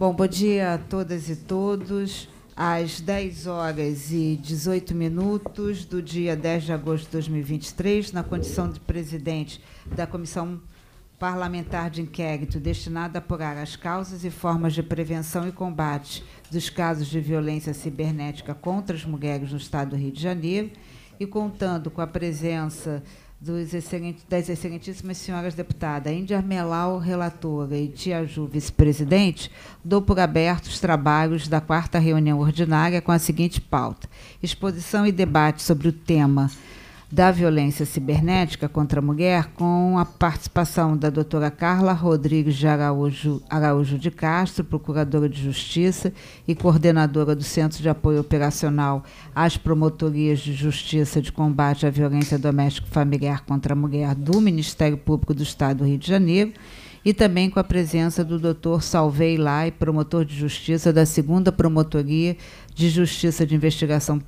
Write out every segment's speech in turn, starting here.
Bom, bom dia a todas e todos. Às 10 horas e 18 minutos do dia 10 de agosto de 2023, na condição de presidente da Comissão Parlamentar de Inquérito destinada a apurar as causas e formas de prevenção e combate dos casos de violência cibernética contra as mulheres no Estado do Rio de Janeiro, e contando com a presença dos excelentes, das excelentíssimas senhoras deputadas Índia Armelau, relatora, e Tia Ju, vice-presidente, dou por aberto os trabalhos da quarta reunião ordinária com a seguinte pauta: exposição e debate sobre o tema da violência cibernética contra a mulher, com a participação da doutora Carla Rodrigues de Araújo, Araújo de Castro, procuradora de Justiça e coordenadora do Centro de Apoio Operacional às Promotorias de Justiça de Combate à Violência Doméstica e Familiar contra a Mulher do Ministério Público do Estado do Rio de Janeiro, e também com a presença do Dr. Salvei Lai, promotor de justiça da segunda Promotoria de Justiça de Investigação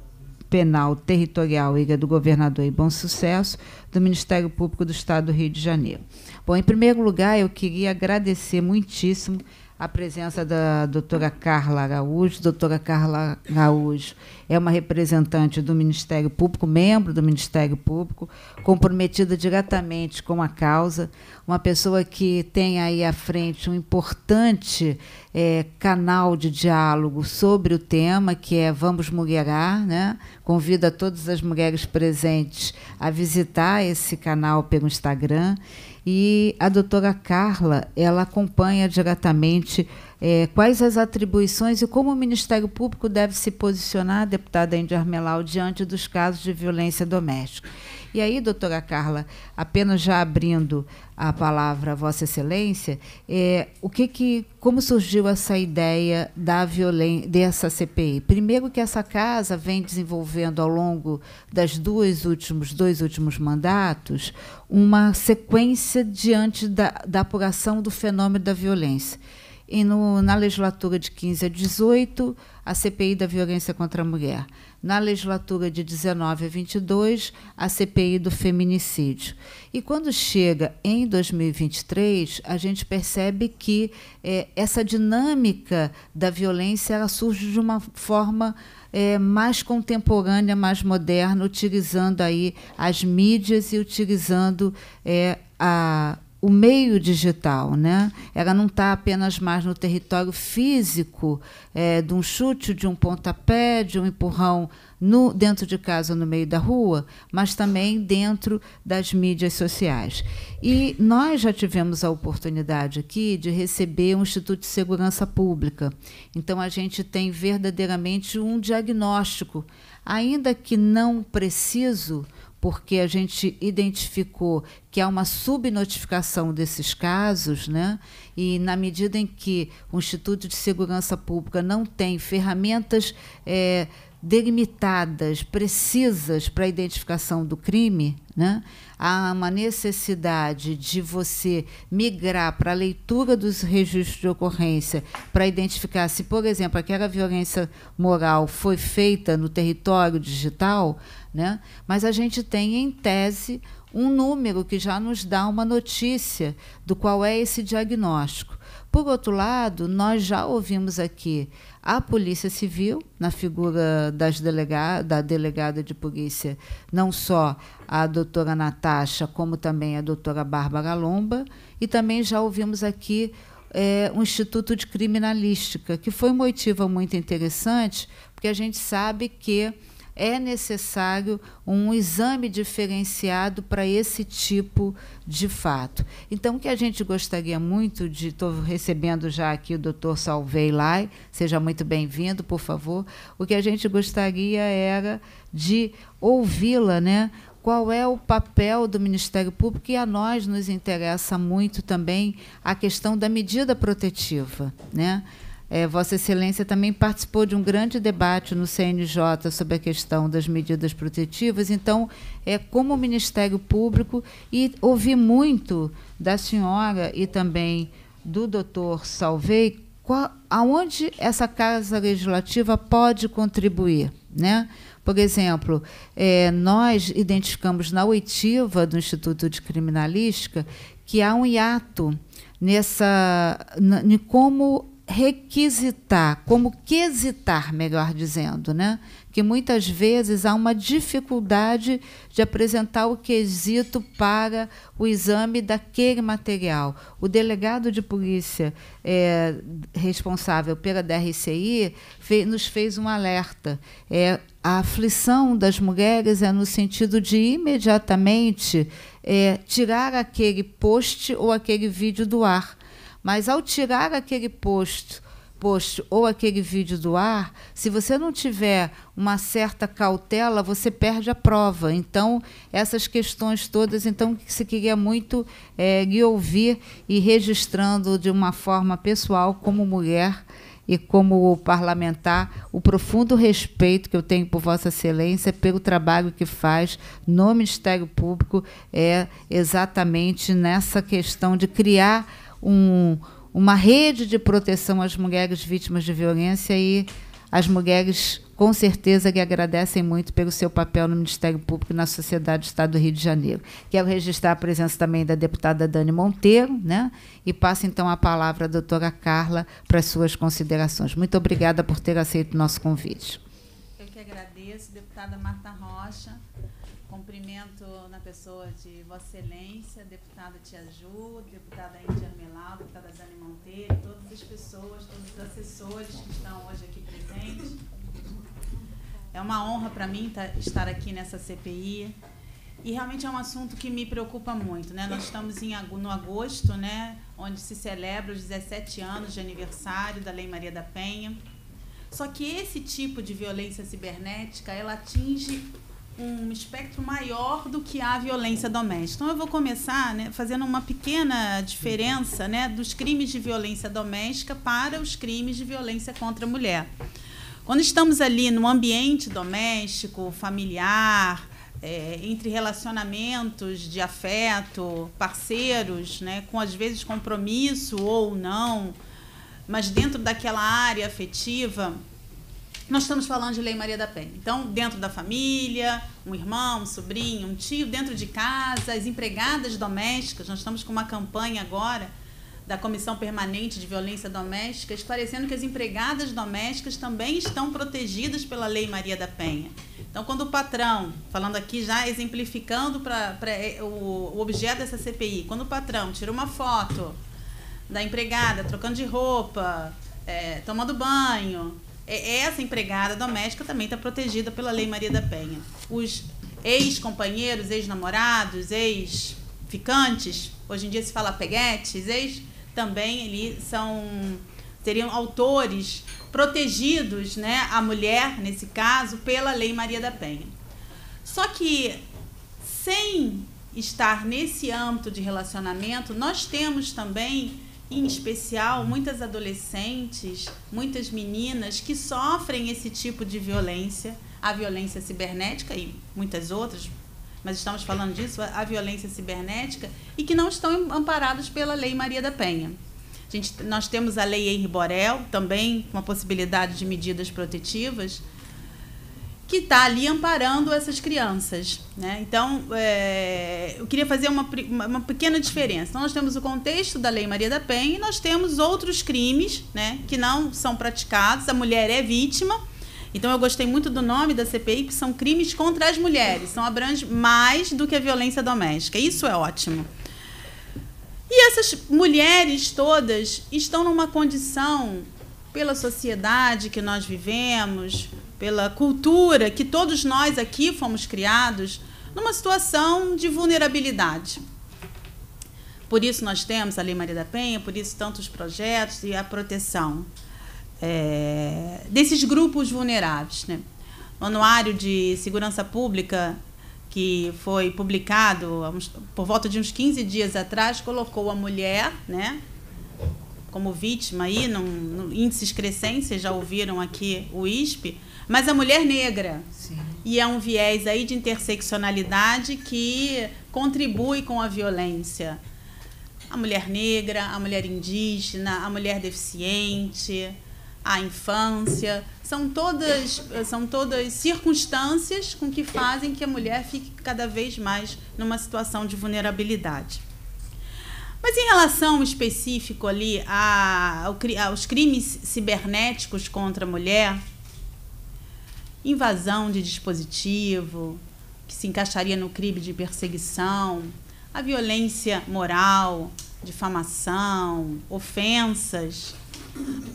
Penal Territorial Ilha do Governador e Bom Sucesso, do Ministério Público do Estado do Rio de Janeiro. Bom, em primeiro lugar, eu queria agradecer muitíssimo a presença da doutora Carla Araújo. Doutora Carla Araújo é uma representante do Ministério Público, membro do Ministério Público, comprometida diretamente com a causa, uma pessoa que tem aí à frente um importante é, canal de diálogo sobre o tema, que é Vamos Mulherar. Né? Convida todas as mulheres presentes a visitar esse canal pelo Instagram. E a doutora Carla, ela acompanha diretamente é, quais as atribuições e como o Ministério Público deve se posicionar, deputada Índia Armelau, diante dos casos de violência doméstica. E aí, doutora Carla, apenas já abrindo a palavra a Vossa Excelência, é, o que que, como surgiu essa ideia da violência dessa CPI? Primeiro que essa casa vem desenvolvendo ao longo das duas últimos dois últimos mandatos uma sequência diante da, da apuração do fenômeno da violência. E no, na legislatura de 15 a 18, a CPI da violência contra a mulher na legislatura de 19 a 22, a CPI do feminicídio. E quando chega em 2023, a gente percebe que é, essa dinâmica da violência ela surge de uma forma é, mais contemporânea, mais moderna, utilizando aí as mídias e utilizando é, a o meio digital, né? Ela não está apenas mais no território físico é, de um chute, de um pontapé, de um empurrão no, dentro de casa, no meio da rua, mas também dentro das mídias sociais. E nós já tivemos a oportunidade aqui de receber um Instituto de Segurança Pública. Então a gente tem verdadeiramente um diagnóstico, ainda que não preciso porque a gente identificou que há uma subnotificação desses casos, né? e na medida em que o Instituto de Segurança Pública não tem ferramentas é, delimitadas, precisas para a identificação do crime, né? há uma necessidade de você migrar para a leitura dos registros de ocorrência para identificar se, por exemplo, aquela violência moral foi feita no território digital, né? mas a gente tem, em tese, um número que já nos dá uma notícia do qual é esse diagnóstico. Por outro lado, nós já ouvimos aqui a Polícia Civil, na figura das delega da delegada de polícia, não só a doutora Natasha, como também a doutora Bárbara Lomba, e também já ouvimos aqui é, Instituto de Criminalística, que foi um motivo muito interessante, porque a gente sabe que é necessário um exame diferenciado para esse tipo de fato. Então, o que a gente gostaria muito de. Estou recebendo já aqui o doutor Salvei Lai, seja muito bem-vindo, por favor. O que a gente gostaria era de ouvi-la, né? Qual é o papel do Ministério Público e a nós nos interessa muito também a questão da medida protetiva, né? É, Vossa Excelência também participou de um grande debate no CNJ sobre a questão das medidas protetivas. Então, é como o Ministério Público e ouvi muito da senhora e também do doutor Salvei qual, aonde essa casa legislativa pode contribuir, né? Por exemplo, é, nós identificamos na oitiva do Instituto de Criminalística que há um hiato nessa, em como requisitar, como quesitar, melhor dizendo, né? que muitas vezes há uma dificuldade de apresentar o quesito para o exame daquele material. O delegado de polícia é, responsável pela DRCI fez, nos fez um alerta. É, a aflição das mulheres é no sentido de imediatamente é, tirar aquele post ou aquele vídeo do ar. Mas ao tirar aquele post post ou aquele vídeo do ar, se você não tiver uma certa cautela, você perde a prova. Então, essas questões todas, então, se queria muito é, lhe ouvir e registrando de uma forma pessoal, como mulher e como parlamentar, o profundo respeito que eu tenho por Vossa Excelência, pelo trabalho que faz no Ministério Público, é exatamente nessa questão de criar um uma rede de proteção às mulheres vítimas de violência e as mulheres, com certeza, que agradecem muito pelo seu papel no Ministério Público e na sociedade do Estado do Rio de Janeiro. Quero registrar a presença também da deputada Dani Monteiro, né? e passo então a palavra à doutora Carla para as suas considerações. Muito obrigada por ter aceito o nosso convite. Eu que agradeço, deputada Marta Rocha. Cumprimento pessoa de Vossa Excelência, deputada Tia Ju, deputada Índia Armelau, deputada Dani Monteiro, todas as pessoas, todos os assessores que estão hoje aqui presentes. É uma honra para mim tá, estar aqui nessa CPI. E realmente é um assunto que me preocupa muito. Né? Nós estamos em, no agosto, né, onde se celebra os 17 anos de aniversário da Lei Maria da Penha. Só que esse tipo de violência cibernética, ela atinge um espectro maior do que a violência doméstica. Então, eu vou começar né, fazendo uma pequena diferença né, dos crimes de violência doméstica para os crimes de violência contra a mulher. Quando estamos ali no ambiente doméstico, familiar, é, entre relacionamentos de afeto, parceiros, né, com às vezes compromisso ou não, mas dentro daquela área afetiva, nós estamos falando de Lei Maria da Penha. Então, dentro da família, um irmão, um sobrinho, um tio, dentro de casa, as empregadas domésticas, nós estamos com uma campanha agora da Comissão Permanente de Violência Doméstica, esclarecendo que as empregadas domésticas também estão protegidas pela Lei Maria da Penha. Então, quando o patrão, falando aqui já exemplificando para o, o objeto dessa CPI, quando o patrão tira uma foto da empregada trocando de roupa, é, tomando banho, é, essa empregada doméstica também está protegida pela Lei Maria da Penha. Os ex-companheiros, ex-namorados, ex-ficantes, hoje em dia se fala peguetes, ex, também eles são seriam autores protegidos, né, a mulher nesse caso pela Lei Maria da Penha. Só que sem estar nesse âmbito de relacionamento, nós temos também em especial muitas adolescentes, muitas meninas que sofrem esse tipo de violência, a violência cibernética e muitas outras, mas estamos falando disso, a violência cibernética, e que não estão amparadas pela Lei Maria da Penha. Gente, nós temos a Lei Henri Borel, também com a possibilidade de medidas protetivas, que está ali amparando essas crianças. Né? Então, é, eu queria fazer uma, uma pequena diferença. Então, nós temos o contexto da Lei Maria da Penha e nós temos outros crimes né, que não são praticados, a mulher é vítima. Então, eu gostei muito do nome da CPI, que são crimes contra as mulheres. São abrange mais do que a violência doméstica. Isso é ótimo. E essas mulheres todas estão numa condição, pela sociedade que nós vivemos, pela cultura que todos nós aqui fomos criados numa situação de vulnerabilidade. Por isso nós temos a Lei Maria da Penha, por isso tantos projetos e a proteção é, desses grupos vulneráveis. Né? O Anuário de Segurança Pública, que foi publicado por volta de uns 15 dias atrás, colocou a mulher né, como vítima aí, num, num índices crescentes, vocês já ouviram aqui o ISP, mas a mulher negra. Sim. E é um viés aí de interseccionalidade que contribui com a violência. A mulher negra, a mulher indígena, a mulher deficiente, a infância, são todas, são todas circunstâncias com que fazem que a mulher fique cada vez mais numa situação de vulnerabilidade. Mas em relação específico ali a, aos crimes cibernéticos contra a mulher, invasão de dispositivo, que se encaixaria no crime de perseguição, a violência moral, difamação, ofensas.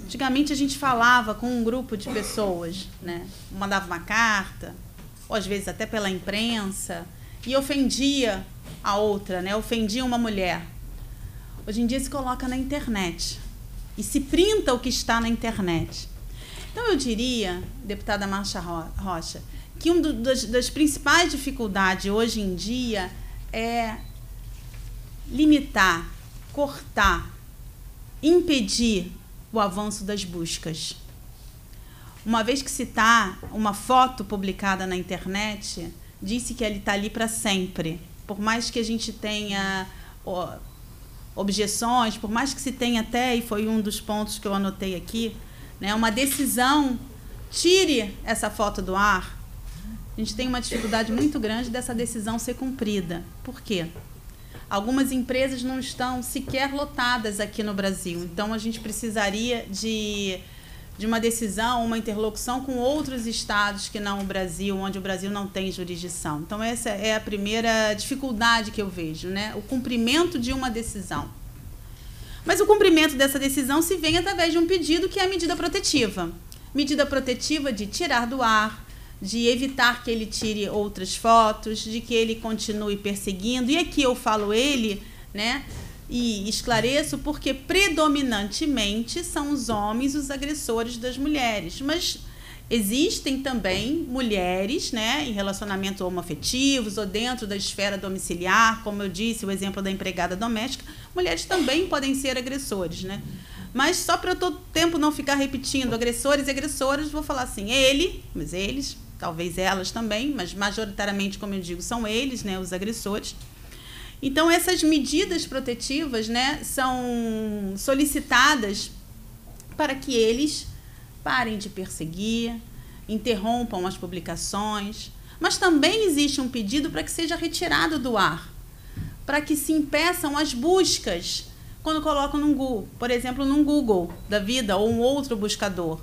Antigamente a gente falava com um grupo de pessoas, né? Mandava uma carta, ou às vezes até pela imprensa, e ofendia a outra, né? Ofendia uma mulher. Hoje em dia se coloca na internet e se printa o que está na internet. Então eu diria, deputada Marcha Rocha, que uma das, principais dificuldades hoje em dia é limitar, cortar, impedir o avanço das buscas. Uma vez que se está uma foto publicada na internet, disse que ele está ali para sempre. Por mais que a gente tenha objeções, por mais que se tenha até, e foi um dos pontos que eu anotei aqui, né, uma decisão, tire essa foto do ar, a gente tem uma dificuldade muito grande dessa decisão ser cumprida. Por quê? Algumas empresas não estão sequer lotadas aqui no Brasil, então a gente precisaria de, de uma decisão, uma interlocução com outros estados que não o Brasil, onde o Brasil não tem jurisdição. Então, essa é a primeira dificuldade que eu vejo, né? o cumprimento de uma decisão. Mas o cumprimento dessa decisão se vem através de um pedido que é a medida protetiva. Medida protetiva de tirar do ar, de evitar que ele tire outras fotos, de que ele continue perseguindo. E aqui eu falo ele, né? E esclareço porque predominantemente são os homens os agressores das mulheres, mas existem também mulheres, né, em relacionamento homoafetivos ou dentro da esfera domiciliar, como eu disse, o exemplo da empregada doméstica, mulheres também podem ser agressores, né? Mas só para todo tempo não ficar repetindo agressores e agressoras, vou falar assim, ele, mas eles, talvez elas também, mas majoritariamente, como eu digo, são eles, né, os agressores. Então essas medidas protetivas, né, são solicitadas para que eles parem de perseguir, interrompam as publicações, mas também existe um pedido para que seja retirado do ar, para que se impeçam as buscas quando colocam no Google, por exemplo, num Google da vida ou um outro buscador.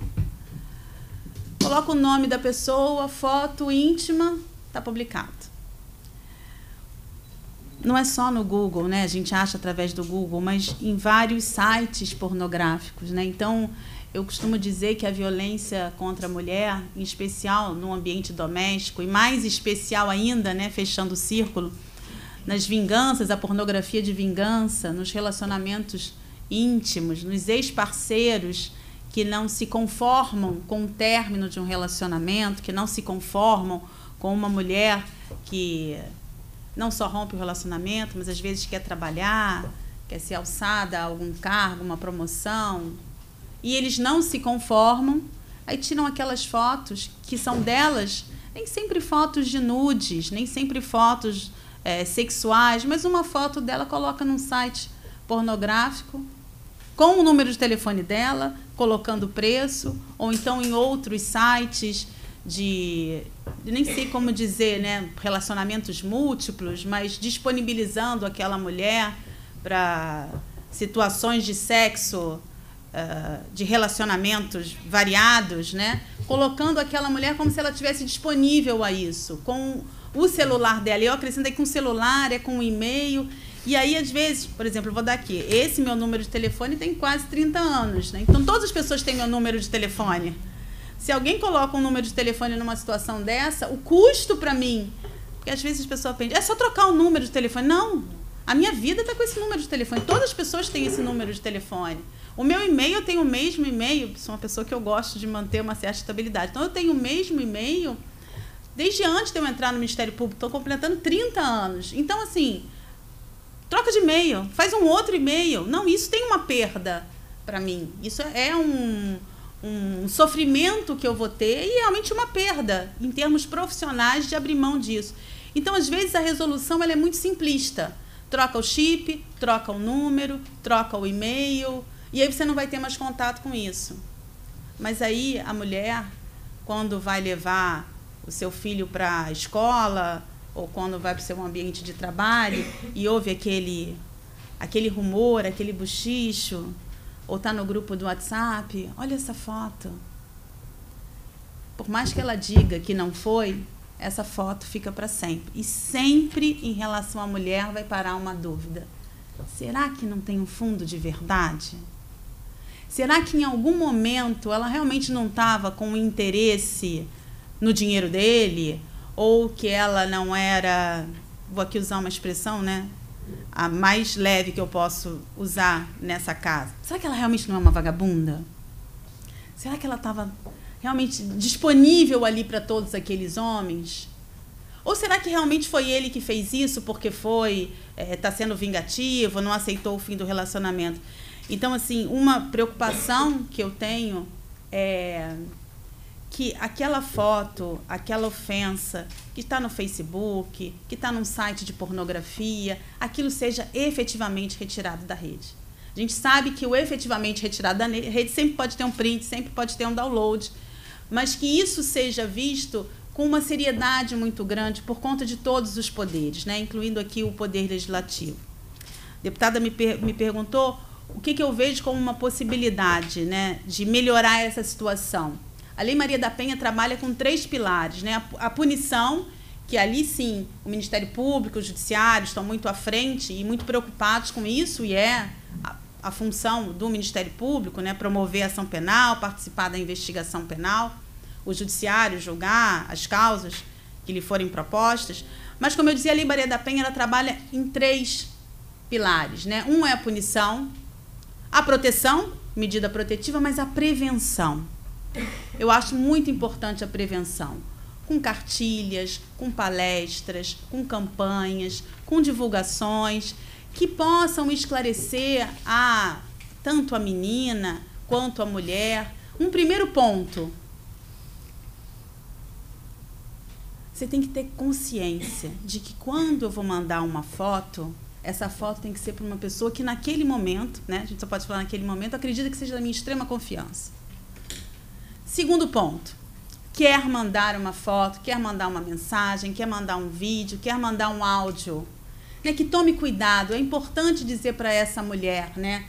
Coloca o nome da pessoa, foto íntima, está publicado. Não é só no Google, né? A gente acha através do Google, mas em vários sites pornográficos, né? Então, eu costumo dizer que a violência contra a mulher, em especial no ambiente doméstico, e mais especial ainda, né, fechando o círculo, nas vinganças, a pornografia de vingança, nos relacionamentos íntimos, nos ex-parceiros, que não se conformam com o término de um relacionamento, que não se conformam com uma mulher que não só rompe o relacionamento, mas às vezes quer trabalhar, quer ser alçada a algum cargo, uma promoção, e eles não se conformam, aí tiram aquelas fotos que são delas, nem sempre fotos de nudes, nem sempre fotos é, sexuais, mas uma foto dela coloca num site pornográfico com o número de telefone dela, colocando preço, ou então em outros sites de nem sei como dizer, né, relacionamentos múltiplos, mas disponibilizando aquela mulher para situações de sexo, uh, de relacionamentos variados, né, colocando aquela mulher como se ela tivesse disponível a isso, com o celular dela. Eu acrescento que um celular é com um e-mail e aí, às vezes, por exemplo, eu vou dar aqui. Esse meu número de telefone tem quase 30 anos, né? Então, todas as pessoas têm meu número de telefone. Se alguém coloca um número de telefone numa situação dessa, o custo para mim. Porque às vezes as pessoas pensam, é só trocar o número de telefone. Não. A minha vida está com esse número de telefone. Todas as pessoas têm esse número de telefone. O meu e-mail, eu tenho o mesmo e-mail. Sou uma pessoa que eu gosto de manter uma certa estabilidade. Então, eu tenho o mesmo e-mail desde antes de eu entrar no Ministério Público. Estou completando 30 anos. Então, assim, Troca de e-mail, faz um outro e-mail. Não, isso tem uma perda para mim. Isso é um, um sofrimento que eu vou ter e realmente uma perda em termos profissionais de abrir mão disso. Então, às vezes, a resolução ela é muito simplista. Troca o chip, troca o número, troca o e-mail, e aí você não vai ter mais contato com isso. Mas aí a mulher, quando vai levar o seu filho para a escola, ou quando vai para o seu ambiente de trabalho e ouve aquele aquele rumor, aquele buchicho, ou está no grupo do WhatsApp, olha essa foto. Por mais que ela diga que não foi, essa foto fica para sempre. E sempre em relação à mulher vai parar uma dúvida. Será que não tem um fundo de verdade? Será que em algum momento ela realmente não estava com interesse no dinheiro dele? Ou que ela não era, vou aqui usar uma expressão, né? A mais leve que eu posso usar nessa casa. Será que ela realmente não é uma vagabunda? Será que ela estava realmente disponível ali para todos aqueles homens? Ou será que realmente foi ele que fez isso porque foi está é, tá sendo vingativo, não aceitou o fim do relacionamento? Então, assim, uma preocupação que eu tenho é que aquela foto, aquela ofensa que está no Facebook, que está num site de pornografia, aquilo seja efetivamente retirado da rede. A gente sabe que o efetivamente retirado da rede sempre pode ter um print, sempre pode ter um download, mas que isso seja visto com uma seriedade muito grande por conta de todos os poderes, né, incluindo aqui o poder legislativo. A deputada me, per me perguntou o que, que eu vejo como uma possibilidade né, de melhorar essa situação. A Lei Maria da Penha trabalha com três pilares, né? A, punição, que ali sim o Ministério Público, o Judiciário estão muito à frente e muito preocupados com isso, e é a, a função do Ministério Público, né? promover a ação penal, participar da investigação penal, o Judiciário julgar as causas que lhe forem propostas. Mas, como eu dizia, a Lei Maria da Penha ela trabalha em três pilares. Né? Um é a punição, a proteção, medida protetiva, mas a prevenção. Eu acho muito importante a prevenção, com cartilhas, com palestras, com campanhas, com divulgações que possam esclarecer a tanto a menina quanto a mulher. Um primeiro ponto. Você tem que ter consciência de que quando eu vou mandar uma foto, essa foto tem que ser para uma pessoa que naquele momento, né, a gente só pode falar naquele momento, acredita que seja da minha extrema confiança. Segundo ponto, quer mandar uma foto, quer mandar uma mensagem, quer mandar um vídeo, quer mandar um áudio, né, que tome cuidado. É importante dizer para essa mulher, né?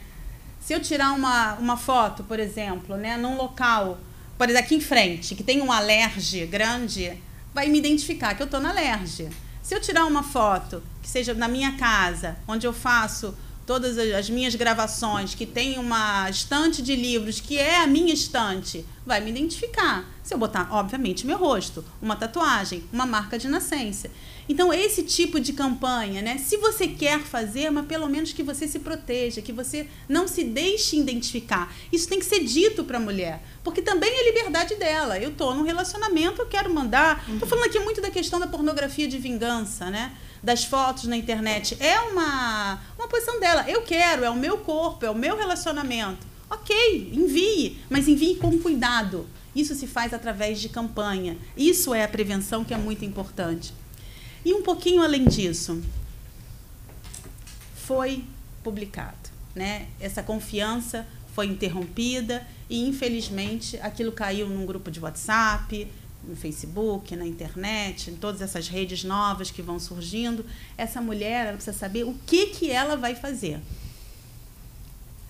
Se eu tirar uma, uma foto, por exemplo, né, num local, por exemplo, aqui em frente, que tem um alerge grande, vai me identificar que eu estou na alerge. Se eu tirar uma foto que seja na minha casa, onde eu faço todas as minhas gravações, que tem uma estante de livros que é a minha estante, vai me identificar. Se eu botar, obviamente, meu rosto, uma tatuagem, uma marca de nascença. Então, esse tipo de campanha, né? Se você quer fazer, mas pelo menos que você se proteja, que você não se deixe identificar. Isso tem que ser dito para a mulher, porque também é liberdade dela. Eu estou num relacionamento, eu quero mandar. Estou falando aqui muito da questão da pornografia de vingança, né? das fotos na internet é uma, uma posição dela. Eu quero, é o meu corpo, é o meu relacionamento. Ok, envie, mas envie com cuidado. Isso se faz através de campanha. Isso é a prevenção que é muito importante. E um pouquinho além disso, foi publicado. Né? Essa confiança foi interrompida e, infelizmente, aquilo caiu num grupo de WhatsApp, no Facebook, na internet, em todas essas redes novas que vão surgindo, essa mulher precisa saber o que, que ela vai fazer.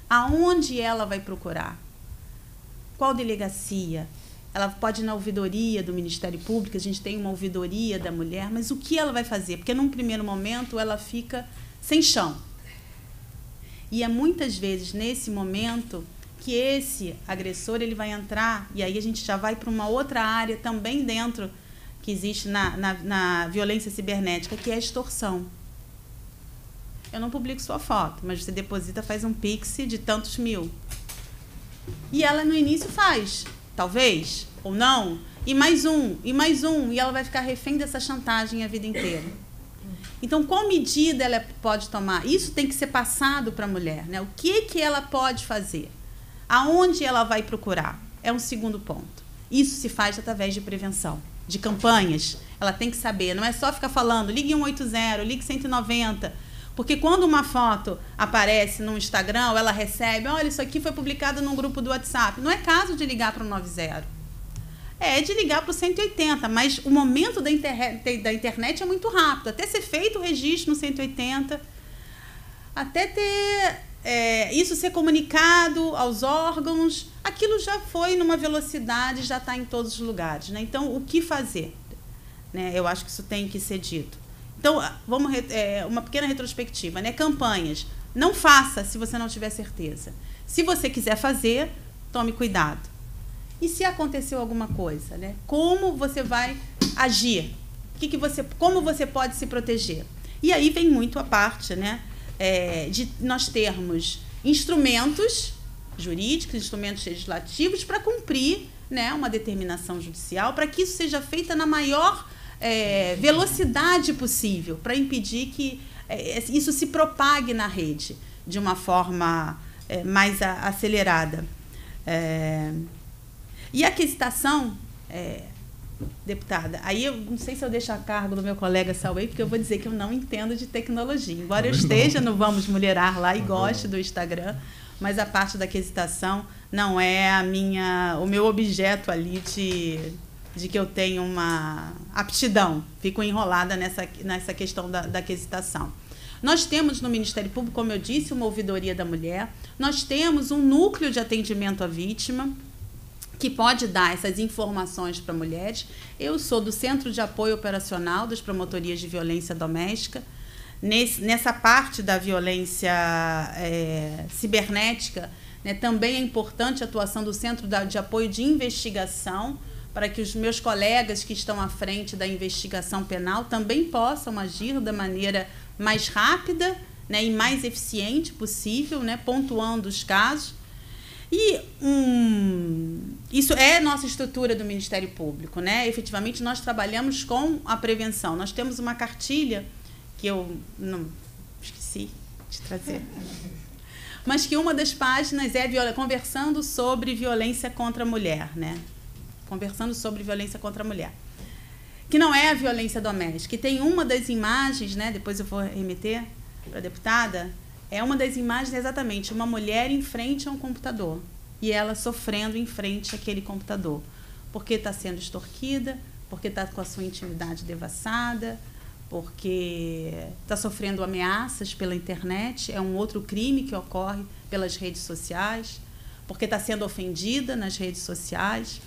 Aonde ela vai procurar? Qual delegacia? Ela pode ir na ouvidoria do Ministério Público, a gente tem uma ouvidoria da mulher, mas o que ela vai fazer? Porque num primeiro momento ela fica sem chão. E é muitas vezes nesse momento que esse agressor ele vai entrar, e aí a gente já vai para uma outra área também dentro que existe na, na, na, violência cibernética, que é a extorsão. Eu não publico sua foto, mas você deposita, faz um pix de tantos mil. E ela no início faz, talvez, ou não, e mais um, e mais um, e ela vai ficar refém dessa chantagem a vida inteira. Então, qual medida ela pode tomar? Isso tem que ser passado para a mulher, né? O que que ela pode fazer? Aonde ela vai procurar? É um segundo ponto. Isso se faz através de prevenção, de campanhas. Ela tem que saber, não é só ficar falando, ligue 180, ligue 190. Porque quando uma foto aparece no Instagram, ela recebe, olha, isso aqui foi publicado num grupo do WhatsApp. Não é caso de ligar para o 90. É de ligar para o 180, mas o momento da, internet, da internet é muito rápido. Até ser feito o registro no 180 até ter é, isso ser comunicado aos órgãos, aquilo já foi numa velocidade, já está em todos os lugares. Né? Então, o que fazer? Né? Eu acho que isso tem que ser dito. Então, vamos é, uma pequena retrospectiva, né? Campanhas. Não faça se você não tiver certeza. Se você quiser fazer, tome cuidado. E se aconteceu alguma coisa, né? Como você vai agir? Que que você, como você pode se proteger? E aí vem muito a parte, né? é, de nós termos instrumentos jurídicos, instrumentos legislativos para cumprir né, uma determinação judicial, para que isso seja feito na maior é, velocidade possível, para impedir que é, isso se propague na rede de uma forma é, mais a, acelerada. É, e a aquisitação, é, deputada. Aí eu não sei se eu deixo a cargo do meu colega Salway, porque eu vou dizer que eu não entendo de tecnologia. Embora eu esteja no Vamos Mulherar lá e goste do Instagram, mas a parte da aquisitação não é a minha, o meu objeto ali de, de que eu tenho uma aptidão. Fico enrolada nessa, nessa questão da, da aquisitação. Nós temos no Ministério Público, como eu disse, uma ouvidoria da mulher. Nós temos um núcleo de atendimento à vítima que pode dar essas informações para mulheres. Eu sou do Centro de Apoio Operacional das Promotorias de Violência Doméstica. Nesse, nessa parte da violência é, cibernética, né, também é importante a atuação do Centro de Apoio de Investigação, para que os meus colegas que estão à frente da investigação penal também possam agir da maneira mais rápida né, e mais eficiente possível, né, pontuando os casos. E um, isso é nossa estrutura do Ministério Público, né? Efetivamente, nós trabalhamos com a prevenção. Nós temos uma cartilha que eu não esqueci de trazer. Mas que uma das páginas é conversando sobre violência contra a mulher, né? Conversando sobre violência contra a mulher. Que não é a violência doméstica. E tem uma das imagens, né? Depois eu vou remeter para a deputada, é uma das imagens exatamente uma mulher em frente a um computador e ela sofrendo em frente àquele computador, porque está sendo extorquida, porque está com a sua intimidade devassada, porque está sofrendo ameaças pela internet, é um outro crime que ocorre pelas redes sociais, porque está sendo ofendida nas redes sociais.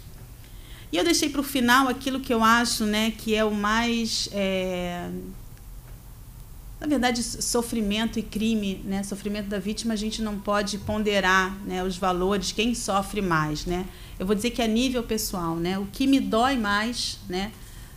E eu deixei para o final aquilo que eu acho né, que é o mais é, na verdade, sofrimento e crime, né? Sofrimento da vítima, a gente não pode ponderar, né, os valores, quem sofre mais, né? Eu vou dizer que a nível pessoal, né, o que me dói mais, né,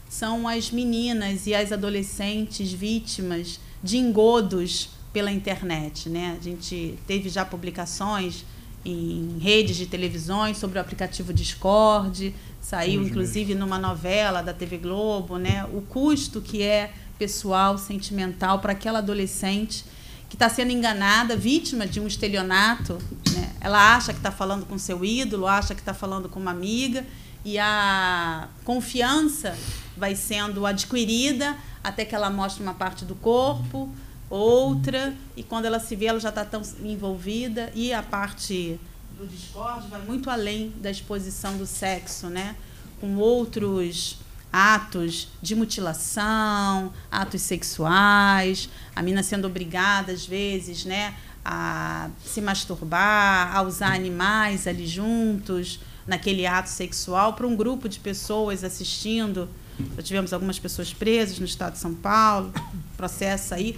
são as meninas e as adolescentes vítimas de engodos pela internet, né? A gente teve já publicações em redes de televisões sobre o aplicativo Discord, saiu inclusive numa novela da TV Globo, né? O custo que é pessoal, sentimental para aquela adolescente que está sendo enganada, vítima de um estelionato. Né? Ela acha que está falando com seu ídolo, acha que está falando com uma amiga, e a confiança vai sendo adquirida até que ela mostre uma parte do corpo, outra, e quando ela se vê, ela já está tão envolvida, e a parte do discórdia vai muito além da exposição do sexo, né? com outros atos de mutilação, atos sexuais, a mina sendo obrigada às vezes, né, a se masturbar, a usar animais ali juntos naquele ato sexual para um grupo de pessoas assistindo. Já tivemos algumas pessoas presas no estado de São Paulo, processo aí,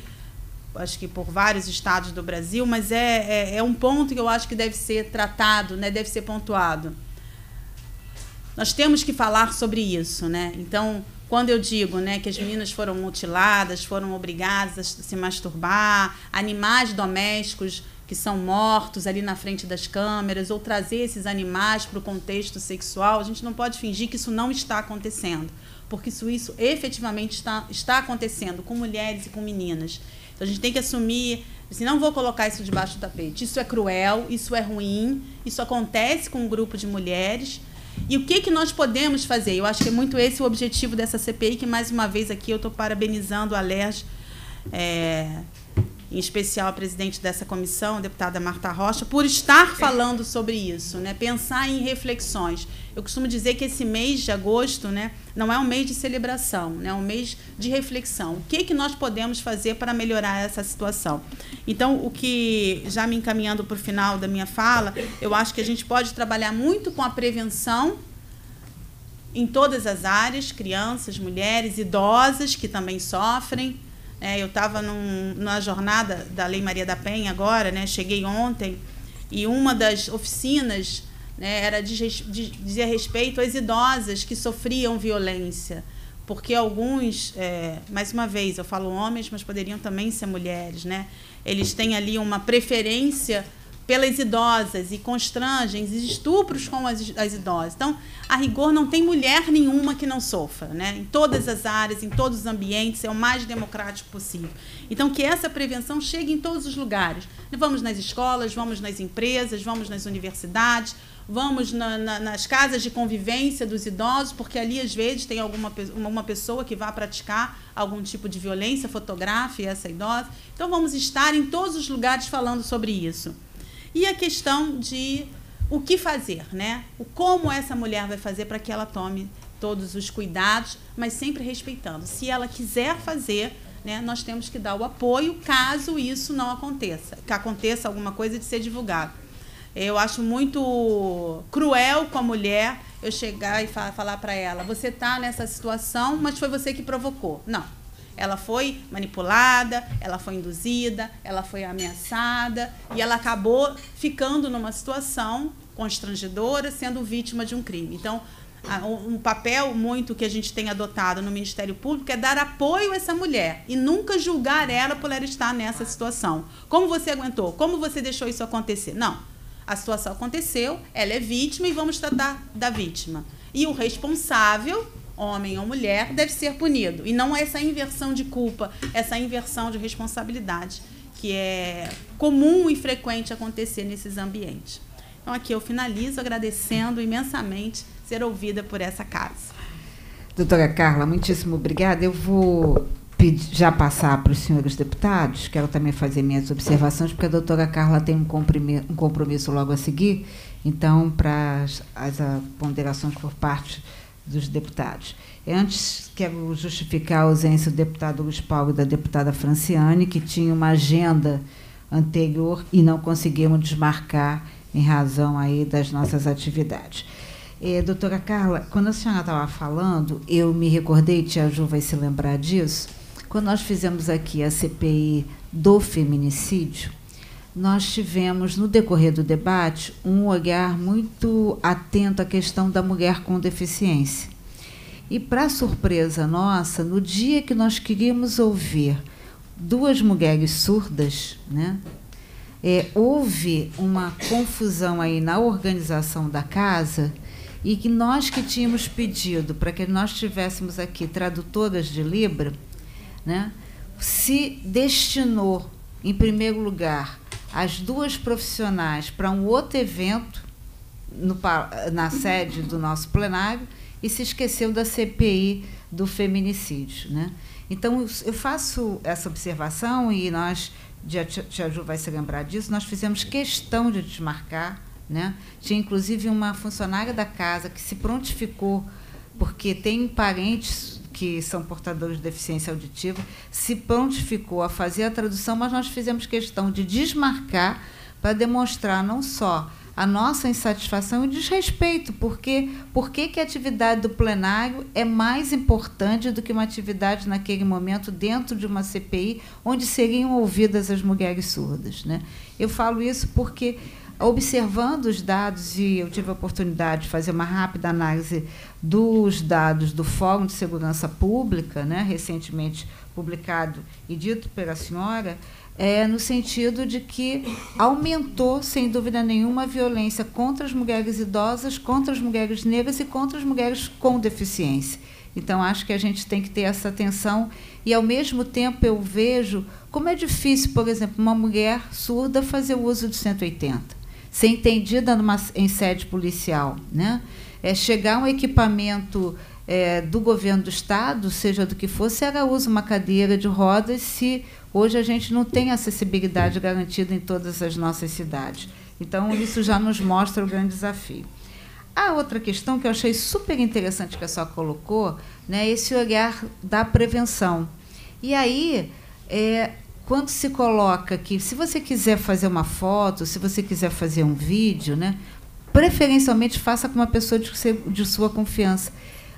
acho que por vários estados do Brasil, mas é, é, é um ponto que eu acho que deve ser tratado, né, deve ser pontuado nós temos que falar sobre isso, né? Então, quando eu digo, né, que as meninas foram mutiladas, foram obrigadas a se masturbar, animais domésticos que são mortos ali na frente das câmeras, ou trazer esses animais para o contexto sexual, a gente não pode fingir que isso não está acontecendo, porque isso, isso efetivamente está, está acontecendo com mulheres e com meninas. Então a gente tem que assumir, assim, não vou colocar isso debaixo do tapete. Isso é cruel, isso é ruim, isso acontece com um grupo de mulheres e o que, que nós podemos fazer? Eu acho que é muito esse o objetivo dessa CPI, que mais uma vez aqui eu estou parabenizando a LERJ é, em especial a presidente dessa comissão, a deputada Marta Rocha, por estar falando sobre isso, né? pensar em reflexões. Eu costumo dizer que esse mês de agosto né, não é um mês de celebração, né, é um mês de reflexão. O que, que nós podemos fazer para melhorar essa situação? Então, o que, já me encaminhando para o final da minha fala, eu acho que a gente pode trabalhar muito com a prevenção em todas as áreas, crianças, mulheres, idosas que também sofrem, é, eu estava numa jornada da Lei Maria da Penha agora, né? Cheguei ontem e uma das oficinas né, era de, de, dizer respeito às idosas que sofriam violência, porque alguns, é, mais uma vez, eu falo homens, mas poderiam também ser mulheres, né? Eles têm ali uma preferência pelas idosas e constrangem estupros com as, as idosas. Então, a rigor, não tem mulher nenhuma que não sofra, né? em todas as áreas, em todos os ambientes, é o mais democrático possível. Então, que essa prevenção chegue em todos os lugares. Vamos nas escolas, vamos nas empresas, vamos nas universidades, vamos na, na, nas casas de convivência dos idosos, porque ali, às vezes, tem alguma uma pessoa que vai praticar algum tipo de violência, fotografe essa idosa. Então, vamos estar em todos os lugares falando sobre isso. E a questão de o que fazer, né? O como essa mulher vai fazer para que ela tome todos os cuidados, mas sempre respeitando. Se ela quiser fazer, né, nós temos que dar o apoio caso isso não aconteça, que aconteça alguma coisa de ser divulgado. Eu acho muito cruel com a mulher eu chegar e falar para ela: você está nessa situação, mas foi você que provocou. Não ela foi manipulada, ela foi induzida, ela foi ameaçada e ela acabou ficando numa situação constrangedora, sendo vítima de um crime. Então, um papel muito que a gente tem adotado no Ministério Público é dar apoio a essa mulher e nunca julgar ela por ela estar nessa situação. Como você aguentou? Como você deixou isso acontecer? Não. A situação aconteceu, ela é vítima e vamos tratar da vítima. E o responsável homem ou mulher, deve ser punido. E não essa inversão de culpa, essa inversão de responsabilidade, que é comum e frequente acontecer nesses ambientes. Então, aqui eu finalizo agradecendo imensamente ser ouvida por essa casa. Doutora Carla, muitíssimo obrigada. Eu vou já passar para os senhores deputados, quero também fazer minhas observações, porque a doutora Carla tem um compromisso, um compromisso logo a seguir, então, para as, as ponderações por parte dos deputados. Antes, quero justificar a ausência do deputado Luiz Paulo e da deputada Franciane, que tinham uma agenda anterior e não conseguiram desmarcar em razão aí das nossas atividades. É, doutora Carla, quando a senhora estava falando, eu me recordei, tia Ju vai se lembrar disso, quando nós fizemos aqui a CPI do feminicídio, nós tivemos, no decorrer do debate, um olhar muito atento à questão da mulher com deficiência. E, para surpresa nossa, no dia que nós queríamos ouvir duas mulheres surdas, né, é, houve uma confusão aí na organização da casa e que nós que tínhamos pedido para que nós tivéssemos aqui tradutoras de Libra, né, se destinou, em primeiro lugar, as duas profissionais para um outro evento no, na sede do nosso plenário e se esqueceu da CPI do feminicídio. Né? Então, eu faço essa observação e nós, Tia Ju vai se lembrar disso, nós fizemos questão de desmarcar. Né? Tinha, inclusive, uma funcionária da casa que se prontificou, porque tem parentes que são portadores de deficiência auditiva, se prontificou a fazer a tradução, mas nós fizemos questão de desmarcar para demonstrar não só a nossa insatisfação e desrespeito, porque por que a atividade do plenário é mais importante do que uma atividade naquele momento dentro de uma CPI onde seriam ouvidas as mulheres surdas, né? Eu falo isso porque observando os dados, e eu tive a oportunidade de fazer uma rápida análise dos dados do Fórum de Segurança Pública, né, recentemente publicado e dito pela senhora, é, no sentido de que aumentou, sem dúvida nenhuma, a violência contra as mulheres idosas, contra as mulheres negras e contra as mulheres com deficiência. Então, acho que a gente tem que ter essa atenção e, ao mesmo tempo, eu vejo como é difícil, por exemplo, uma mulher surda fazer o uso de 180 ser entendida numa, em sede policial. Né? É chegar um equipamento é, do governo do Estado, seja do que for, se ela usa uma cadeira de rodas, se hoje a gente não tem acessibilidade garantida em todas as nossas cidades. Então, isso já nos mostra o grande desafio. A outra questão que eu achei super interessante que a senhora colocou, né, esse olhar da prevenção. E aí, é, quando se coloca que, se você quiser fazer uma foto, se você quiser fazer um vídeo, né, preferencialmente faça com uma pessoa de, de sua confiança.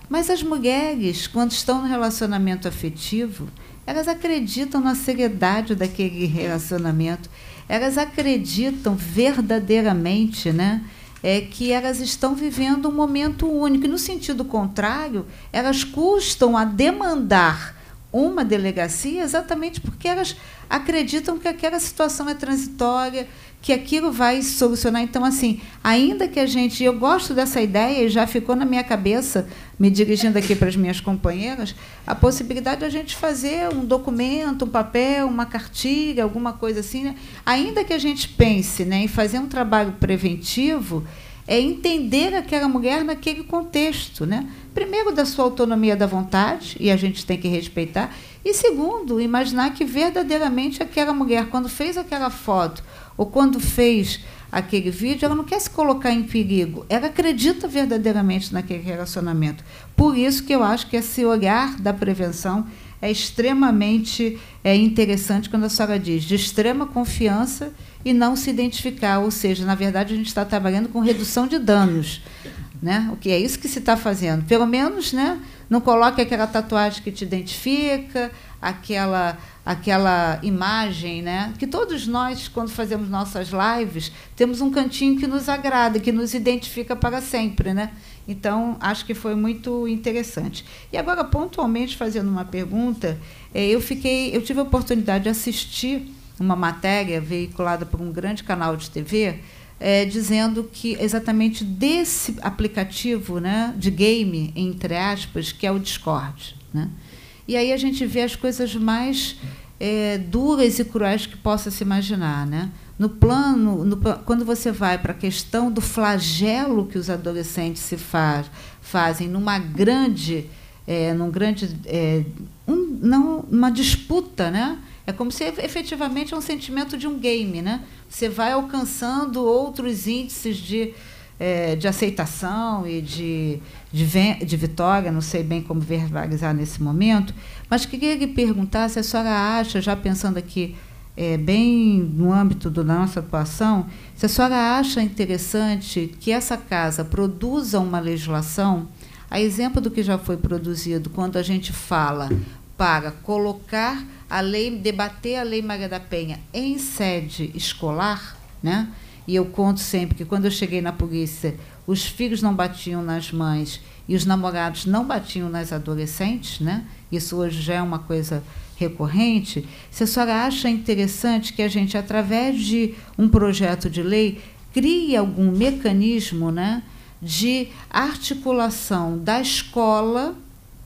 Mas as mulheres, quando estão no relacionamento afetivo, elas acreditam na seriedade daquele relacionamento, elas acreditam verdadeiramente, né? É que elas estão vivendo um momento único. E, no sentido contrário, elas custam a demandar uma delegacia exatamente porque elas acreditam que aquela situação é transitória, que aquilo vai solucionar. Então, assim, ainda que a gente. Eu gosto dessa ideia e já ficou na minha cabeça, me dirigindo aqui para as minhas companheiras, a possibilidade de a gente fazer um documento, um papel, uma cartilha, alguma coisa assim. Né? Ainda que a gente pense né, em fazer um trabalho preventivo, é entender aquela mulher naquele contexto. Né? Primeiro, da sua autonomia da vontade, e a gente tem que respeitar. E segundo, imaginar que verdadeiramente aquela mulher, quando fez aquela foto, ou quando fez aquele vídeo, ela não quer se colocar em perigo, ela acredita verdadeiramente naquele relacionamento. Por isso que eu acho que esse olhar da prevenção é extremamente é, interessante quando a senhora diz de extrema confiança e não se identificar, ou seja, na verdade a gente está trabalhando com redução de danos. Né? O que é isso que se está fazendo? Pelo menos né, não coloque aquela tatuagem que te identifica, aquela aquela imagem, né? Que todos nós, quando fazemos nossas lives, temos um cantinho que nos agrada, que nos identifica para sempre, né? Então, acho que foi muito interessante. E agora, pontualmente, fazendo uma pergunta, é, eu fiquei, eu tive a oportunidade de assistir uma matéria veiculada por um grande canal de TV, é, dizendo que exatamente desse aplicativo, né, de game, entre aspas, que é o Discord, né? E aí a gente vê as coisas mais é, duras e cruéis que possa se imaginar. Né? No plano, no, quando você vai para a questão do flagelo que os adolescentes se faz, fazem numa grande, é, num grande é, um, não, uma disputa, né? É como se efetivamente é um sentimento de um game, né? Você vai alcançando outros índices de é, de aceitação e de, de, de, vitória, não sei bem como verbalizar nesse momento, mas queria lhe perguntar se a senhora acha, já pensando aqui é, bem no âmbito da nossa atuação, se a senhora acha interessante que essa casa produza uma legislação, a exemplo do que já foi produzido, quando a gente fala para colocar a lei, debater a Lei Maria da Penha em sede escolar, né? E eu conto sempre que quando eu cheguei na polícia, os filhos não batiam nas mães e os namorados não batiam nas adolescentes, né? Isso hoje já é uma coisa recorrente. Se a senhora acha interessante que a gente, através de um projeto de lei, crie algum mecanismo, né, de articulação da escola,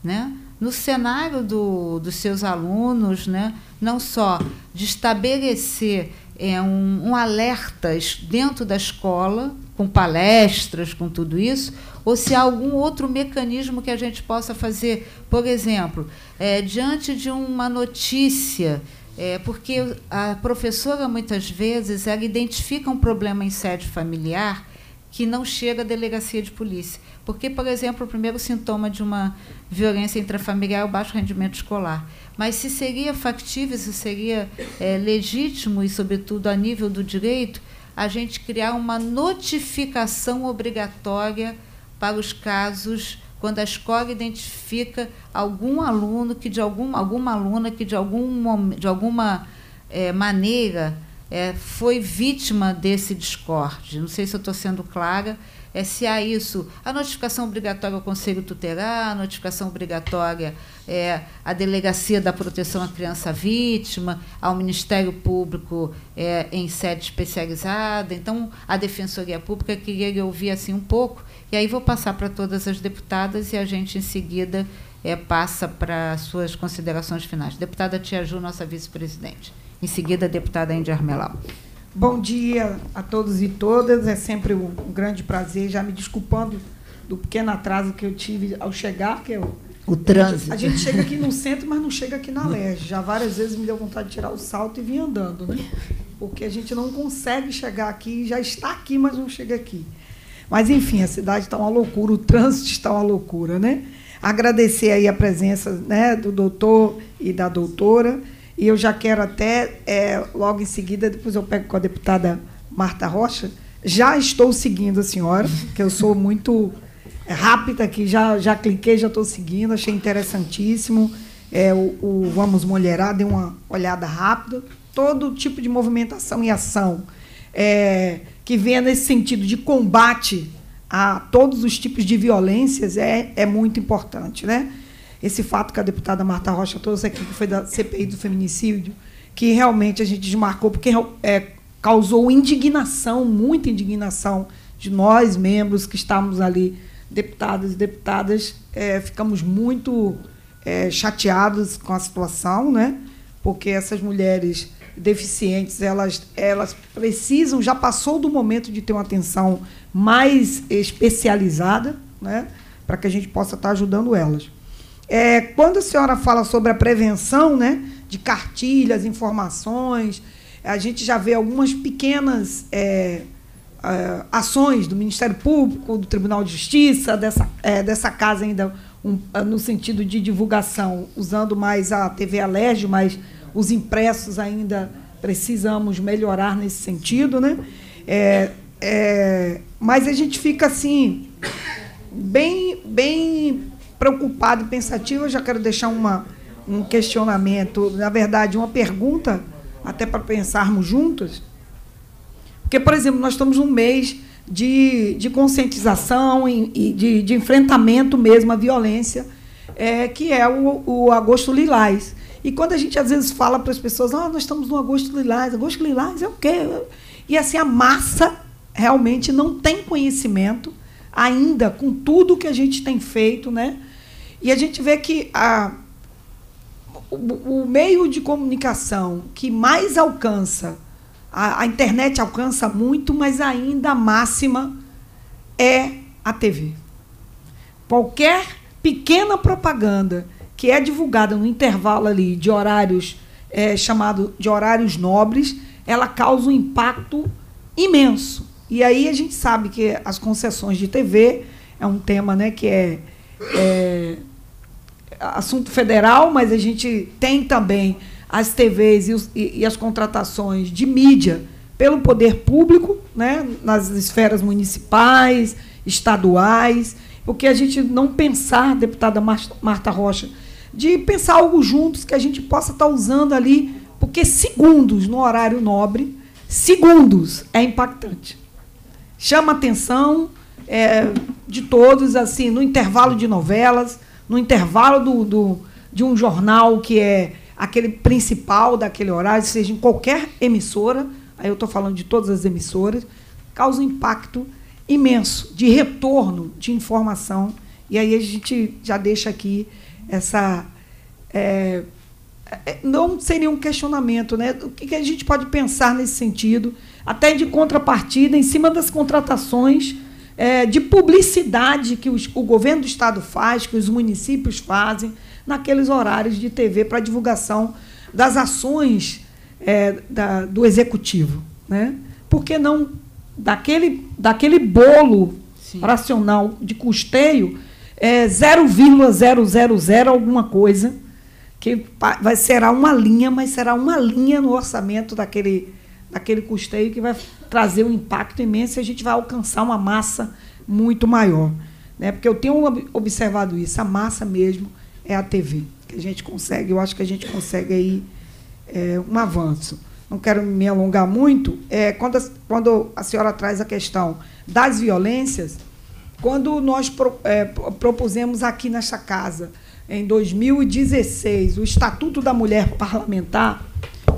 né, no cenário do, dos seus alunos, né, não só de estabelecer é, um, um alerta dentro da escola, com palestras, com tudo isso, ou se há algum outro mecanismo que a gente possa fazer, por exemplo, é, diante de uma notícia, é, porque a professora muitas vezes ela identifica um problema em sede familiar que não chega à delegacia de polícia. Porque, por exemplo, o primeiro sintoma de uma violência intrafamiliar é o baixo rendimento escolar. Mas se seria factível, se seria é, legítimo e, sobretudo, a nível do direito, a gente criar uma notificação obrigatória para os casos quando a escola identifica algum aluno que de algum, alguma aluna que de, algum, de alguma é, maneira é, foi vítima desse discorde. Não sei se eu estou sendo clara, é, se há isso, a notificação obrigatória ao Conselho Tutelar, a notificação obrigatória é, à Delegacia da Proteção à Criança Vítima, ao Ministério Público é, em sede especializada, então a Defensoria Pública, queria ouvir assim um pouco, e aí vou passar para todas as deputadas e a gente em seguida é, passa para suas considerações finais. Deputada Tia Ju, nossa vice-presidente. Em seguida, a deputada Índia Armelau. Bom dia a todos e todas. É sempre um grande prazer, já me desculpando do pequeno atraso que eu tive ao chegar, que eu o trânsito. A gente chega aqui no centro, mas não chega aqui na Leste. Já várias vezes me deu vontade de tirar o salto e vir andando, né? Porque a gente não consegue chegar aqui, já está aqui, mas não chega aqui. Mas, enfim, a cidade está uma loucura, o trânsito está uma loucura, né? Agradecer aí a presença né, do doutor e da doutora. E eu já quero até, é, logo em seguida, depois eu pego com a deputada Marta Rocha, já estou seguindo a senhora, que eu sou muito é rápida aqui, já, já cliquei, já estou seguindo, achei interessantíssimo. É, o, o Vamos Mulherar, dei uma olhada rápida. Todo tipo de movimentação e ação é, que venha nesse sentido de combate a todos os tipos de violências é, é muito importante. Né? Esse fato que a deputada Marta Rocha trouxe aqui, que foi da CPI do feminicídio, que realmente a gente desmarcou, porque é, causou indignação, muita indignação de nós, membros que estávamos ali deputados e deputadas é, ficamos muito é, chateados com a situação, né? porque essas mulheres deficientes elas, elas precisam, já passou do momento de ter uma atenção mais especializada, né? para que a gente possa estar ajudando elas. É, quando a senhora fala sobre a prevenção né, de cartilhas, informações, a gente já vê algumas pequenas é, uh, ações do Ministério Público, do Tribunal de Justiça, dessa, é, dessa casa ainda um, no sentido de divulgação, usando mais a TV Alérgio, mas os impressos ainda precisamos melhorar nesse sentido, né? É, é, mas a gente fica assim bem, bem preocupado e pensativo. Eu já quero deixar uma, um questionamento, na verdade, uma pergunta, até para pensarmos juntos. Porque, por exemplo, nós estamos num mês de, de conscientização e, de, de enfrentamento mesmo à violência, é, que é o, o Agosto Lilás. E quando a gente às vezes fala para as pessoas, ah, nós estamos no Agosto Lilás, Agosto Lilás é o quê? E assim, a massa realmente não tem conhecimento ainda com tudo que a gente tem feito, né? E a gente vê que a, o, o meio de comunicação que mais alcança a, a internet alcança muito, mas ainda a máxima é a TV. Qualquer pequena propaganda que é divulgada no intervalo ali de horários é, chamado de horários nobres, ela causa um impacto imenso. E aí a gente sabe que as concessões de TV é um tema né, que é, é assunto federal, mas a gente tem também as TVs e, os, e, e as contratações de mídia pelo poder público, né, nas esferas municipais, estaduais, porque a gente não pensar, deputada Marta Rocha, de pensar algo juntos que a gente possa estar usando ali, porque segundos no horário nobre, segundos é impactante. Chama atenção é, de todos, assim, no intervalo de novelas, no intervalo do, do, de um jornal que é aquele principal daquele horário, seja em qualquer emissora, aí eu estou falando de todas as emissoras, causa um impacto imenso de retorno de informação. E aí a gente já deixa aqui essa. É, é não seria um questionamento, né? O que, a gente pode pensar nesse sentido, até de contrapartida, em cima das contratações é, de publicidade que os, o governo do Estado faz, que os municípios fazem, naqueles horários de TV para divulgação das ações é, da, do executivo. Né? Por que não daquele, daquele bolo Sim. racional de custeio é, 0,000 alguma coisa, que vai, será uma linha, mas será uma linha no orçamento daquele, daquele custeio que vai trazer um impacto imenso e a gente vai alcançar uma massa muito maior. Né? Porque eu tenho observado isso, a massa mesmo é a TV. Que a gente consegue, eu acho que a gente consegue aí é, um avanço. Não quero me alongar muito. É, quando, a, quando a senhora traz a questão das violências, quando nós pro, é, propusemos aqui nesta casa, em 2016, o Estatuto da Mulher Parlamentar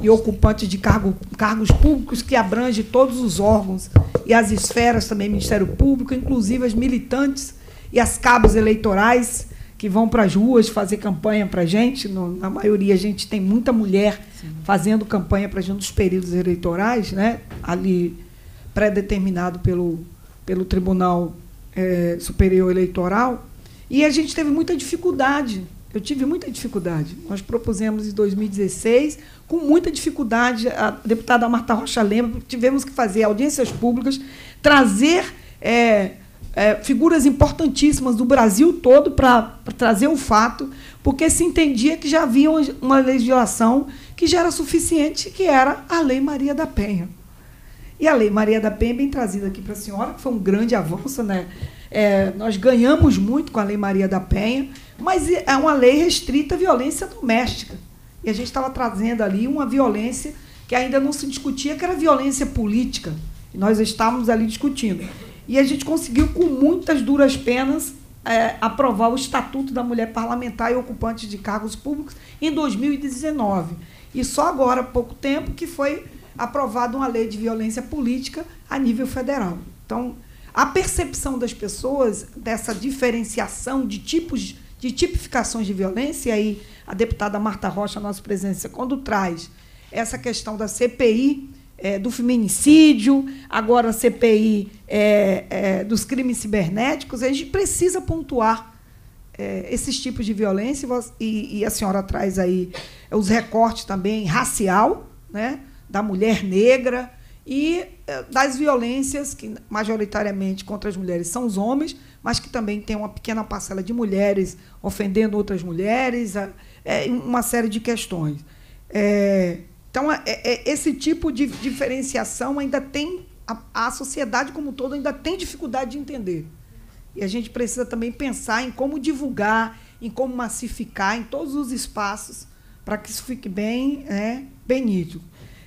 e ocupante de cargo, cargos públicos que abrange todos os órgãos e as esferas também, Ministério Público, inclusive as militantes e as cabos eleitorais, que vão para as ruas fazer campanha para a gente. No, na maioria, a gente tem muita mulher Sim. fazendo campanha para a gente nos períodos eleitorais, né? ali pré-determinado pelo, pelo Tribunal é, Superior Eleitoral, e a gente teve muita dificuldade. Eu tive muita dificuldade. Nós propusemos em 2016, com muita dificuldade, a deputada Marta Rocha lembra, tivemos que fazer audiências públicas, trazer é, é, figuras importantíssimas do Brasil todo para trazer o fato, porque se entendia que já havia uma legislação que já era suficiente, que era a Lei Maria da Penha. E a Lei Maria da Penha, bem trazida aqui para a senhora, que foi um grande avanço, né? É, nós ganhamos muito com a Lei Maria da Penha, mas é uma lei restrita à violência doméstica. E a gente estava trazendo ali uma violência que ainda não se discutia, que era violência política. E nós estávamos ali discutindo. E a gente conseguiu, com muitas duras penas, é, aprovar o Estatuto da Mulher Parlamentar e Ocupante de Cargos Públicos em 2019. E só agora, há pouco tempo, que foi aprovada uma lei de violência política a nível federal. Então, a percepção das pessoas dessa diferenciação de tipos de tipificações de violência, e aí a deputada Marta Rocha, nossa presença, quando traz essa questão da CPI é, do feminicídio, agora a CPI é, é, dos crimes cibernéticos, a gente precisa pontuar é, esses tipos de violência, e, e, a senhora traz aí os recortes também racial, né? Da mulher negra e eh, das violências que majoritariamente contra as mulheres são os homens, mas que também tem uma pequena parcela de mulheres ofendendo outras mulheres, é, uma série de questões. É, então, é, é, esse tipo de diferenciação ainda tem a, a sociedade como um todo ainda tem dificuldade de entender. E a gente precisa também pensar em como divulgar, em como massificar em todos os espaços para que isso fique bem, né, bem nítido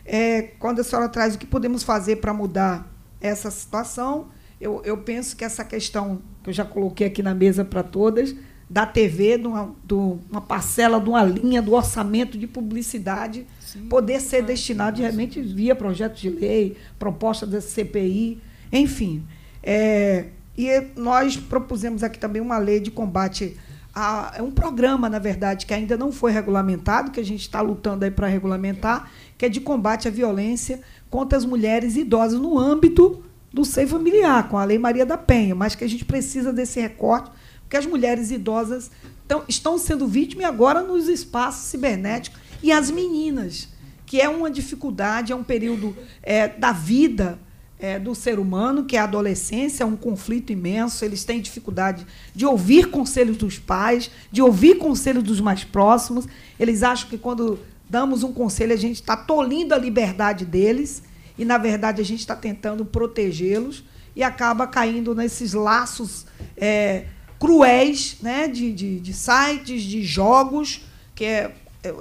é, quando a senhora traz o que podemos fazer para mudar essa situação, eu, eu, penso que essa questão que eu já coloquei aqui na mesa para todas, da TV, de uma, de uma, parcela de uma linha do orçamento de publicidade, Sim, poder ser destinado realmente via projeto de lei, proposta da CPI, enfim. É, e nós propusemos aqui também uma lei de combate a, é um programa, na verdade, que ainda não foi regulamentado, que a gente está lutando aí para regulamentar, que é de combate à violência contra as mulheres idosas no âmbito do seio familiar, com a Lei Maria da Penha, mas que a gente precisa desse recorte, porque as mulheres idosas tão, estão sendo vítimas agora nos espaços cibernéticos e as meninas, que é uma dificuldade, é um período é, da vida é, do ser humano, que é a adolescência, é um conflito imenso. Eles têm dificuldade de ouvir conselhos dos pais, de ouvir conselhos dos mais próximos. Eles acham que quando damos um conselho, a gente está tolindo a liberdade deles e, na verdade, a gente está tentando protegê-los e acaba caindo nesses laços é, cruéis né, de, de, de, sites, de jogos, que é, é,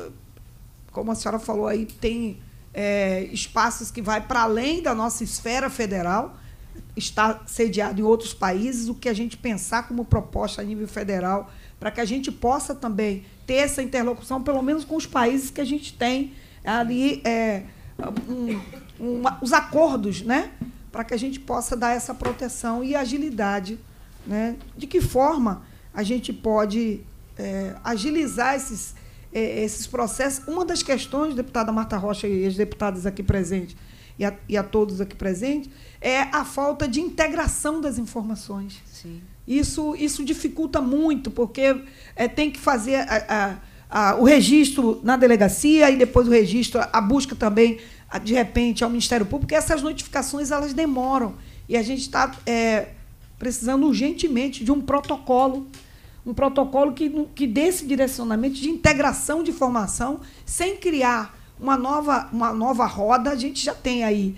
como a senhora falou aí, tem é, espaços que vai para além da nossa esfera federal, está sediado em outros países, o que a gente pensar como proposta a nível federal, para que a gente possa também ter essa interlocução, pelo menos com os países que a gente tem ali é, um, um, os acordos, né? para que a gente possa dar essa proteção e agilidade. Né? De que forma a gente pode é, agilizar esses, esses processos? Uma das questões, deputada Marta Rocha e as deputadas aqui presentes, e a, e a todos aqui presentes, é a falta de integração das informações. Sim. Isso, isso dificulta muito, porque é, tem que fazer a, a, a, o registro na delegacia e depois o registro, a busca também, de repente, ao Ministério Público, porque essas notificações elas demoram. E a gente está é, precisando urgentemente de um protocolo, um protocolo que, que dê esse direcionamento de integração de informação, sem criar uma nova, uma nova roda. A gente já tem aí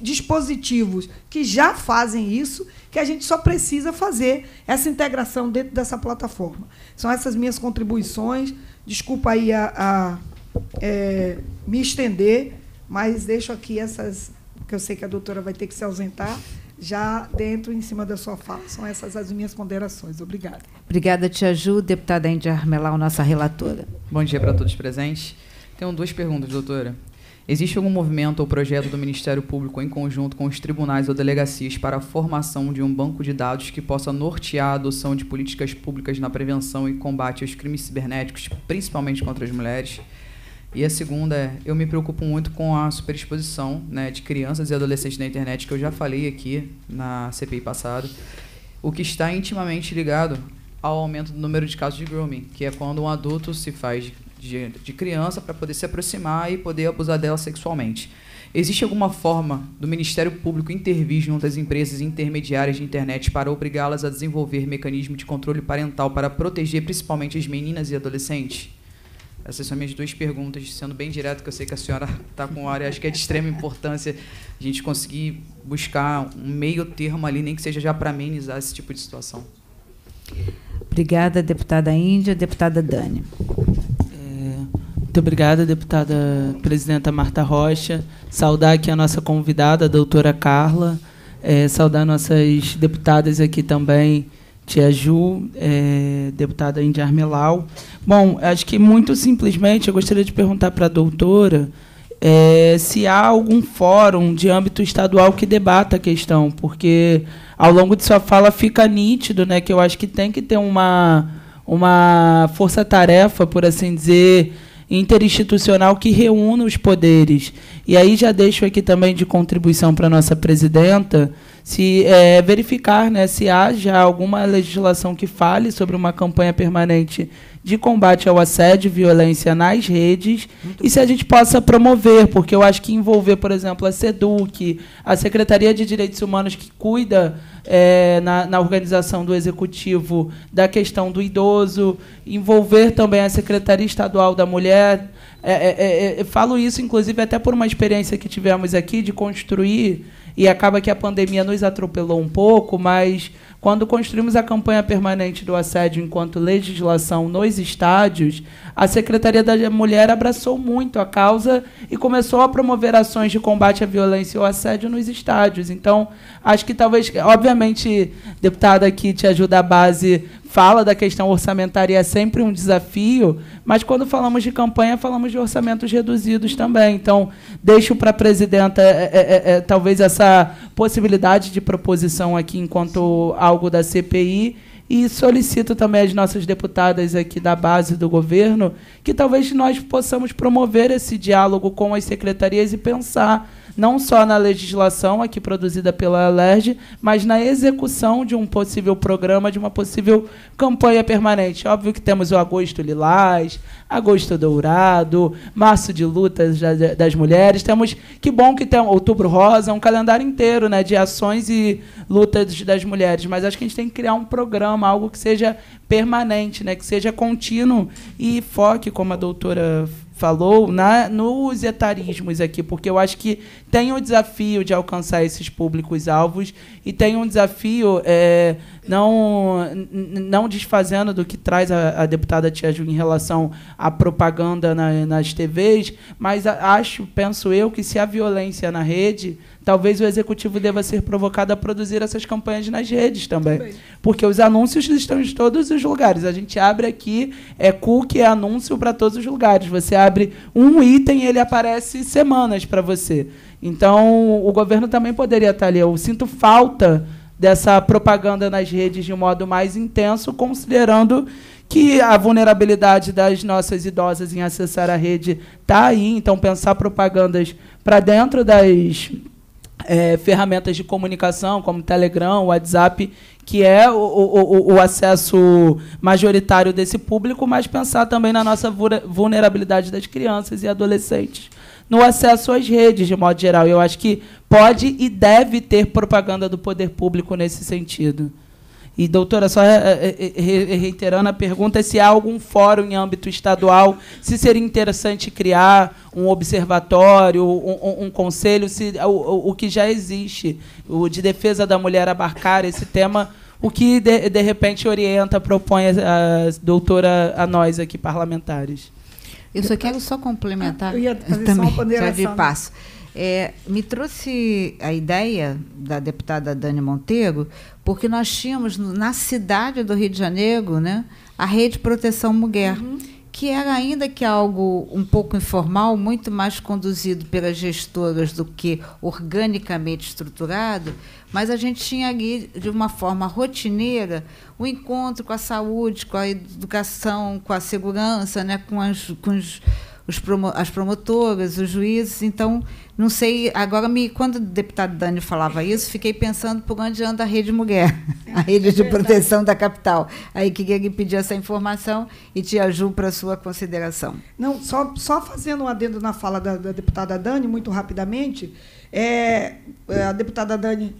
dispositivos que já fazem isso, que a gente só precisa fazer essa integração dentro dessa plataforma. São essas minhas contribuições. Desculpa aí a, a é, me estender, mas deixo aqui essas, que eu sei que a doutora vai ter que se ausentar, já dentro, em cima da sua fala. São essas as minhas ponderações. Obrigada. Obrigada, Tia Ju, deputada Índia Armelau, nossa relatora. Bom dia para todos presentes. Tenho duas perguntas, doutora. Existe algum movimento ou projeto do Ministério Público em conjunto com os tribunais ou delegacias para a formação de um banco de dados que possa nortear a adoção de políticas públicas na prevenção e combate aos crimes cibernéticos, principalmente contra as mulheres? E a segunda é, eu me preocupo muito com a superexposição né, de crianças e adolescentes na internet, que eu já falei aqui na CPI passada, o que está intimamente ligado ao aumento do número de casos de grooming, que é quando um adulto se faz de, de criança para poder se aproximar e poder abusar dela sexualmente. Existe alguma forma do Ministério Público intervir junto às empresas intermediárias de internet para obrigá-las a desenvolver mecanismo de controle parental para proteger principalmente as meninas e adolescentes? Essas são minhas duas perguntas, sendo bem direto, que eu sei que a senhora está com área, acho que é de extrema importância a gente conseguir buscar um meio termo ali, nem que seja já para amenizar esse tipo de situação. Obrigada, deputada Índia. Deputada Dani. É, muito obrigada, deputada presidenta Marta Rocha. Saudar aqui a nossa convidada, a doutora Carla. É, saudar nossas deputadas aqui também, Tia Ju, é, deputada Índia Armelau. Bom, acho que muito simplesmente eu gostaria de perguntar para a doutora é, se há algum fórum de âmbito estadual que debata a questão, porque ao longo de sua fala fica nítido né, que eu acho que tem que ter uma, uma força-tarefa, por assim dizer, interinstitucional que reúna os poderes. E aí já deixo aqui também de contribuição para a nossa presidenta se é, verificar né, se há já alguma legislação que fale sobre uma campanha permanente de combate ao assédio e violência nas redes Muito e se a gente possa promover, porque eu acho que envolver, por exemplo, a SEDUC, a Secretaria de Direitos Humanos que cuida é, na, na, organização do Executivo da questão do idoso, envolver também a Secretaria Estadual da Mulher. É, é, é falo isso, inclusive, até por uma experiência que tivemos aqui de construir, e acaba que a pandemia nos atropelou um pouco, mas quando construímos a campanha permanente do assédio enquanto legislação nos estádios, a Secretaria da Mulher abraçou muito a causa e começou a promover ações de combate à violência e ao assédio nos estádios. Então, acho que talvez, obviamente, deputada que te ajuda a base fala da questão orçamentária é sempre um desafio, mas quando falamos de campanha, falamos de orçamentos reduzidos também. Então, deixo para a presidenta é, é, é, talvez essa possibilidade de proposição aqui enquanto algo da CPI e solicito também às nossas deputadas aqui da base do governo que talvez nós possamos promover esse diálogo com as secretarias e pensar não só na legislação aqui produzida pela Alerj, mas na execução de um possível programa, de uma possível campanha permanente. Óbvio que temos o Agosto Lilás, Agosto Dourado, Março de Lutas das Mulheres, temos, que bom que tem Outubro Rosa, um calendário inteiro né, de ações e lutas das mulheres, mas acho que a gente tem que criar um programa, algo que seja permanente, né, que seja contínuo e foque, como a doutora falou na, nos etarismos aqui, porque eu acho que tem o desafio de alcançar esses públicos-alvos e tem um desafio, é, não, não desfazendo do que traz a, a deputada Tia Ju em relação à propaganda na, nas TVs, mas acho, penso eu, que se a violência na rede talvez o executivo deva ser provocado a produzir essas campanhas nas redes também. também. Porque os anúncios estão em todos os lugares. A gente abre aqui, é cookie, é anúncio para todos os lugares. Você abre um item e ele aparece semanas para você. Então, o governo também poderia estar ali. Eu sinto falta dessa propaganda nas redes de um modo mais intenso, considerando que a vulnerabilidade das nossas idosas em acessar a rede está aí. Então, pensar propagandas para dentro das é, ferramentas de comunicação, como Telegram, WhatsApp, que é o, o, o, acesso majoritário desse público, mas pensar também na nossa vulnerabilidade das crianças e adolescentes no acesso às redes, de modo geral. Eu acho que pode e deve ter propaganda do poder público nesse sentido. E, doutora, só é, é, é, reiterando a pergunta, se há algum fórum em âmbito estadual, se seria interessante criar um observatório, um, um conselho, se o, o, que já existe, o de defesa da mulher abarcar esse tema, o que, de, de repente, orienta, propõe a, a doutora a nós aqui, parlamentares. Eu só quero só complementar. Ah, eu ia fazer também, só uma já de passo. É, me trouxe a ideia da deputada Dani Monteiro, porque nós tínhamos na cidade do Rio de Janeiro né, a Rede Proteção Mulher. Uhum que era ainda que algo um pouco informal, muito mais conduzido pelas gestoras do que organicamente estruturado, mas a gente tinha ali, de uma forma rotineira, o um encontro com a saúde, com a educação, com a segurança, né, com, as, com os os promo as promotoras, os juízes. Então, não sei. Agora, me, quando o deputado Dani falava isso, fiquei pensando por onde anda a Rede Mulher, a rede é de proteção da capital. Aí queria lhe pedir essa informação e te ajudo para a sua consideração. Não, só, só fazendo um adendo na fala da, da deputada Dani, muito rapidamente. É, é a deputada Dani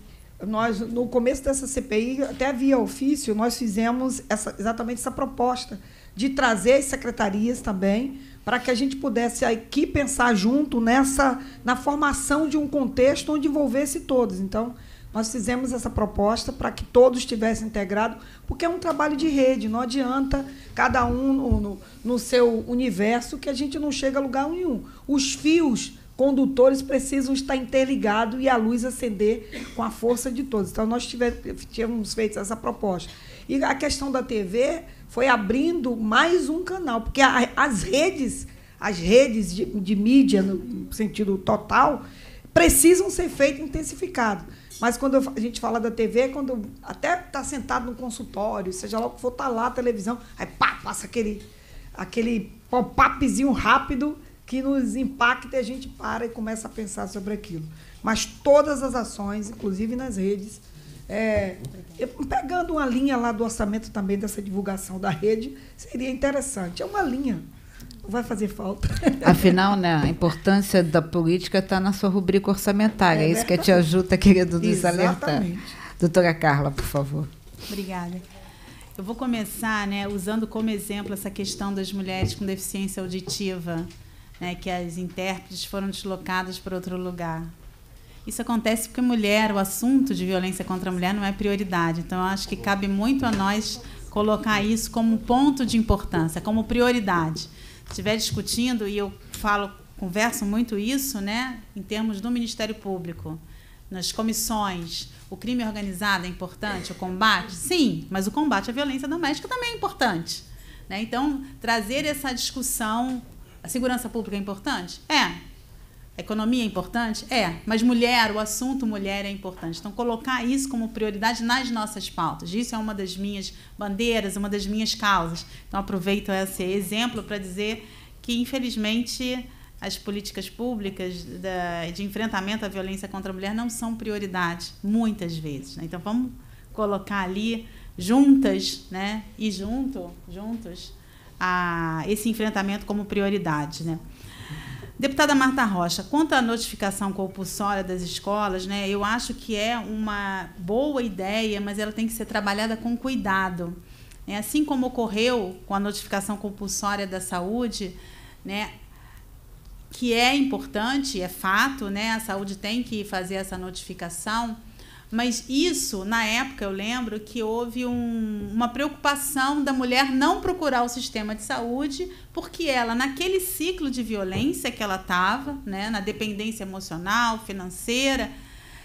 nós no começo dessa CPI, até via ofício, nós fizemos essa, exatamente essa proposta de trazer as secretarias também para que a gente pudesse aqui pensar junto nessa na formação de um contexto onde envolvesse todos. Então, nós fizemos essa proposta para que todos estivessem integrados, porque é um trabalho de rede, não adianta cada um no, no, no seu universo que a gente não chega a lugar nenhum. Os fios condutores precisam estar interligados e a luz acender com a força de todos. Então, nós tínhamos feito essa proposta. E a questão da TV foi abrindo mais um canal, porque as redes, as redes de, de, mídia, no sentido total, precisam ser feitas intensificadas. Mas quando a gente fala da TV, quando até está sentado no consultório, seja lá o que for, está lá a televisão, aí pá, passa aquele, aquele pop-upzinho rápido que nos impacta e a gente para e começa a pensar sobre aquilo. Mas todas as ações, inclusive nas redes, é, pegando uma linha lá do orçamento também dessa divulgação da rede, seria interessante. É uma linha. Não vai fazer falta. Afinal, né, a importância da política está na sua rubrica orçamentária. É, é isso que a tia Ju está querendo nos Exatamente. alertar. Doutora Carla, por favor. Obrigada. Eu vou começar né, usando como exemplo essa questão das mulheres com deficiência auditiva né, que as intérpretes foram deslocadas para outro lugar. Isso acontece porque mulher, o assunto de violência contra a mulher não é prioridade. Então, acho que cabe muito a nós colocar isso como ponto de importância, como prioridade. Se estiver discutindo, e eu falo, converso muito isso, né, em termos do Ministério Público, nas comissões, o crime organizado é importante, o combate? Sim, mas o combate à violência doméstica também é importante. Né? Então, trazer essa discussão a segurança pública é importante? É. A economia é importante? É. Mas mulher, o assunto mulher é importante. Então, colocar isso como prioridade nas nossas pautas. Isso é uma das minhas bandeiras, uma das minhas causas. Então, aproveito esse exemplo para dizer que, infelizmente, as políticas públicas de enfrentamento à violência contra a mulher não são prioridade, muitas vezes. Né? Então, vamos colocar ali juntas, né? E junto, juntos, a esse enfrentamento como prioridade. Né? Deputada Marta Rocha, quanto à notificação compulsória das escolas, né, eu acho que é uma boa ideia, mas ela tem que ser trabalhada com cuidado. É, assim como ocorreu com a notificação compulsória da saúde, né, que é importante, é fato, né, a saúde tem que fazer essa notificação, mas isso, na época, eu lembro que houve um, uma preocupação da mulher não procurar o sistema de saúde, porque ela, naquele ciclo de violência que ela estava, né, na dependência emocional, financeira,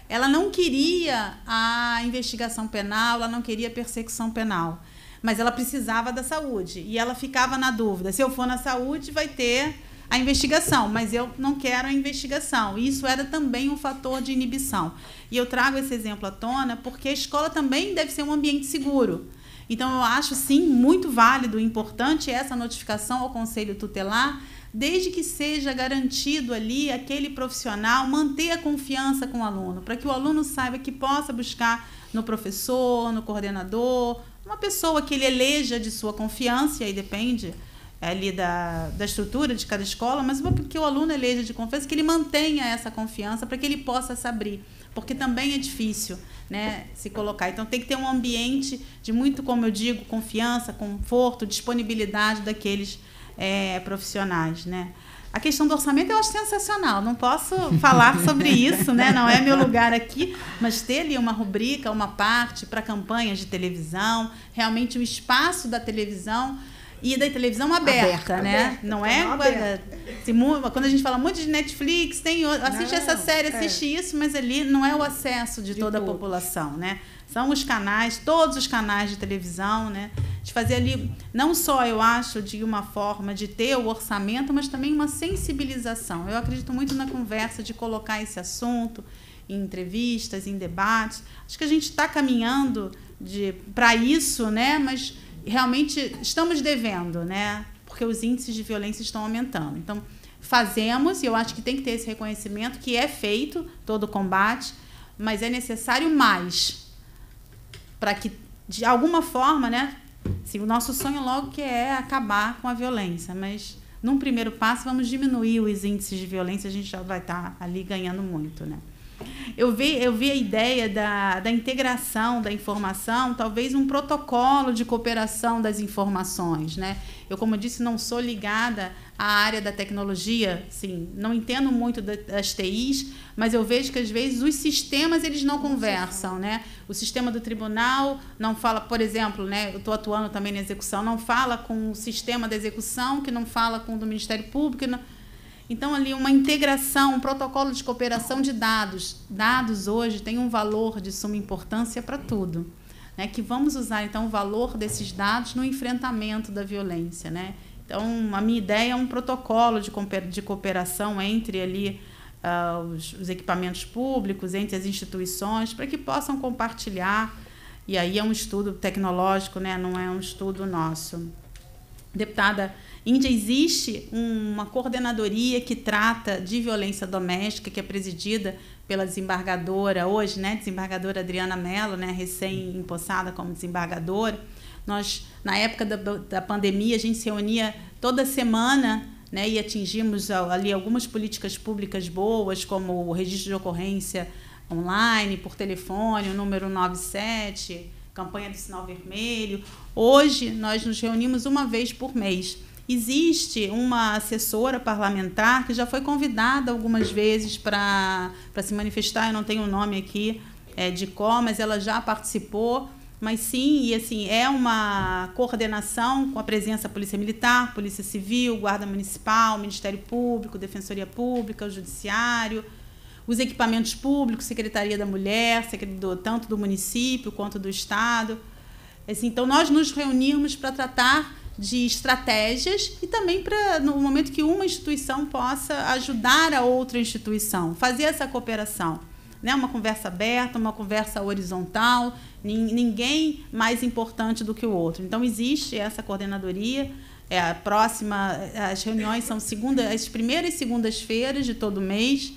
ela não queria a investigação penal, ela não queria persecução penal. Mas ela precisava da saúde. E ela ficava na dúvida: se eu for na saúde, vai ter a investigação, mas eu não quero a investigação. Isso era também um fator de inibição. E eu trago esse exemplo à tona porque a escola também deve ser um ambiente seguro. Então, eu acho, sim, muito válido e importante essa notificação ao conselho tutelar, desde que seja garantido ali aquele profissional manter a confiança com o aluno, para que o aluno saiba que possa buscar no professor, no coordenador, uma pessoa que ele eleja de sua confiança, e aí depende ali da, da estrutura de cada escola, mas que o aluno eleja de confiança, que ele mantenha essa confiança para que ele possa se abrir, porque também é difícil né, se colocar. Então tem que ter um ambiente de muito, como eu digo, confiança, conforto, disponibilidade daqueles é, profissionais. Né? A questão do orçamento eu acho sensacional. Não posso falar sobre isso, né? não é meu lugar aqui, mas ter ali uma rubrica, uma parte para campanhas de televisão, realmente o espaço da televisão e da televisão aberta, aberta né? Aberta, não é quando, quando a gente fala muito de Netflix, tem assiste não, essa série, é. assiste é. isso, mas ali não é o acesso de, de toda todos. a população, né? São os canais, todos os canais de televisão, né? De fazer ali, não só eu acho de uma forma de ter o orçamento, mas também uma sensibilização. Eu acredito muito na conversa de colocar esse assunto em entrevistas, em debates. Acho que a gente está caminhando para isso, né? Mas realmente estamos devendo, né? porque os índices de violência estão aumentando. Então, fazemos, e eu acho que tem que ter esse reconhecimento, que é feito todo o combate, mas é necessário mais para que, de alguma forma, né? Sim, o nosso sonho logo que é acabar com a violência, mas num primeiro passo vamos diminuir os índices de violência, a gente já vai estar ali ganhando muito, né? Eu vi, eu vi a ideia da, da integração da informação, talvez um protocolo de cooperação das informações. Né? Eu, como eu disse, não sou ligada à área da tecnologia, sim, não entendo muito das TIs, mas eu vejo que às vezes os sistemas eles não conversam. Né? O sistema do tribunal não fala, por exemplo, né, eu estou atuando também na execução, não fala com o sistema da execução, que não fala com o do Ministério Público. Não, então, ali, uma integração, um protocolo de cooperação de dados. Dados hoje têm um valor de suma importância para tudo. Né? Que vamos usar, então, o valor desses dados no enfrentamento da violência. Né? Então, a minha ideia é um protocolo de, cooperação entre ali uh, os, os equipamentos públicos, entre as instituições, para que possam compartilhar. E aí é um estudo tecnológico, né? não é um estudo nosso. Deputada Índia existe uma coordenadoria que trata de violência doméstica, que é presidida pela desembargadora hoje, né, desembargadora Adriana Mello, né, recém-empossada como desembargadora. Nós, na época da, da pandemia, a gente se reunia toda semana né, e atingimos ali algumas políticas públicas boas, como o registro de ocorrência online, por telefone, o número 97, campanha do sinal vermelho. Hoje, nós nos reunimos uma vez por mês. Existe uma assessora parlamentar que já foi convidada algumas vezes para se manifestar, eu não tenho o nome aqui é, de qual, mas ela já participou. Mas sim, e assim, é uma coordenação com a presença da Polícia Militar, Polícia Civil, Guarda Municipal, Ministério Público, Defensoria Pública, o Judiciário, os equipamentos públicos, Secretaria da Mulher, tanto do município quanto do Estado. Assim, então, nós nos reunimos para tratar de estratégias e também para, no momento que uma instituição possa ajudar a outra instituição, fazer essa cooperação. Né? Uma conversa aberta, uma conversa horizontal, ninguém mais importante do que o outro. Então, existe essa coordenadoria. É, a próxima, as reuniões são segunda, as primeiras segundas-feiras de todo mês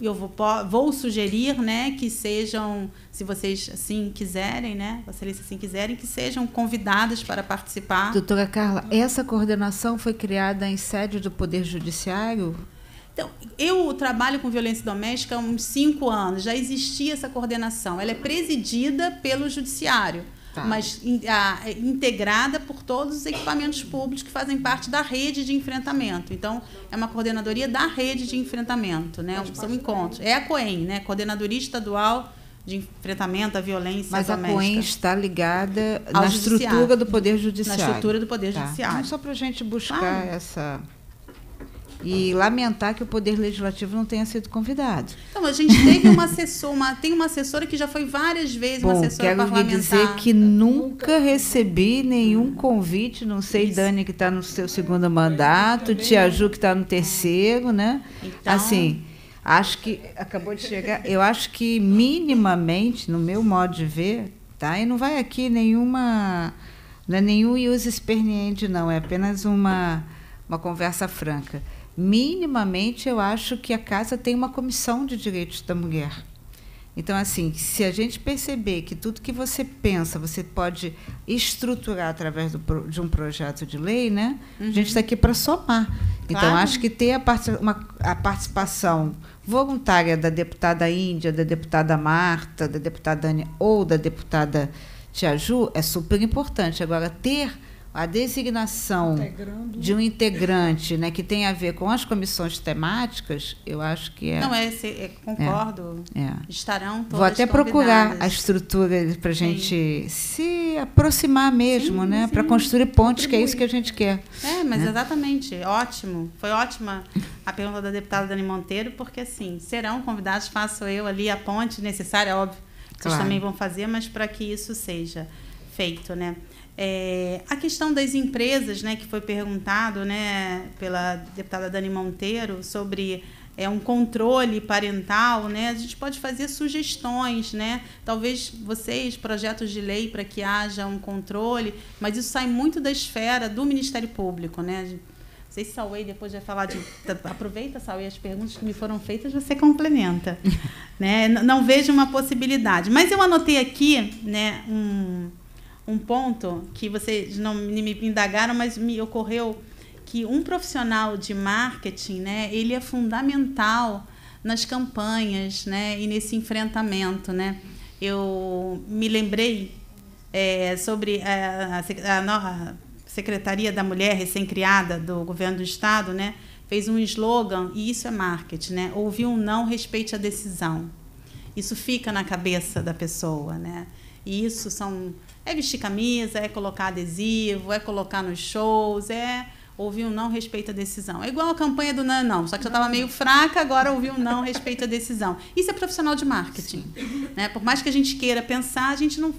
eu vou, vou sugerir né, que sejam, se vocês assim quiserem, né, vocês assim quiserem, que sejam convidadas para participar. Doutora Carla, essa coordenação foi criada em sede do Poder Judiciário? Então, eu trabalho com violência doméstica há uns cinco anos, já existia essa coordenação. Ela é presidida pelo Judiciário tá. mas a, integrada por todos os equipamentos públicos que fazem parte da rede de enfrentamento. Então, é uma coordenadoria da rede de enfrentamento, né? São encontros. É a COEM, né? Coordenadoria Estadual de Enfrentamento à Violência Mas Doméstica. a COEM está ligada Ao na judiciário. estrutura do Poder Judiciário. Na estrutura do Poder tá. Judiciário. Não, só para a gente buscar claro. essa e lamentar que o Poder Legislativo não tenha sido convidado. Então, a gente teve uma assessora, uma, tem uma assessora que já foi várias vezes Bom, uma assessora quero parlamentar. dizer que nunca recebi nenhum convite, não sei, Isso. Dani, que está no seu segundo mandato, Tia Ju, que está no terceiro, né? Então, assim, acho que acabou de chegar, eu acho que minimamente, no meu modo de ver, tá? E não vai aqui nenhuma, não é nenhum use esperniente, não, é apenas uma, uma conversa franca minimamente eu acho que a casa tem uma comissão de direitos da mulher. Então, assim, se a gente perceber que tudo que você pensa você pode estruturar através do, de um projeto de lei, né? Uhum. A gente está aqui para somar. Então, claro. Acho que ter a, part uma, a participação voluntária da deputada Índia, da deputada Marta, da deputada Dani ou da deputada Tia Ju é super importante. Agora, ter a designação Integrando. de um integrante né, que tem a ver com as comissões temáticas, eu acho que é. Não, é, é concordo. É, é. Estarão todas Vou até procurar a estrutura para a gente se aproximar mesmo, sim, né? Para construir pontes, que é isso que a gente quer. É, mas né? exatamente. Ótimo. Foi ótima a pergunta da deputada Dani Monteiro, porque assim, serão convidados, faço eu ali a ponte necessária, óbvio. Vocês claro. também vão fazer, mas para que isso seja feito, né? É, a questão das empresas, né, que foi perguntado né, pela deputada Dani Monteiro sobre é um controle parental, né? A gente pode fazer sugestões, né? Talvez vocês projetos de lei para que haja um controle, mas isso sai muito da esfera do Ministério Público, né? Não sei se Sauei depois vai falar de. Aproveita, Sauei, as perguntas que me foram feitas, você complementa. né? Não vejo uma possibilidade. Mas eu anotei aqui né, um, um ponto que vocês não me indagaram, mas me ocorreu que um profissional de marketing, né, ele é fundamental nas campanhas, né, e nesse enfrentamento, né. Eu me lembrei é, sobre a, a, a, Secretaria da Mulher recém-criada do Governo do Estado, né, fez um slogan e isso é marketing, né, ouvir um não, respeite a decisão. Isso fica na cabeça da pessoa, né. E isso são é vestir camisa, é colocar adesivo, é colocar nos shows, é ouvi um não, respeita a decisão. É igual a campanha do não, não, só que já estava meio fraca, agora ouvi um não, respeita a decisão. Isso é profissional de marketing. Né? Por mais que a gente queira pensar, a gente não.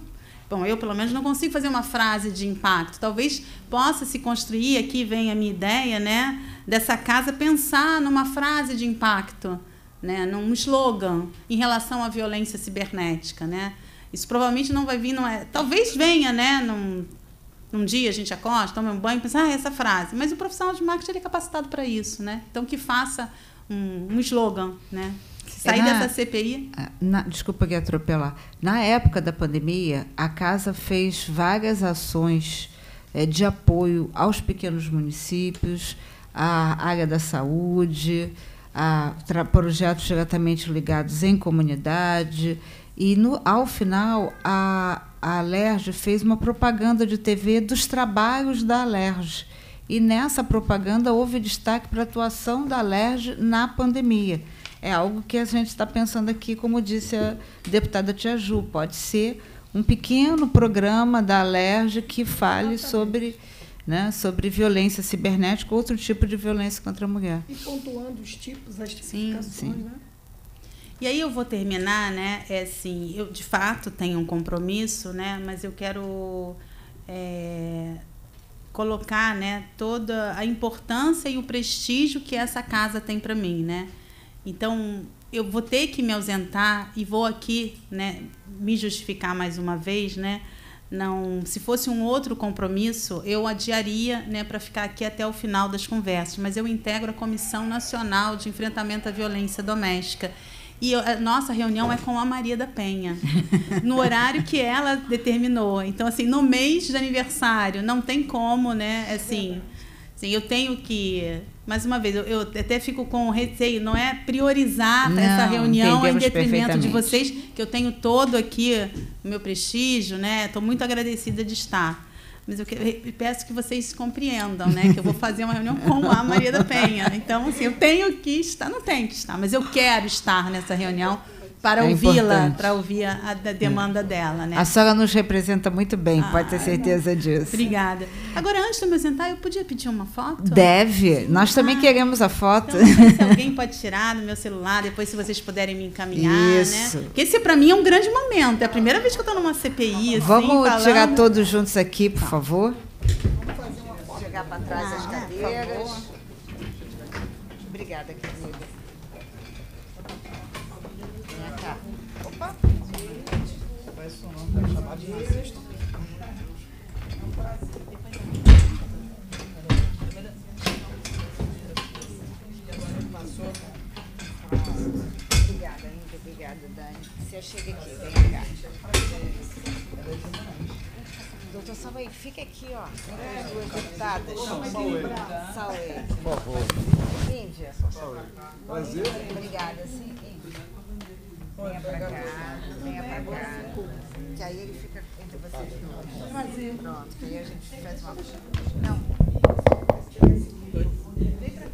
Bom, eu pelo menos não consigo fazer uma frase de impacto. Talvez possa se construir, aqui vem a minha ideia, né, dessa casa pensar numa frase de impacto, né, num slogan em relação à violência cibernética, né? Isso provavelmente não vai vir, não é, talvez venha, né, num, num dia a gente acorda, toma um banho e pensa, ah, essa frase. Mas o profissional de marketing ele é capacitado para isso, né? Então que faça um, um slogan, né? Sair na, dessa CPI. Na, desculpa que atropelar. Na época da pandemia, a casa fez várias ações é, de apoio aos pequenos municípios, à área da saúde, a projetos diretamente ligados em comunidade. E no, ao final, a, a Alerj fez uma propaganda de TV dos trabalhos da Alerj. E nessa propaganda houve destaque para a atuação da Alerj na pandemia. É algo que a gente está pensando aqui, como disse a deputada Tia Ju, pode ser um pequeno programa da Alerj que fale sobre, né, sobre violência cibernética, outro tipo de violência contra a mulher. E pontuando os tipos, as tipificações, sim, sim. né? E aí eu vou terminar, né? É assim, eu de fato tenho um compromisso, né? Mas eu quero é, colocar, né? Toda a importância e o prestígio que essa casa tem para mim, né? Então eu vou ter que me ausentar e vou aqui, né? Me justificar mais uma vez, né? Não, se fosse um outro compromisso, eu adiaria, né, para ficar aqui até o final das conversas. Mas eu integro a Comissão Nacional de Enfrentamento à Violência Doméstica e a nossa reunião é com a Maria da Penha, no horário que ela determinou. Então, assim, no mês de aniversário, não tem como, né? Assim, assim eu tenho que. Mais uma vez, eu, eu até fico com receio, não é priorizar não, essa reunião em detrimento de vocês, que eu tenho todo aqui o meu prestígio, né? Estou muito agradecida de estar. Mas eu peço que vocês compreendam, né? Que eu vou fazer uma reunião com a Maria da Penha. Então, assim, eu tenho que estar, não tenho que estar, mas eu quero estar nessa reunião para é ouvi-la, para ouvir a, a demanda é. dela. Né? A senhora nos representa muito bem, ah, pode ter certeza disso. Obrigada. Agora, antes de me sentar, eu podia pedir uma foto? Deve. Nós também ah, queremos a foto. Então, se alguém pode tirar do meu celular, depois se vocês puderem me encaminhar. Né? Isso. Né? Porque esse, para mim, é um grande momento. É a primeira vez que eu estou numa CPI. Assim, Vamos falando... tirar todos juntos aqui, por favor. Vamos fazer uma foto. Chegar para trás ah, as cadeiras. Você chega aqui, vem cá. Doutor Samuel, fica aqui, ó. Entre as duas deputadas. Saúde. Por favor. Índia. Prazer. Obrigada, sim. Venha pra cá. Venha pra cá. Que aí ele fica entre vocês dois. Prazer. Pronto, que aí a gente faz uma. Não. Vem pra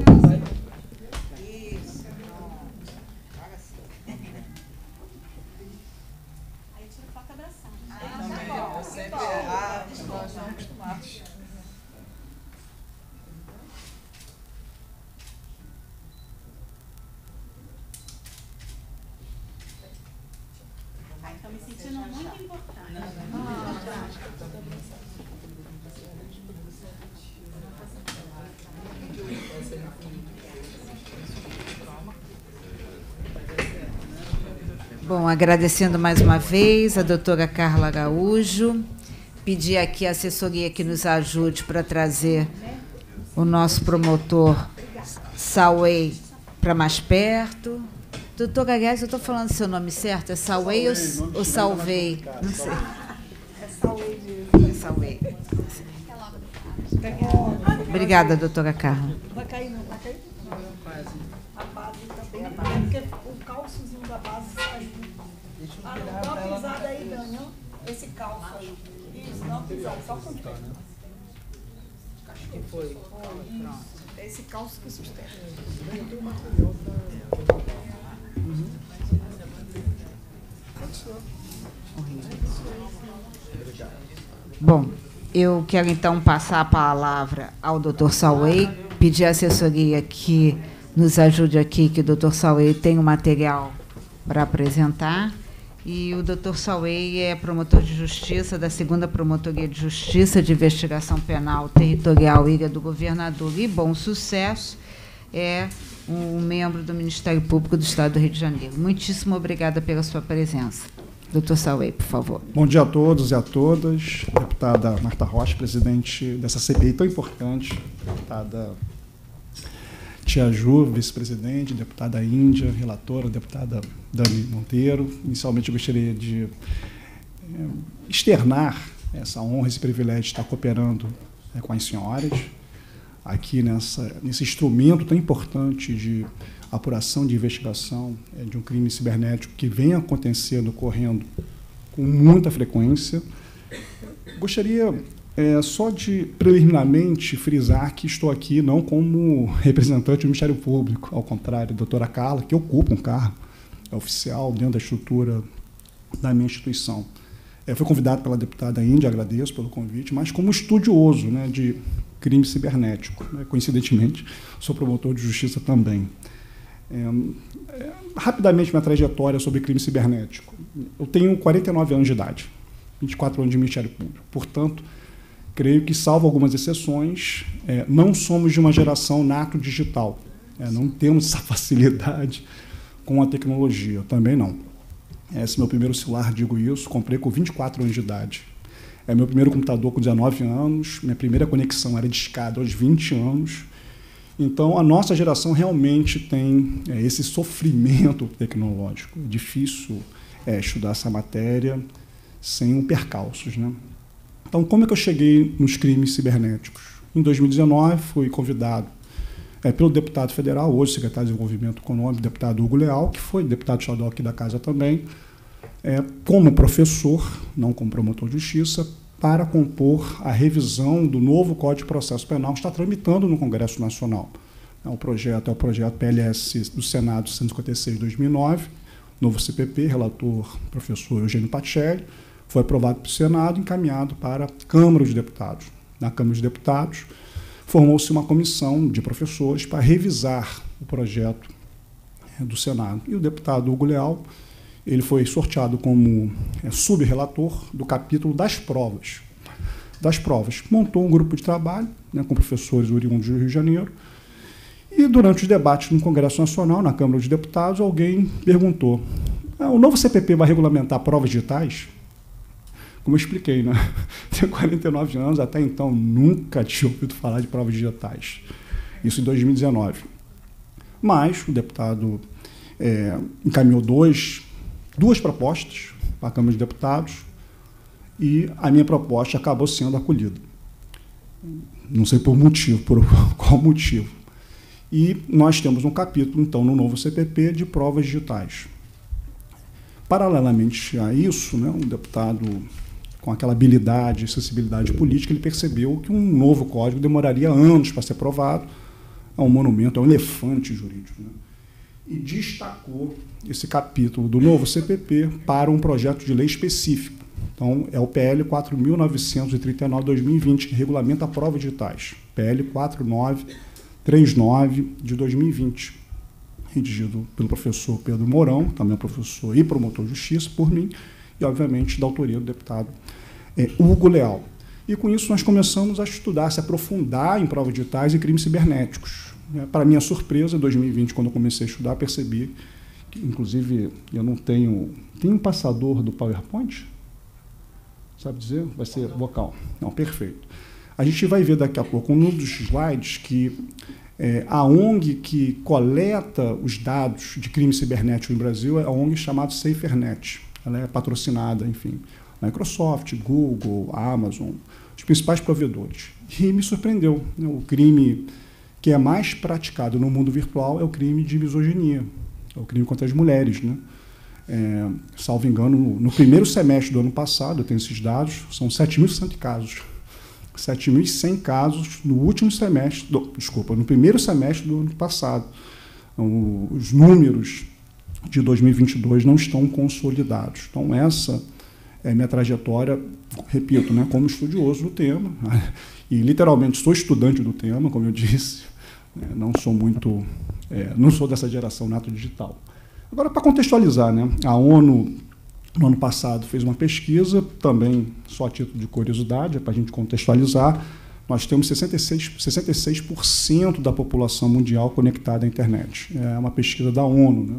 agradecendo mais uma vez a doutora Carla Araújo, pedir aqui a assessoria que nos ajude para trazer o nosso promotor Sauei para mais perto. Doutor aliás, eu estou falando seu nome certo? É Sauei ou, ou Salvei? Não sei. É Sauei É Sauei. Obrigada, doutora Carla. Vai cair, não vai cair? Não, quase. A base está bem. Porque o cálciozinho da base saiu. Ah, dá uma pisada aí, Daniel. Esse cálcio aí. Isso, dá uma pisada, só com o que foi. É esse cálcio que sustenta. Bom, eu quero então passar a palavra ao Dr. Sauei, pedir a assessoria que nos ajude aqui, que o Dr. Sauei tem o um material para apresentar. E o Dr. Sauei é promotor de justiça da segunda Promotoria de Justiça de Investigação Penal Territorial Ilha do Governador e Bom Sucesso. É um membro do Ministério Público do Estado do Rio de Janeiro. Muitíssimo obrigada pela sua presença. Doutor Sauei, por favor. Bom dia a todos e a todas. Deputada Marta Rocha, presidente dessa CPI tão importante. Deputada Tia Ju, vice-presidente. Deputada Índia, relatora. Deputada Dani Monteiro. Inicialmente, eu gostaria de é, externar essa honra, esse privilégio de estar cooperando é, com as senhoras aqui nessa, nesse instrumento tão importante de apuração de investigação é, de um crime cibernético que vem acontecendo, ocorrendo com muita frequência. Gostaria é, só de preliminarmente frisar que estou aqui não como representante do Ministério Público, ao contrário, a doutora Carla, que ocupa um cargo oficial dentro da estrutura da minha instituição. É, fui convidado pela deputada Índia, agradeço pelo convite, mas como estudioso né, de crime cibernético. Né, coincidentemente, sou promotor de justiça também. É, é, rapidamente, minha trajetória sobre crime cibernético. Eu tenho 49 anos de idade, 24 anos de Ministério Público. Portanto, creio que, salvo algumas exceções, é, não somos de uma geração nato digital. É, não temos essa facilidade com a tecnologia. Também não. Esse é meu primeiro celular, digo isso, comprei com 24 anos de idade. É meu primeiro computador com 19 anos, minha primeira conexão era de escada aos 20 anos. Então, a nossa geração realmente tem é, esse sofrimento tecnológico. É difícil é, estudar essa matéria sem percalços. Né? Então, como é que eu cheguei nos crimes cibernéticos? Em 2019, fui convidado é, pelo deputado federal, hoje secretário de Desenvolvimento Econômico, deputado Hugo Leal, que foi deputado estadual aqui da casa também, é, como professor, não como promotor de justiça, para compor a revisão do novo Código de Processo Penal que está tramitando no Congresso Nacional. É o projeto é o projeto PLS do Senado 156 de 2009, novo CPP, relator professor Eugênio Pacelli, foi aprovado pelo Senado encaminhado para a Câmara dos Deputados. Na Câmara dos Deputados, formou-se uma comissão de professores para revisar o projeto é, do Senado. E o deputado Hugo Leal ele foi sorteado como é, subrelator do capítulo das provas. Das provas. Montou um grupo de trabalho né, com professores oriundos do Rio de Janeiro. E durante os debates no Congresso Nacional, na Câmara dos Deputados, alguém perguntou: ah, o novo CPP vai regulamentar provas digitais? Como eu expliquei, né? tenho 49 anos, até então nunca tinha ouvido falar de provas digitais. Isso em 2019. Mas o deputado é, encaminhou dois duas propostas para a Câmara de Deputados e a minha proposta acabou sendo acolhida. Não sei por motivo, por qual motivo. E nós temos um capítulo, então, no novo CPP de provas digitais. Paralelamente a isso, né, um deputado com aquela habilidade e acessibilidade política, ele percebeu que um novo código demoraria anos para ser aprovado. É um monumento, é um elefante jurídico. Né? e destacou esse capítulo do novo CPP para um projeto de lei específico. Então, é o PL 4.939-2020, que regulamenta a prova digitais. PL 4939 de 2020, redigido pelo professor Pedro Mourão, também professor e promotor de justiça, por mim, e, obviamente, da autoria do deputado é, Hugo Leal. E com isso nós começamos a estudar, se aprofundar em provas digitais e crimes cibernéticos. Né? Para minha surpresa, em 2020, quando eu comecei a estudar, percebi inclusive eu não tenho. Tem um passador do PowerPoint? Sabe dizer? Vai ser vocal. Não, perfeito. A gente vai ver daqui a pouco um dos slides que é, a ONG que coleta os dados de crime cibernético no Brasil é a ONG chamada SaferNet. Ela é patrocinada, enfim, Microsoft, Google, Amazon, os principais provedores. E me surpreendeu. Né, o crime que é mais praticado no mundo virtual é o crime de misoginia, é o crime contra as mulheres. Né? É, salvo engano, no primeiro semestre do ano passado, eu tenho esses dados, são 7.100 casos. 7.100 casos no último semestre, do, desculpa, no primeiro semestre do ano passado. Então, os números de 2022 não estão consolidados. Então, essa é minha trajetória, repito, né, como estudioso do tema, e literalmente sou estudante do tema, como eu disse, né, não sou muito, é, não sou dessa geração nato digital. Agora, para contextualizar, né, a ONU no ano passado fez uma pesquisa, também só a título de curiosidade, é para a gente contextualizar. Nós temos 66%, 66 da população mundial conectada à internet. É uma pesquisa da ONU. Né?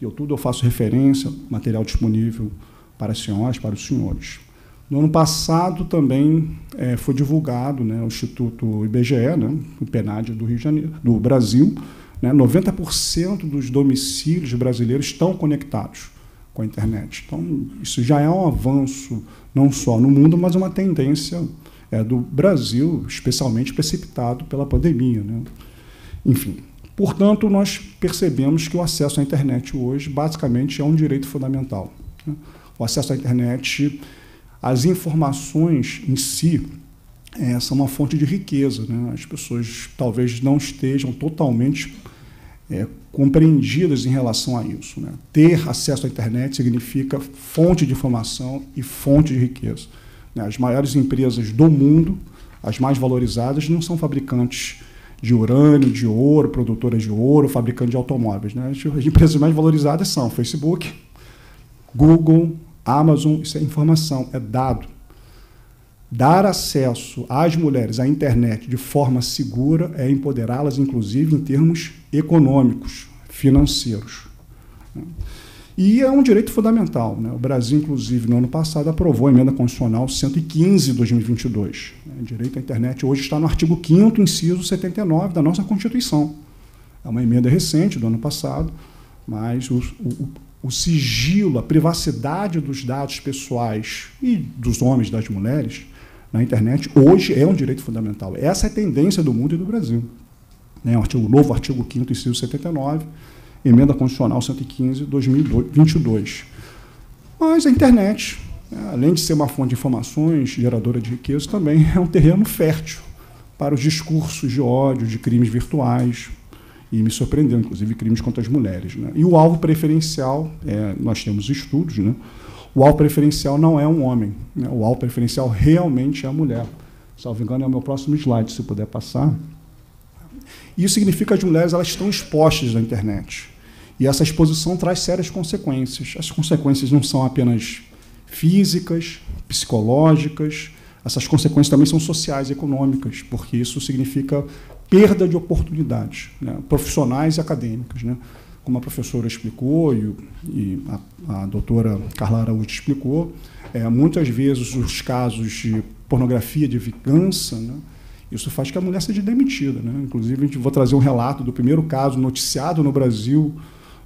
Eu tudo eu faço referência, material disponível para as senhoras, para os senhores. No ano passado também é, foi divulgado né, o Instituto IBGE, né, o PNAD do Rio de Janeiro, do Brasil, né, 90% dos domicílios brasileiros estão conectados com a internet. Então, isso já é um avanço, não só no mundo, mas uma tendência é, do Brasil, especialmente precipitado pela pandemia. Né? Enfim, portanto, nós percebemos que o acesso à internet hoje, basicamente, é um direito fundamental. Né? O acesso à internet, as informações em si, é, são uma fonte de riqueza. Né? As pessoas talvez não estejam totalmente é, compreendidas em relação a isso. Né? Ter acesso à internet significa fonte de informação e fonte de riqueza. Né? As maiores empresas do mundo, as mais valorizadas, não são fabricantes de urânio, de ouro, produtoras de ouro, fabricantes de automóveis. Né? As empresas mais valorizadas são Facebook, Google, Amazon. Isso é informação, é dado. Dar acesso às mulheres à internet de forma segura é empoderá-las, inclusive, em termos econômicos, financeiros. E é um direito fundamental. Né? O Brasil, inclusive, no ano passado, aprovou a emenda constitucional 115 de 2022. Direito à internet hoje está no artigo 5 inciso 79 da nossa Constituição. É uma emenda recente, do ano passado, mas o, o, o sigilo, a privacidade dos dados pessoais e dos homens das mulheres na internet, hoje é um direito fundamental. Essa é a tendência do mundo e do Brasil. Né? O artigo, novo artigo 5 inciso 79, emenda constitucional 115, 2022. Mas a internet, além de ser uma fonte de informações, geradora de riqueza, também é um terreno fértil para os discursos de ódio, de crimes virtuais, e me surpreendeu, inclusive, crimes contra as mulheres. Né? E o alvo preferencial, é, nós temos estudos, né? o alvo preferencial não é um homem, né? o alvo preferencial realmente é a mulher. Salvo engano, é o meu próximo slide, se puder passar. Isso significa que as mulheres elas estão expostas na internet. E essa exposição traz sérias consequências. As consequências não são apenas físicas, psicológicas, essas consequências também são sociais e econômicas, porque isso significa perda de oportunidades né? profissionais e acadêmicas. Né? como a professora explicou e, e a, a, doutora Carla Araújo explicou, é, muitas vezes os casos de pornografia de vingança, né, isso faz que a mulher seja demitida. Né? Inclusive, a gente vou trazer um relato do primeiro caso noticiado no Brasil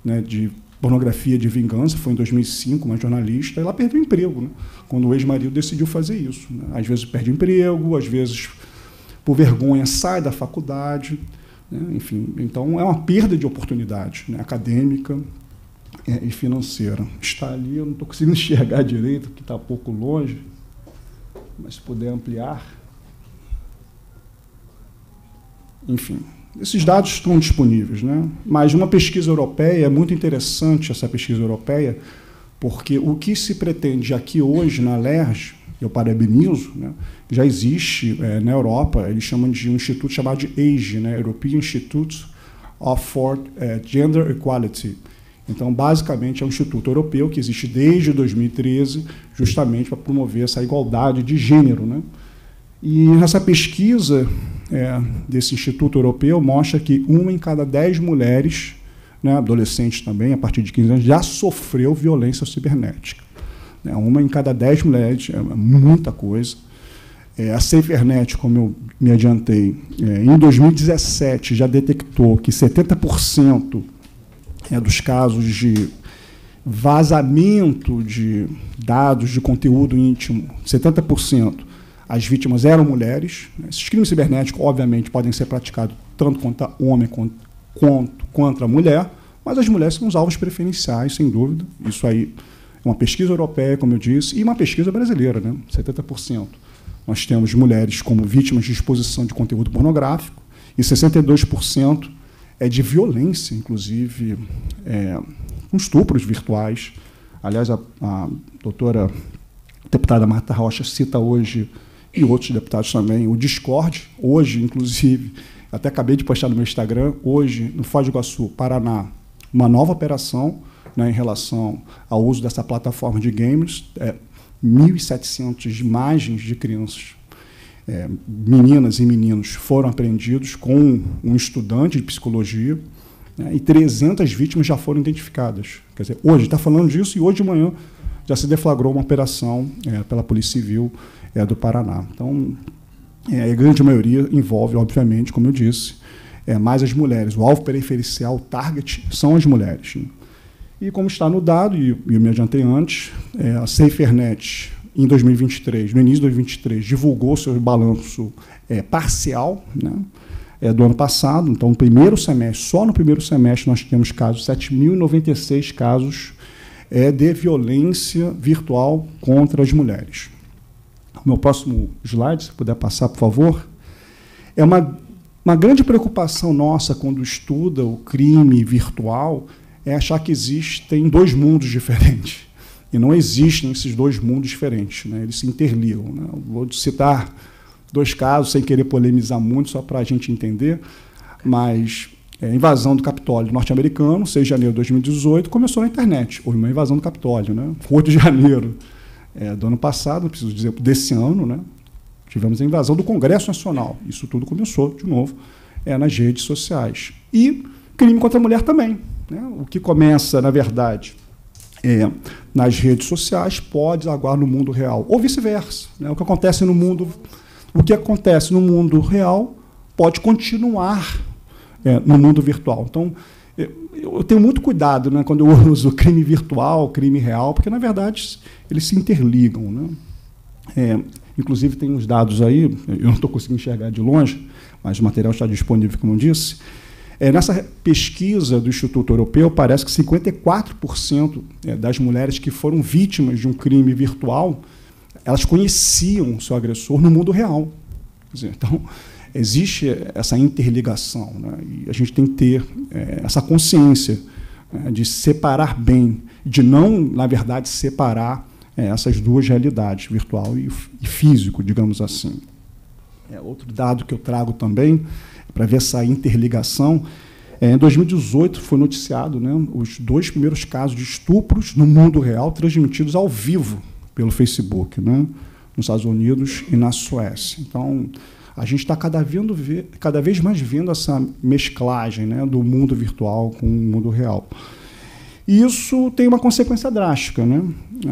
né, de pornografia de vingança, foi em 2005, uma jornalista, ela perdeu o emprego, né, quando o ex-marido decidiu fazer isso. Né? Às vezes perde emprego, às vezes, por vergonha, sai da faculdade. Né? Enfim, então é uma perda de oportunidade né? acadêmica é, e financeira. Está ali, eu não estou conseguindo enxergar direito, porque está um pouco longe, mas se puder ampliar. Enfim, esses dados estão disponíveis. Né? Mas uma pesquisa europeia, é muito interessante essa pesquisa europeia, porque o que se pretende aqui hoje na LERJ, eu parabenizo, né? já existe é, na Europa, eles chamam de um instituto chamado de AGE, né? European Institute of for é, Gender Equality. Então, basicamente, é um instituto europeu que existe desde 2013, justamente para promover essa igualdade de gênero. Né? E nessa pesquisa é, desse instituto europeu mostra que uma em cada dez mulheres né, adolescentes também, a partir de 15 anos, já sofreu violência cibernética. Né, uma em cada dez mulheres, é muita coisa. É, a SaferNet, como eu me adiantei, é, em 2017 já detectou que 70% é, dos casos de vazamento de dados de conteúdo íntimo, 70%, as vítimas eram mulheres. Esses crimes cibernéticos, obviamente, podem ser praticados tanto contra homem quanto, contra mulher, mas as mulheres são os alvos preferenciais, sem dúvida. Isso aí é uma pesquisa europeia, como eu disse, e uma pesquisa brasileira, né? 70%. Nós temos mulheres como vítimas de exposição de conteúdo pornográfico e 62% é de violência, inclusive é, com estupros virtuais. Aliás, a, a doutora deputada Marta Rocha cita hoje, e outros deputados também, o Discord, hoje, inclusive, até acabei de postar no meu Instagram, hoje, no Foz do Iguaçu, Paraná, uma nova operação né, em relação ao uso dessa plataforma de games. É, 1.700 imagens de crianças, é, meninas e meninos, foram apreendidos com um estudante de psicologia né, e 300 vítimas já foram identificadas. Quer dizer, hoje está falando disso e hoje de manhã já se deflagrou uma operação é, pela Polícia Civil é, do Paraná. Então, é, a grande maioria envolve, obviamente, como eu disse, é, mais as mulheres. O alvo preferencial, o target, são as mulheres. Né? E como está no dado, e eu me adiantei antes, é, a SaferNet, em 2023, no início de 2023, divulgou seu balanço é, parcial, né? é, do ano passado. Então, no primeiro semestre, só no primeiro semestre, nós temos casos, 7.096 casos é, de violência virtual contra as mulheres. O meu próximo slide, se puder passar, por favor. É uma, uma grande preocupação nossa quando estuda o crime virtual é achar que existem dois mundos diferentes. E não existem esses dois mundos diferentes, né? eles se interligam. Né? Vou citar dois casos, sem querer polemizar muito, só para a gente entender, mas é, invasão do Capitólio norte-americano, 6 de janeiro de 2018, começou na internet. Houve uma invasão do Capitólio. Né? 8 de janeiro é, do ano passado, preciso dizer, desse ano, né? tivemos a invasão do Congresso Nacional. Isso tudo começou, de novo, é, nas redes sociais. E crime contra a mulher também. Né? O que começa, na verdade, é, nas redes sociais pode aguar no mundo real, ou vice-versa. Né? O que acontece no mundo o que acontece no mundo real pode continuar é, no mundo virtual. Então, eu tenho muito cuidado né, quando eu uso crime virtual, crime real, porque, na verdade, eles se interligam. Né? É, inclusive, tem uns dados aí, eu não estou conseguindo enxergar de longe, mas o material está disponível, como eu disse. É, nessa pesquisa do Instituto Europeu, parece que 54% é, das mulheres que foram vítimas de um crime virtual elas conheciam o seu agressor no mundo real. Dizer, então, existe essa interligação, né? e a gente tem que ter é, essa consciência né, de separar bem, de não, na verdade, separar é, essas duas realidades, virtual e, e físico, digamos assim. É, outro dado que eu trago também, para ver essa interligação, é, em 2018 foi noticiado né, os dois primeiros casos de estupros no mundo real transmitidos ao vivo pelo Facebook, né? nos Estados Unidos e na Suécia. Então, a gente está cada, cada, vez mais vendo essa mesclagem né, do mundo virtual com o mundo real. E isso tem uma consequência drástica. Né?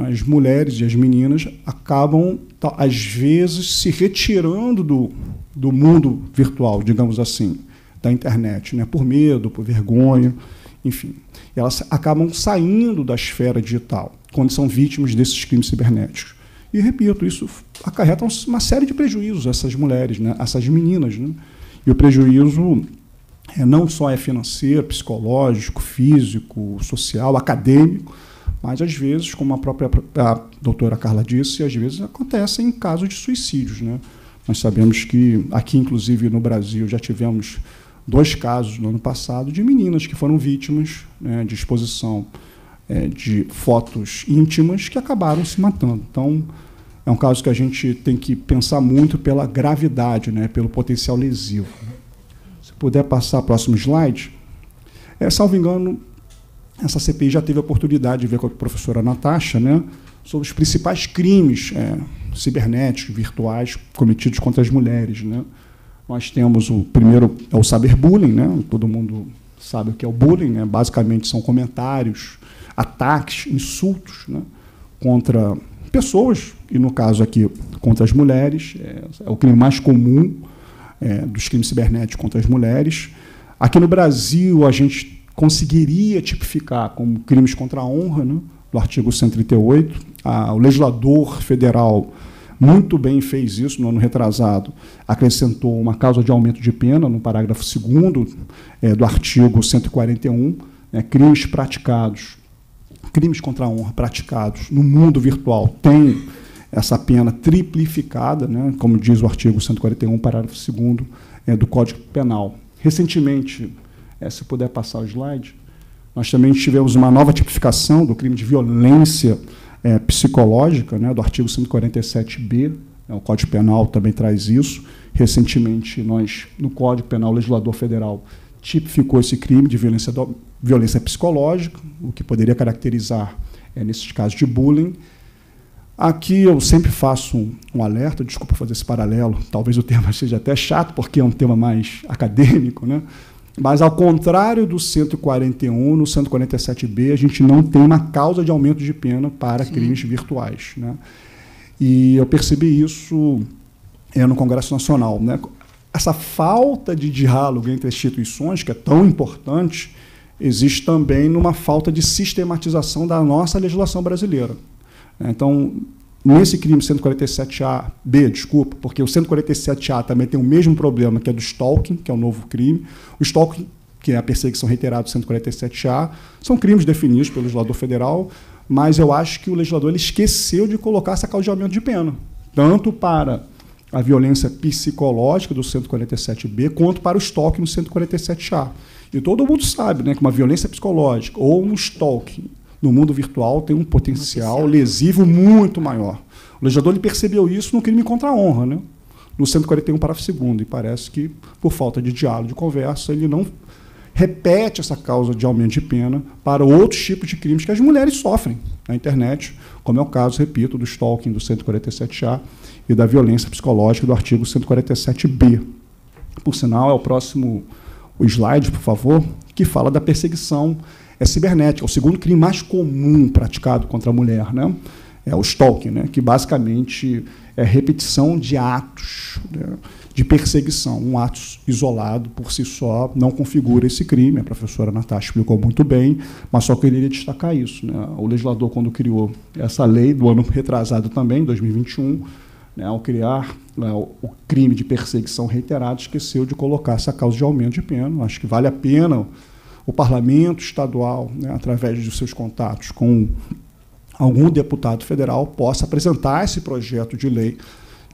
As mulheres e as meninas acabam, às vezes, se retirando do, do mundo virtual, digamos assim, da internet, né? por medo, por vergonha, enfim. Elas acabam saindo da esfera digital quando são vítimas desses crimes cibernéticos. E, repito, isso acarreta uma série de prejuízos a essas mulheres, né, essas meninas. Né? E o prejuízo é, não só é financeiro, psicológico, físico, social, acadêmico, mas, às vezes, como a própria a doutora Carla disse, às vezes acontecem em casos de suicídios. Né? Nós sabemos que, aqui, inclusive, no Brasil, já tivemos dois casos no ano passado de meninas que foram vítimas né, de exposição é, de fotos íntimas que acabaram se matando. Então, é um caso que a gente tem que pensar muito pela gravidade, né, pelo potencial lesivo. Se puder passar o próximo slide. É, salvo engano, essa CPI já teve a oportunidade de ver com a professora Natasha né, sobre os principais crimes é, cibernéticos, virtuais, cometidos contra as mulheres. Né. Nós temos o primeiro, é o cyberbullying, né, todo mundo sabe o que é o bullying, né? basicamente são comentários, ataques, insultos né? contra pessoas, e no caso aqui contra as mulheres, é, é o crime mais comum é, dos crimes cibernéticos contra as mulheres. Aqui no Brasil, a gente conseguiria tipificar como crimes contra a honra, né? do artigo 138. Ah, o legislador federal muito bem fez isso no ano retrasado, acrescentou uma causa de aumento de pena no parágrafo 2 é, do artigo 141, né, crimes praticados, crimes contra a honra praticados no mundo virtual têm essa pena triplificada, né, como diz o artigo 141, parágrafo 2 é, do Código Penal. Recentemente, é, se puder passar o slide, nós também tivemos uma nova tipificação do crime de violência é, psicológica, né, do artigo 147b, né, o Código Penal também traz isso. Recentemente, nós, no Código Penal, o legislador federal tipificou esse crime de violência, do, violência psicológica, o que poderia caracterizar, é, nesses casos, de bullying. Aqui eu sempre faço um, um, alerta, desculpa fazer esse paralelo, talvez o tema seja até chato, porque é um tema mais acadêmico, né? Mas, ao contrário do 141, no 147B, a gente não tem uma causa de aumento de pena para Sim. crimes virtuais. Né? E eu percebi isso é, no Congresso Nacional. Né? Essa falta de diálogo entre instituições, que é tão importante, existe também numa falta de sistematização da nossa legislação brasileira. Então, Nesse crime 147A-B, desculpa, porque o 147A também tem o mesmo problema, que é do stalking, que é o novo crime. O stalking, que é a perseguição reiterada do 147A, são crimes definidos pelo legislador federal, mas eu acho que o legislador ele esqueceu de colocar de aumento de pena, tanto para a violência psicológica do 147B, quanto para o stalking no 147A. E todo mundo sabe né, que uma violência psicológica ou um stalking no mundo virtual tem um potencial lesivo muito maior. O legislador ele percebeu isso no crime contra a honra, né? no 141, parágrafo 2 e parece que, por falta de diálogo, de conversa, ele não repete essa causa de aumento de pena para outros tipos de crimes que as mulheres sofrem na internet, como é o caso, repito, do stalking do 147A e da violência psicológica do artigo 147B. Por sinal, é o próximo o slide, por favor, que fala da perseguição é cibernética, o segundo crime mais comum praticado contra a mulher, né? É o stalking, né? que basicamente é repetição de atos né? de perseguição. Um ato isolado por si só não configura esse crime. A professora Natasha explicou muito bem, mas só queria destacar isso. Né? O legislador, quando criou essa lei, do ano retrasado também, 2021, né, ao criar né, o crime de perseguição reiterada, esqueceu de colocar essa causa de aumento de pena. Acho que vale a pena o parlamento estadual, né, através dos seus contatos com algum deputado federal, possa apresentar esse projeto de lei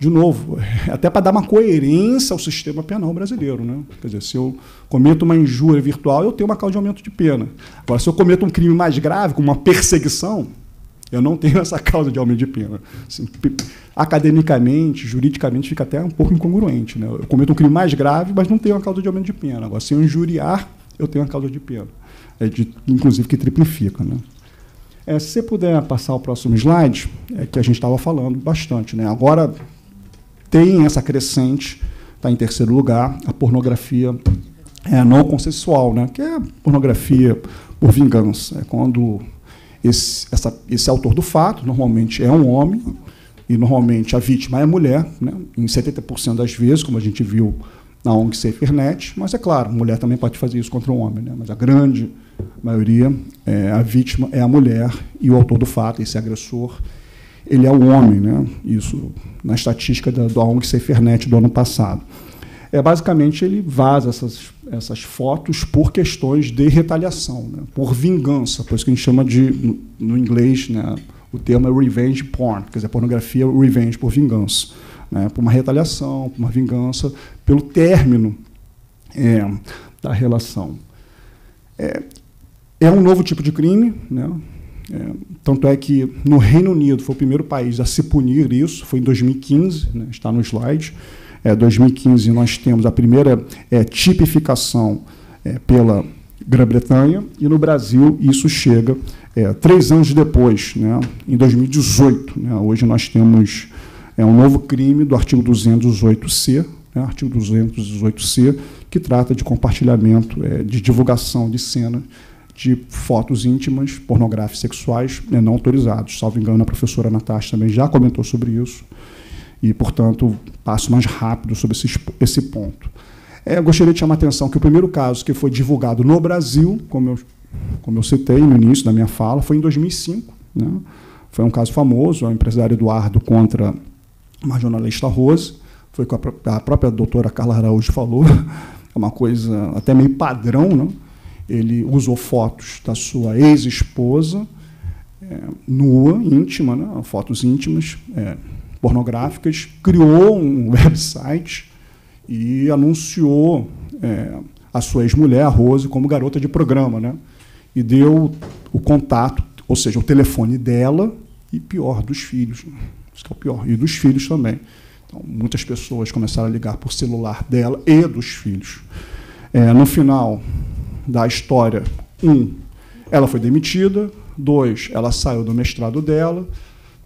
de novo, até para dar uma coerência ao sistema penal brasileiro. Né? Quer dizer, se eu cometo uma injúria virtual, eu tenho uma causa de aumento de pena. Agora, se eu cometo um crime mais grave, como uma perseguição, eu não tenho essa causa de aumento de pena. Assim, academicamente, juridicamente, fica até um pouco incongruente. Né? Eu cometo um crime mais grave, mas não tenho uma causa de aumento de pena. Agora, se eu injuriar eu tenho uma causa de pena, é de, inclusive que triplifica. Né? É, se você puder passar o próximo slide, é que a gente estava falando bastante. Né? Agora tem essa crescente, está em terceiro lugar, a pornografia é, não consensual, né? que é pornografia por vingança. É quando esse, essa, esse autor do fato, normalmente é um homem, e normalmente a vítima é mulher, né? em 70% das vezes, como a gente viu na ONG SaferNet, mas é claro, mulher também pode fazer isso contra um homem, né? mas a grande maioria, é, a vítima é a mulher e o autor do fato, esse agressor, ele é o homem, né? isso na estatística da, da ONG SaferNet do ano passado. É, basicamente, ele vaza essas, essas fotos por questões de retaliação, né? por vingança, por isso que a gente chama de, no, no inglês, né? o termo é revenge porn, quer dizer, pornografia revenge, por vingança né, por uma retaliação, por uma vingança, pelo término é, da relação. É, é, um novo tipo de crime, né? É, tanto é que no Reino Unido foi o primeiro país a se punir isso, foi em 2015, né, está no slide. É, 2015 nós temos a primeira é, tipificação é, pela Grã-Bretanha e no Brasil isso chega é, três anos depois, né, em 2018. Né, hoje nós temos é um novo crime do artigo 208C, né, artigo 218C, que trata de compartilhamento, é, de divulgação de cena de fotos íntimas, pornográficas sexuais né, não autorizados. Salvo engano, a professora Natasha também já comentou sobre isso, e, portanto, passo mais rápido sobre esse, esse ponto. É, gostaria de chamar a atenção que o primeiro caso que foi divulgado no Brasil, como eu, como eu citei no início da minha fala, foi em 2005. Né? Foi um caso famoso, o empresário Eduardo contra uma jornalista Rose, foi com a, a própria doutora Carla Araújo falou, é uma coisa até meio padrão, não? ele usou fotos da sua ex-esposa, é, nua, íntima, né? fotos íntimas, é, pornográficas, criou um website e anunciou é, a sua ex-mulher, a Rose, como garota de programa. Né? E deu o contato, ou seja, o telefone dela e, pior, dos filhos. Isso que é o pior. E dos filhos também. Então, muitas pessoas começaram a ligar por celular dela e dos filhos. É, no final, da história. Um, ela foi demitida. Dois, ela saiu do mestrado dela.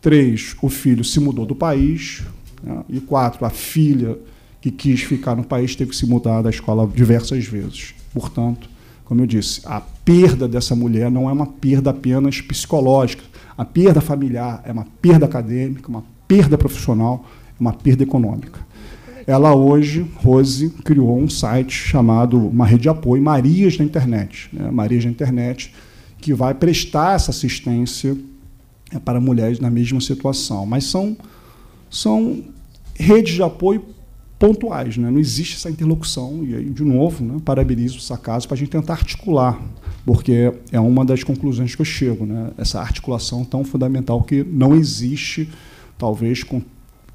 Três, o filho se mudou do país. Né? E quatro, a filha que quis ficar no país teve que se mudar da escola diversas vezes. Portanto, como eu disse, a perda dessa mulher não é uma perda apenas psicológica. A perda familiar é uma perda acadêmica, uma perda profissional, uma perda econômica. Ela hoje, Rose, criou um site chamado uma rede de apoio Marias na Internet, né? Marias na Internet, que vai prestar essa assistência é, para mulheres na mesma situação. Mas são, são redes de apoio pontuais, né? não existe essa interlocução. E aí, de novo, né, parabenizo essa casa para a gente tentar articular, porque é uma das conclusões que eu chego, né? essa articulação tão fundamental que não existe, talvez, com,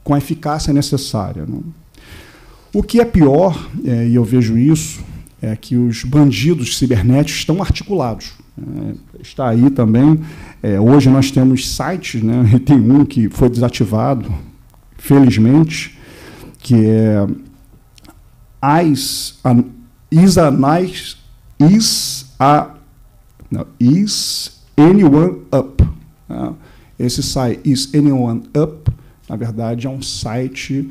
com a eficácia necessária. Né? O que é pior, é, e eu vejo isso, é que os bandidos cibernéticos estão articulados. É, está aí também. É, hoje nós temos sites, né, e tem um que foi desativado, felizmente, que é is, a, is a nice is a não, is anyone up. Né? Esse site is anyone up, na verdade, é um site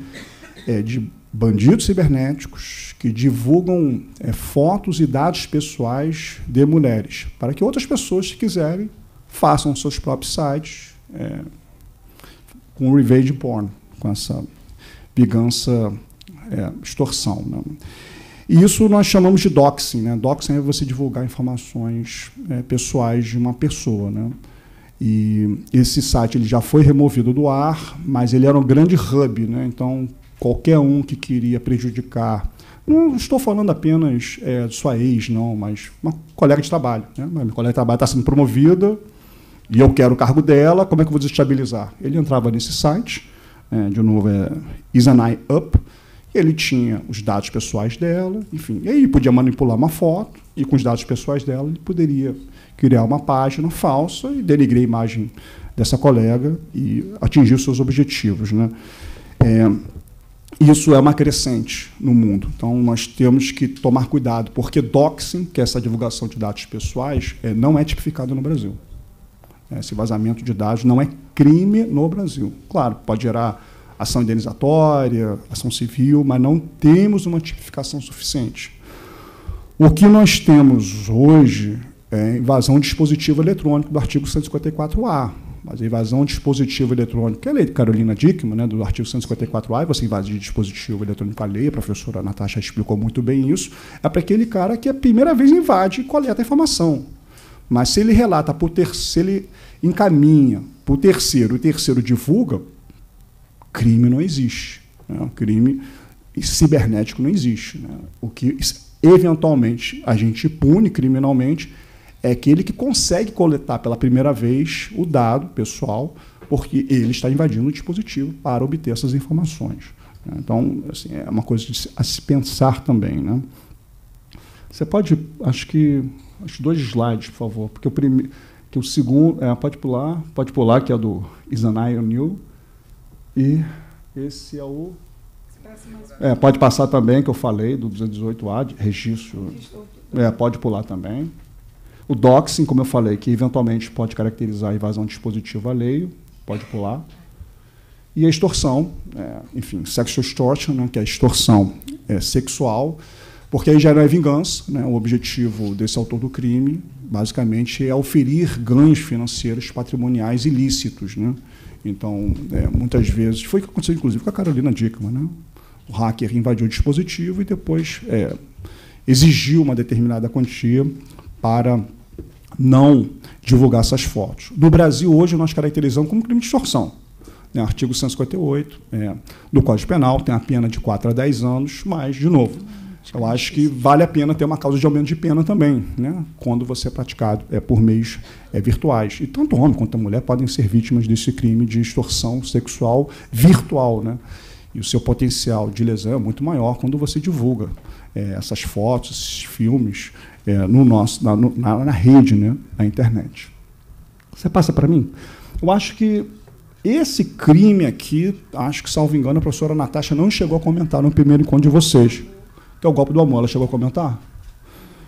é, de bandidos cibernéticos que divulgam é, fotos e dados pessoais de mulheres, para que outras pessoas, se quiserem, façam seus próprios sites é, com revenge porn, com essa vingança, é, extorsão. Né? E isso nós chamamos de doxing. Né? Doxing é você divulgar informações é, pessoais de uma pessoa. Né? E esse site ele já foi removido do ar, mas ele era um grande hub. Né? Então, qualquer um que queria prejudicar. Não estou falando apenas é, de sua ex, não, mas uma colega de trabalho. Né? Minha colega de trabalho está sendo promovida e eu quero o cargo dela, como é que eu vou desestabilizar? Ele entrava nesse site, é, de novo, é Isanai Up, ele tinha os dados pessoais dela, enfim, e aí podia manipular uma foto, e com os dados pessoais dela ele poderia criar uma página falsa e denigrir a imagem dessa colega e atingir os seus objetivos. Né? É, isso é uma crescente no mundo. Então, nós temos que tomar cuidado, porque doxing, que é essa divulgação de dados pessoais, é, não é tipificado no Brasil. Esse vazamento de dados não é crime no Brasil. Claro, pode gerar ação indenizatória, ação civil, mas não temos uma tipificação suficiente. O que nós temos hoje é invasão de dispositivo eletrônico do artigo 154A, mas a invasão de dispositivo eletrônico, que é a lei de Carolina Dickmann, né, do artigo 154A, você invadir dispositivo eletrônico a lei, a professora Natasha explicou muito bem isso, é para aquele cara que a primeira vez invade e coleta a informação. Mas se ele relata por ter, se ele encaminha para o terceiro, o terceiro divulga, crime não existe. Né? Crime cibernético não existe. Né? O que eventualmente a gente pune criminalmente é aquele que consegue coletar pela primeira vez o dado pessoal, porque ele está invadindo o dispositivo para obter essas informações. Né? Então, assim, é uma coisa a se pensar também. Né? Você pode, acho que, acho dois slides, por favor, porque o primeiro, que o segundo, é, pode pular, pode pular, que é do Isanai New, e esse é o é, pode passar também, que eu falei, do 218A, registro. É, pode pular também. O doxing, como eu falei, que eventualmente pode caracterizar a invasão de dispositivo alheio, pode pular. E a extorsão, é, enfim, sexual extortion, né, que é a extorsão é, sexual, porque aí não é vingança, né, o objetivo desse autor do crime, basicamente, é oferir ganhos financeiros patrimoniais ilícitos. Né? Então, é, muitas vezes, foi o que aconteceu, inclusive, com a Carolina Dickman. Né? O hacker invadiu o dispositivo e depois é, exigiu uma determinada quantia para não divulgar essas fotos. No Brasil, hoje, nós caracterizamos como crime de extorsão. Né, artigo 158 é, do Código Penal, tem a pena de 4 a 10 anos, mas, de novo, eu acho que vale a pena ter uma causa de aumento de pena também, né, quando você é praticado é, por meios é, virtuais. E tanto homem quanto mulher podem ser vítimas desse crime de extorsão sexual virtual. Né, e o seu potencial de lesão é muito maior quando você divulga é, essas fotos, esses filmes é, no nosso, na, na, na rede, né, na internet. Você passa para mim? Eu acho que esse crime aqui, acho que, salvo engano, a professora Natasha não chegou a comentar no primeiro encontro de vocês, que é o golpe do amor. Ela chegou a comentar?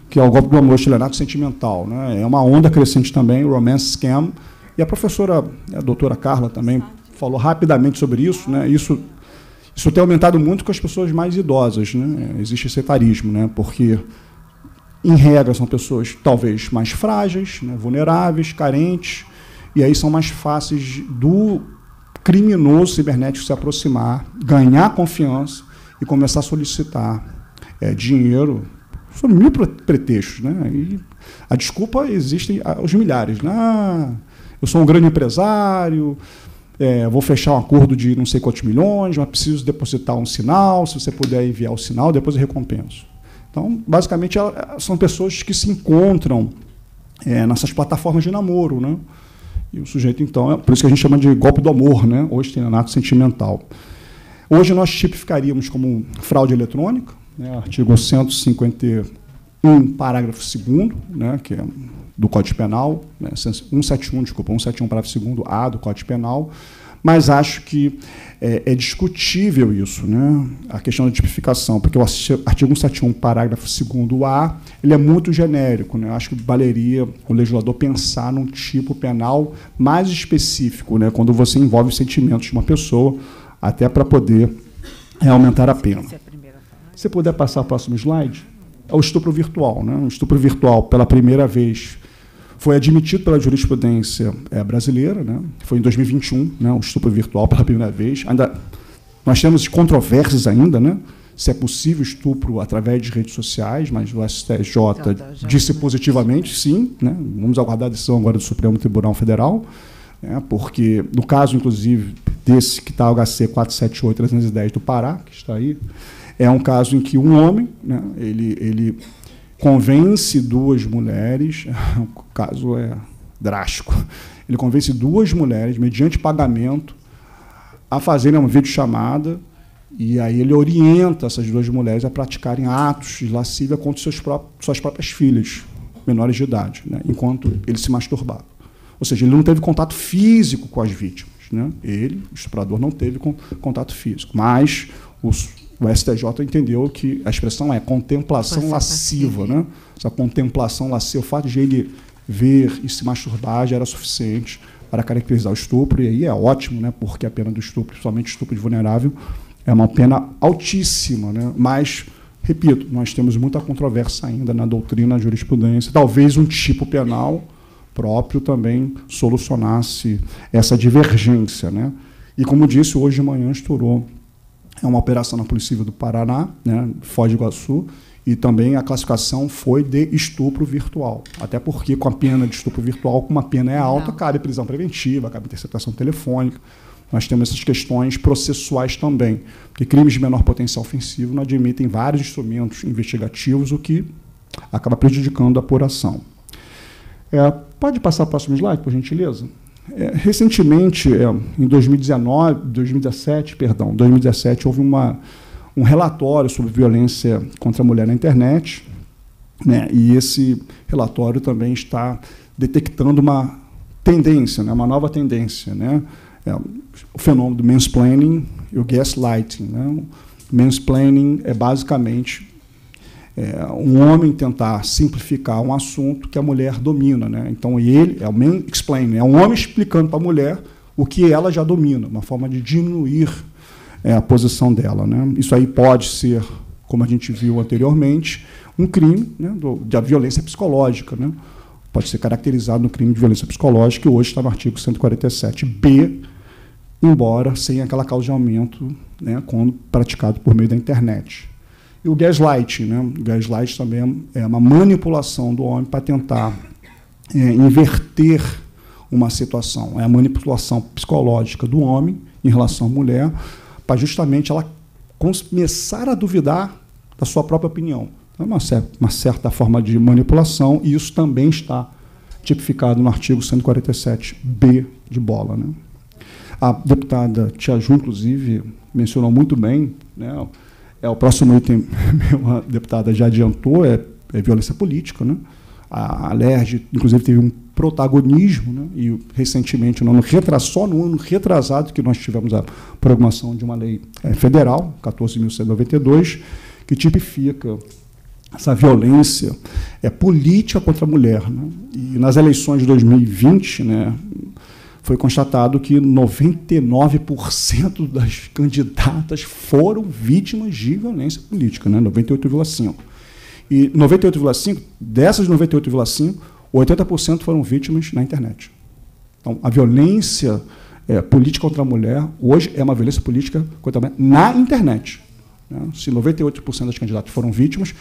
Que é o golpe do amor estelionato sentimental. Né? É uma onda crescente também, romance scam. E a professora, a doutora Carla também, falou rapidamente sobre isso. Né? Isso, isso tem aumentado muito com as pessoas mais idosas. Né? Existe esse etarismo, né? porque em regra, são pessoas talvez mais frágeis, né, vulneráveis, carentes, e aí são mais fáceis do criminoso cibernético se aproximar, ganhar confiança e começar a solicitar é, dinheiro sob mil pretextos. Né? E a desculpa existem aos milhares. Né? Ah, eu sou um grande empresário, é, vou fechar um acordo de não sei quantos milhões, mas preciso depositar um sinal, se você puder enviar o sinal, depois eu recompenso. Então, basicamente, são pessoas que se encontram é, nessas plataformas de namoro. Né? E o sujeito, então, é por isso que a gente chama de golpe do amor, né? hoje tem anato sentimental. Hoje nós tipificaríamos como fraude eletrônica, né? artigo 151, parágrafo 2 né? que é do Código Penal, né? 171, desculpa, 171, parágrafo 2 A do Código Penal, mas acho que é, é, discutível isso, né? a questão da tipificação, porque o artigo 171, parágrafo 2A, ele é muito genérico. Né? Acho que valeria o legislador pensar num tipo penal mais específico, né? quando você envolve os sentimentos de uma pessoa, até para poder é, aumentar a pena. Se puder passar o próximo slide, é o estupro virtual. Né? O estupro virtual, pela primeira vez, foi admitido pela jurisprudência é, brasileira, né? foi em 2021, né, o estupro virtual pela primeira vez. Ainda, nós temos controvérsias ainda, né? se é possível estupro através de redes sociais, mas o STJ disse positivamente sim. Né? Vamos aguardar a decisão agora do Supremo Tribunal Federal, né? porque, no caso, inclusive, desse que está o HC 478-310 do Pará, que está aí, é um caso em que um homem, né, ele, ele convence duas mulheres, o caso é drástico, ele convence duas mulheres, mediante pagamento, a fazerem uma videochamada, e aí ele orienta essas duas mulheres a praticarem atos de lascívia contra seus próprios, suas próprias filhas, menores de idade, né, enquanto ele se masturbava. Ou seja, ele não teve contato físico com as vítimas. Né? Ele, o estuprador, não teve contato físico, mas os o STJ entendeu que a expressão é contemplação lasciva. Né? Essa contemplação lasciva, o fato de ele ver e se masturbar já era suficiente para caracterizar o estupro, e aí é ótimo, né? porque a pena do estupro, principalmente estupro de vulnerável, é uma pena altíssima. Né? Mas, repito, nós temos muita controvérsia ainda na doutrina, na jurisprudência. Talvez um tipo penal próprio também solucionasse essa divergência. Né? E, como disse, hoje de manhã estourou é uma operação na Polícia Civil do Paraná, né, Foz do Iguaçu, e também a classificação foi de estupro virtual. Até porque, com a pena de estupro virtual, como a pena é alta, Não. cabe prisão preventiva, cabe interceptação telefônica. Nós temos essas questões processuais também, porque crimes de menor potencial ofensivo não admitem vários instrumentos investigativos, o que acaba prejudicando a apuração. É, pode passar o próximo slide, por gentileza? É, recentemente, é, em 2019, 2017, perdão, 2017, houve uma, um relatório sobre violência contra a mulher na internet, né, e esse relatório também está detectando uma tendência, né, uma nova tendência, né, é, o fenômeno do mansplaining e o gaslighting. Né. O mansplaining é basicamente é, um homem tentar simplificar um assunto que a mulher domina. Né? Então, ele é o man explain, é um homem explicando para a mulher o que ela já domina, uma forma de diminuir é, a posição dela. Né? Isso aí pode ser, como a gente viu anteriormente, um crime né, do, da violência psicológica. Né? Pode ser caracterizado no crime de violência psicológica, que hoje está no artigo 147b, embora sem aquela causa de aumento né, quando praticado por meio da internet. E o gaslight. Né? O gaslight também é uma manipulação do homem para tentar é, inverter uma situação. É a manipulação psicológica do homem em relação à mulher, para justamente ela começar a duvidar da sua própria opinião. É uma, uma certa forma de manipulação, e isso também está tipificado no artigo 147b de bola. Né? A deputada Tia Ju, inclusive, mencionou muito bem, né? É o próximo item, a deputada já adiantou, é, é violência política. Né? A, LERJ, inclusive, teve um protagonismo, né? e recentemente, no ano retrasado, no ano retrasado, que nós tivemos a programação de uma lei é, federal, 14.192, que tipifica essa violência é política contra a mulher. Né? E nas eleições de 2020, né, foi constatado que 99% das candidatas foram vítimas de violência política, né? 98,5%. E 98,5%, dessas 98,5%, 80% foram vítimas na internet. Então, a violência é, política contra a mulher, hoje, é uma violência política contra a mulher na internet. Né? Se 98% das candidatas foram vítimas,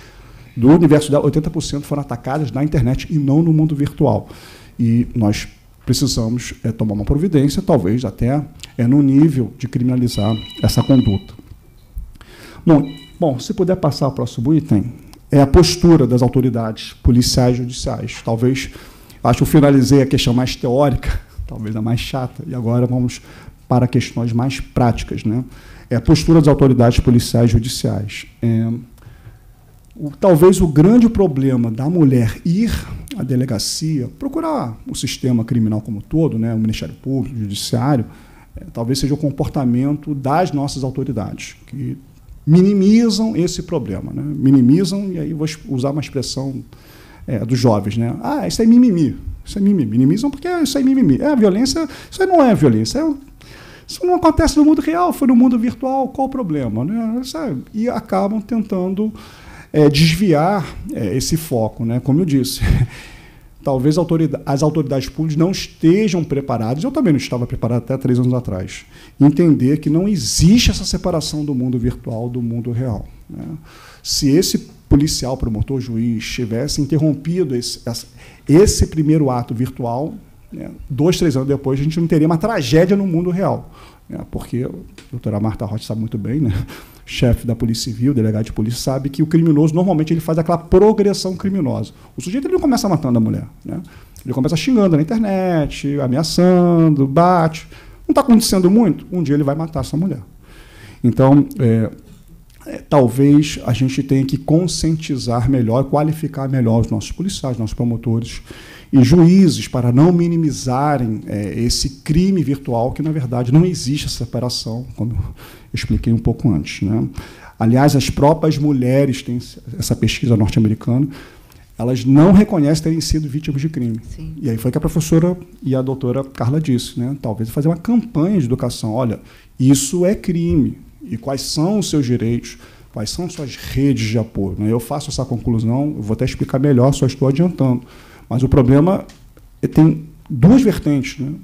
do universo dela, 80% foram atacadas na internet e não no mundo virtual. E nós precisamos é, tomar uma providência, talvez até é, no nível de criminalizar essa conduta. Bom, bom, se puder passar o próximo item, é a postura das autoridades policiais e judiciais. Talvez, acho que eu finalizei a questão mais teórica, talvez a mais chata, e agora vamos para questões mais práticas. Né? É a postura das autoridades policiais e judiciais. É, o, talvez o grande problema da mulher ir à delegacia, procurar o sistema criminal como todo, né, o Ministério Público, o Judiciário, é, talvez seja o comportamento das nossas autoridades, que minimizam esse problema. Né? Minimizam, e aí vou usar uma expressão é, dos jovens. Né? Ah, isso é mimimi. Isso é mimimi. Minimizam porque isso é mimimi. É, a violência, isso aí não é violência. É, isso não acontece no mundo real, foi no mundo virtual, qual o problema? Né? E acabam tentando é, desviar é, esse foco. Né? Como eu disse, talvez as autoridades públicas não estejam preparadas, eu também não estava preparado até três anos atrás, entender que não existe essa separação do mundo virtual do mundo real. Né? Se esse policial, promotor, juiz tivesse interrompido esse, esse primeiro ato virtual, né, dois, três anos depois, a gente não teria uma tragédia no mundo real. Né? Porque a doutora Marta Rocha sabe muito bem, né? Chefe da Polícia Civil, delegado de polícia, sabe que o criminoso normalmente ele faz aquela progressão criminosa. O sujeito ele não começa matando a mulher, né? Ele começa xingando na internet, ameaçando, bate. Não está acontecendo muito, um dia ele vai matar essa mulher. Então, é, é, talvez a gente tenha que conscientizar melhor, qualificar melhor os nossos policiais, nossos promotores e juízes para não minimizarem é, esse crime virtual, que na verdade não existe essa separação, como eu expliquei um pouco antes. Né? Aliás, as próprias mulheres têm essa pesquisa norte-americana, elas não reconhecem terem sido vítimas de crime. Sim. E aí foi que a professora e a doutora Carla disse, né? talvez fazer uma campanha de educação. Olha, isso é crime. E quais são os seus direitos? Quais são suas redes de apoio? Né? Eu faço essa conclusão, eu vou até explicar melhor, só estou adiantando. Mas o problema é, tem duas vertentes. Né?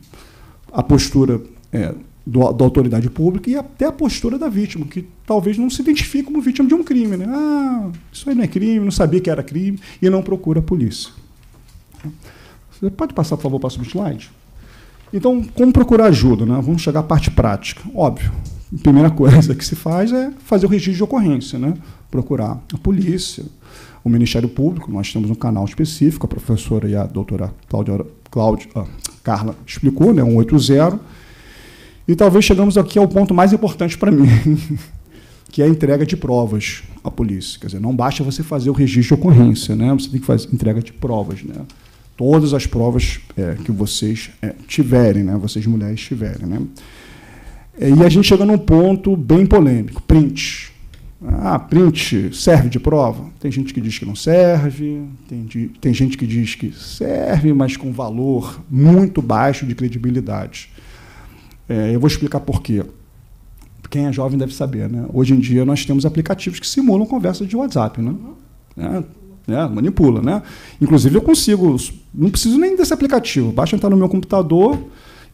A postura é, do, da autoridade pública e até a postura da vítima, que talvez não se identifique como vítima de um crime. Né? Ah, isso aí não é crime, não sabia que era crime, e não procura a polícia. Você pode passar, por favor, para o slide? Então, como procurar ajuda? Né? Vamos chegar à parte prática. Óbvio, a primeira coisa que se faz é fazer o registro de ocorrência, né? procurar a polícia, o Ministério Público, nós temos um canal específico, a professora e a doutora Cláudia, Cláudia ah, Carla explicou, né, 180. E talvez chegamos aqui ao ponto mais importante para mim, que é a entrega de provas à polícia. Quer dizer, não basta você fazer o registro de ocorrência, né? você tem que fazer entrega de provas. Né? Todas as provas é, que vocês é, tiverem, né? vocês mulheres tiverem. Né? E a gente chega num ponto bem polêmico, print. Ah, print serve de prova? Tem gente que diz que não serve, tem, tem gente que diz que serve, mas com valor muito baixo de credibilidade. É, eu vou explicar por quê. Quem é jovem deve saber. Né? Hoje em dia nós temos aplicativos que simulam conversas de WhatsApp. Né? É, é, manipula. Né? Inclusive, eu consigo, não preciso nem desse aplicativo, basta entrar no meu computador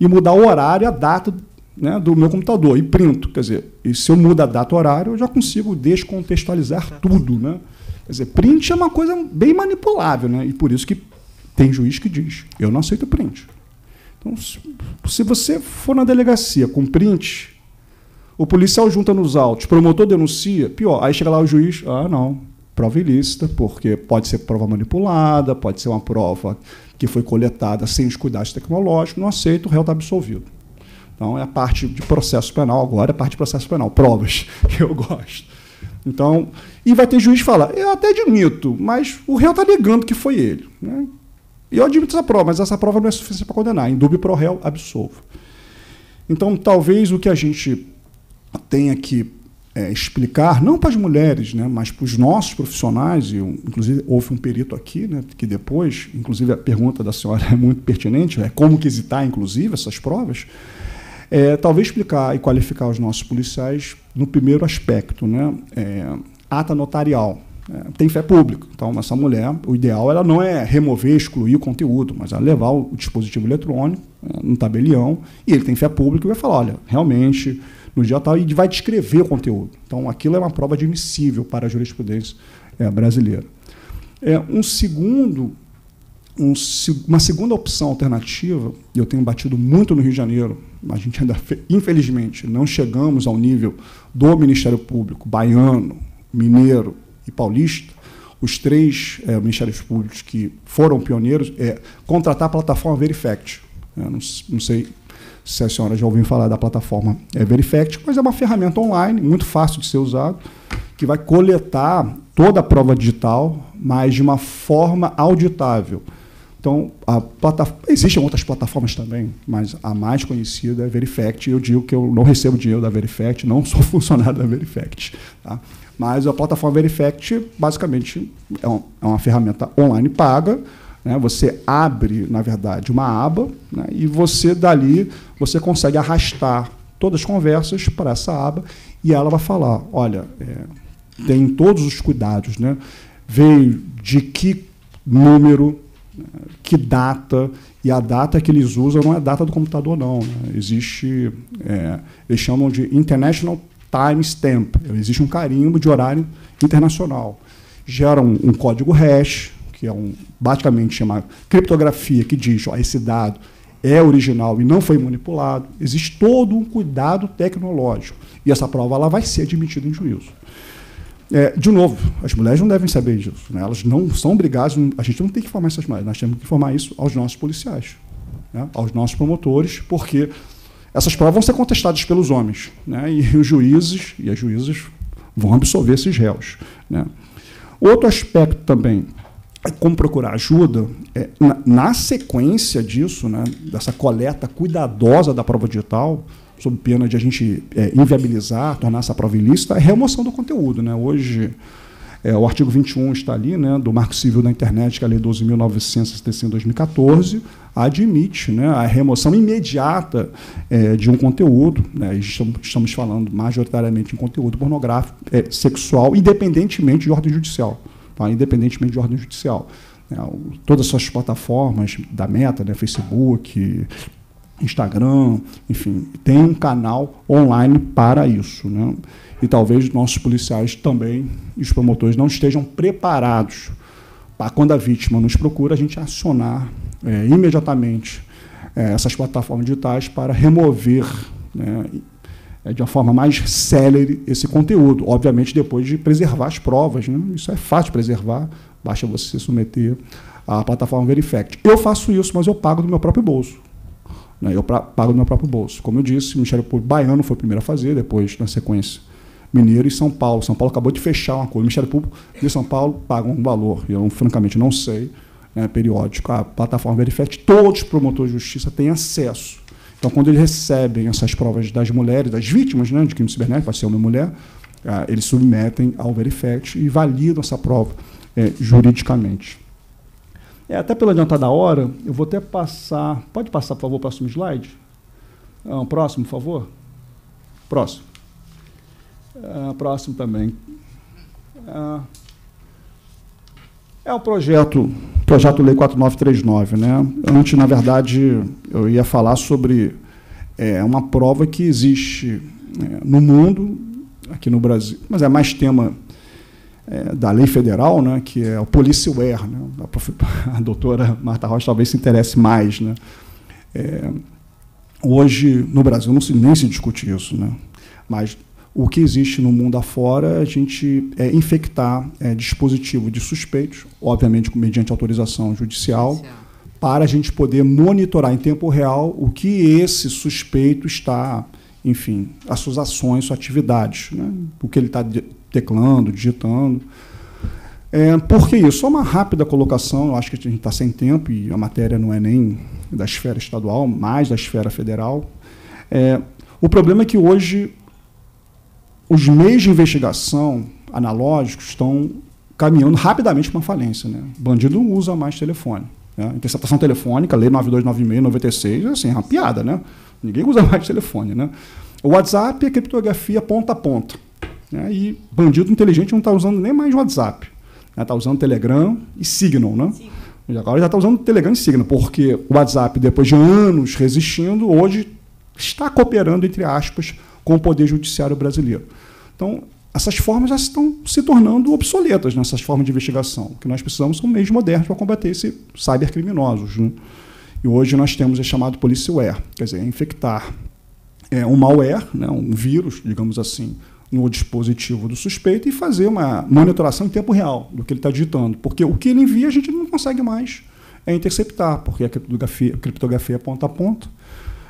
e mudar o horário a data né, do meu computador e printo. Quer dizer, e se eu mudo a data horário, eu já consigo descontextualizar tudo. Né? Quer dizer, print é uma coisa bem manipulável, né? e por isso que tem juiz que diz: eu não aceito print. Então, se você for na delegacia com print, o policial junta nos autos, promotor denuncia, pior, aí chega lá o juiz, ah, não, prova ilícita, porque pode ser prova manipulada, pode ser uma prova que foi coletada sem os cuidados tecnológicos, não aceito, o réu está absolvido. Então, é a parte de processo penal, agora é a parte de processo penal, provas, que eu gosto. Então, e vai ter juiz que fala, eu até admito, mas o réu está negando que foi ele. Né? E eu admito essa prova, mas essa prova não é suficiente para condenar. Em dúvida pro réu, absolvo. Então, talvez o que a gente tenha que é, explicar, não para as mulheres, né, mas para os nossos profissionais, e inclusive houve um perito aqui, né, que depois, inclusive a pergunta da senhora é muito pertinente, é como quisitar, inclusive, essas provas, é, talvez explicar e qualificar os nossos policiais no primeiro aspecto, né, é, ata notarial. É, tem fé pública. Então, essa mulher, o ideal ela não é remover, excluir o conteúdo, mas ela levar o dispositivo eletrônico é, no tabelião e ele tem fé pública e vai falar, olha, realmente no dia tal e vai descrever o conteúdo. Então, aquilo é uma prova admissível para a jurisprudência é, brasileira. É, um segundo, um, uma segunda opção alternativa, e eu tenho batido muito no Rio de Janeiro, a gente ainda, infelizmente, não chegamos ao nível do Ministério Público baiano, mineiro e paulista, os três é, ministérios públicos que foram pioneiros, é contratar a plataforma Verifact. Não, não, sei se a senhora já ouviu falar da plataforma é, Verifact, mas é uma ferramenta online, muito fácil de ser usado, que vai coletar toda a prova digital, mas de uma forma auditável. Então, plataforma, existem outras plataformas também, mas a mais conhecida é a Verifact. Eu digo que eu não recebo dinheiro da Verifact, não sou funcionário da Verifact. Tá? Mas a plataforma Verifact, basicamente, é, um, é uma ferramenta online paga. Né? Você abre, na verdade, uma aba né? e você, dali, você consegue arrastar todas as conversas para essa aba e ela vai falar, olha, é, tem todos os cuidados, né? veio de que número, que data, e a data que eles usam não é a data do computador, não. Né? Existe, é, eles chamam de International timestamp. Existe um carimbo de horário internacional. Gera um, um código hash, que é um basicamente chama criptografia, que diz, ó, esse dado é original e não foi manipulado. Existe todo um cuidado tecnológico. E essa prova ela vai ser admitida em juízo. É, de novo, as mulheres não devem saber disso. Né? Elas não são obrigadas, a gente não tem que informar essas mulheres, nós temos que informar isso aos nossos policiais, né? aos nossos promotores, porque essas provas vão ser contestadas pelos homens, né? e os juízes e as juízes vão absolver esses réus. Né? Outro aspecto também é como procurar ajuda. É, na, na, sequência disso, né, dessa coleta cuidadosa da prova digital, sob pena de a gente é, inviabilizar, tornar essa prova ilícita, é remoção do conteúdo. Né? Hoje, é, o artigo 21 está ali, né, do Marco Civil da Internet, que é a Lei 12.965 de 2014, admite né, a remoção imediata é, de um conteúdo. Né, estamos falando majoritariamente em conteúdo pornográfico, é, sexual, independentemente de ordem judicial. Tá, independentemente de ordem judicial. É, todas essas plataformas da Meta, né, Facebook, Instagram, enfim, tem um canal online para isso. Né? e talvez nossos policiais também e os promotores não estejam preparados para, quando a vítima nos procura, a gente acionar é, imediatamente é, essas plataformas digitais para remover né, é, de uma forma mais célere esse conteúdo. Obviamente, depois de preservar as provas. Né? Isso é fácil de preservar, basta você se submeter à plataforma Verifact. Eu faço isso, mas eu pago do meu próprio bolso. Né? Eu pago do meu próprio bolso. Como eu disse, o Ministério Público Baiano foi o primeiro a fazer, depois, na sequência, Mineiro e São Paulo. São Paulo acabou de fechar uma coisa. O Ministério Público de São Paulo paga um valor, eu, francamente, não sei, né, periódico. A plataforma Verifact, todos os promotores de justiça têm acesso. Então, quando eles recebem essas provas das mulheres, das vítimas né, de crime cibernético, pode ser uma mulher, ah, eles submetem ao Verifact e validam essa prova é, juridicamente. É, até pela adiantada hora, eu vou até passar. Pode passar, por favor, o próximo slide? Ah, próximo, por favor. Próximo. Ah, próximo também. Ah, é o projeto, projeto Lei 4939. Né? Antes, na verdade, eu ia falar sobre é, uma prova que existe é, no mundo, aqui no Brasil, mas é mais tema é, da lei federal, né, que é o policeware. Né? A, a doutora Marta Rocha talvez se interesse mais. Né? É, hoje, no Brasil, não se, nem se discute isso. Né? Mas o que existe no mundo afora, a gente é, infectar é, dispositivo de suspeitos, obviamente mediante autorização judicial, para a gente poder monitorar em tempo real o que esse suspeito está, enfim, as suas ações, suas atividades, né? o que ele está teclando, digitando. É, por que isso? Só uma rápida colocação, eu acho que a gente está sem tempo e a matéria não é nem da esfera estadual, mais da esfera federal. É, o problema é que hoje os meios de investigação analógicos estão caminhando rapidamente para uma falência. Né? O bandido não usa mais telefone. Né? Interceptação telefônica, lei 9296, 96, assim, é uma piada. Né? Ninguém usa mais telefone. Né? O WhatsApp é criptografia ponta a ponta. Né? E bandido inteligente não está usando nem mais WhatsApp. Está né? usando Telegram e Signal. Né? E agora já está usando Telegram e Signal, porque o WhatsApp, depois de anos resistindo, hoje está cooperando, entre aspas, com o Poder Judiciário brasileiro. Então, essas formas já estão se tornando obsoletas nessas formas de investigação. O que nós precisamos são meios modernos para combater esses cybercriminosos. Né? E hoje nós temos o chamado policeware, quer dizer, infectar é, um malware, né, um vírus, digamos assim, no dispositivo do suspeito e fazer uma monitoração em tempo real do que ele está digitando. Porque o que ele envia a gente não consegue mais é interceptar, porque a criptografia, a criptografia é ponta a ponta.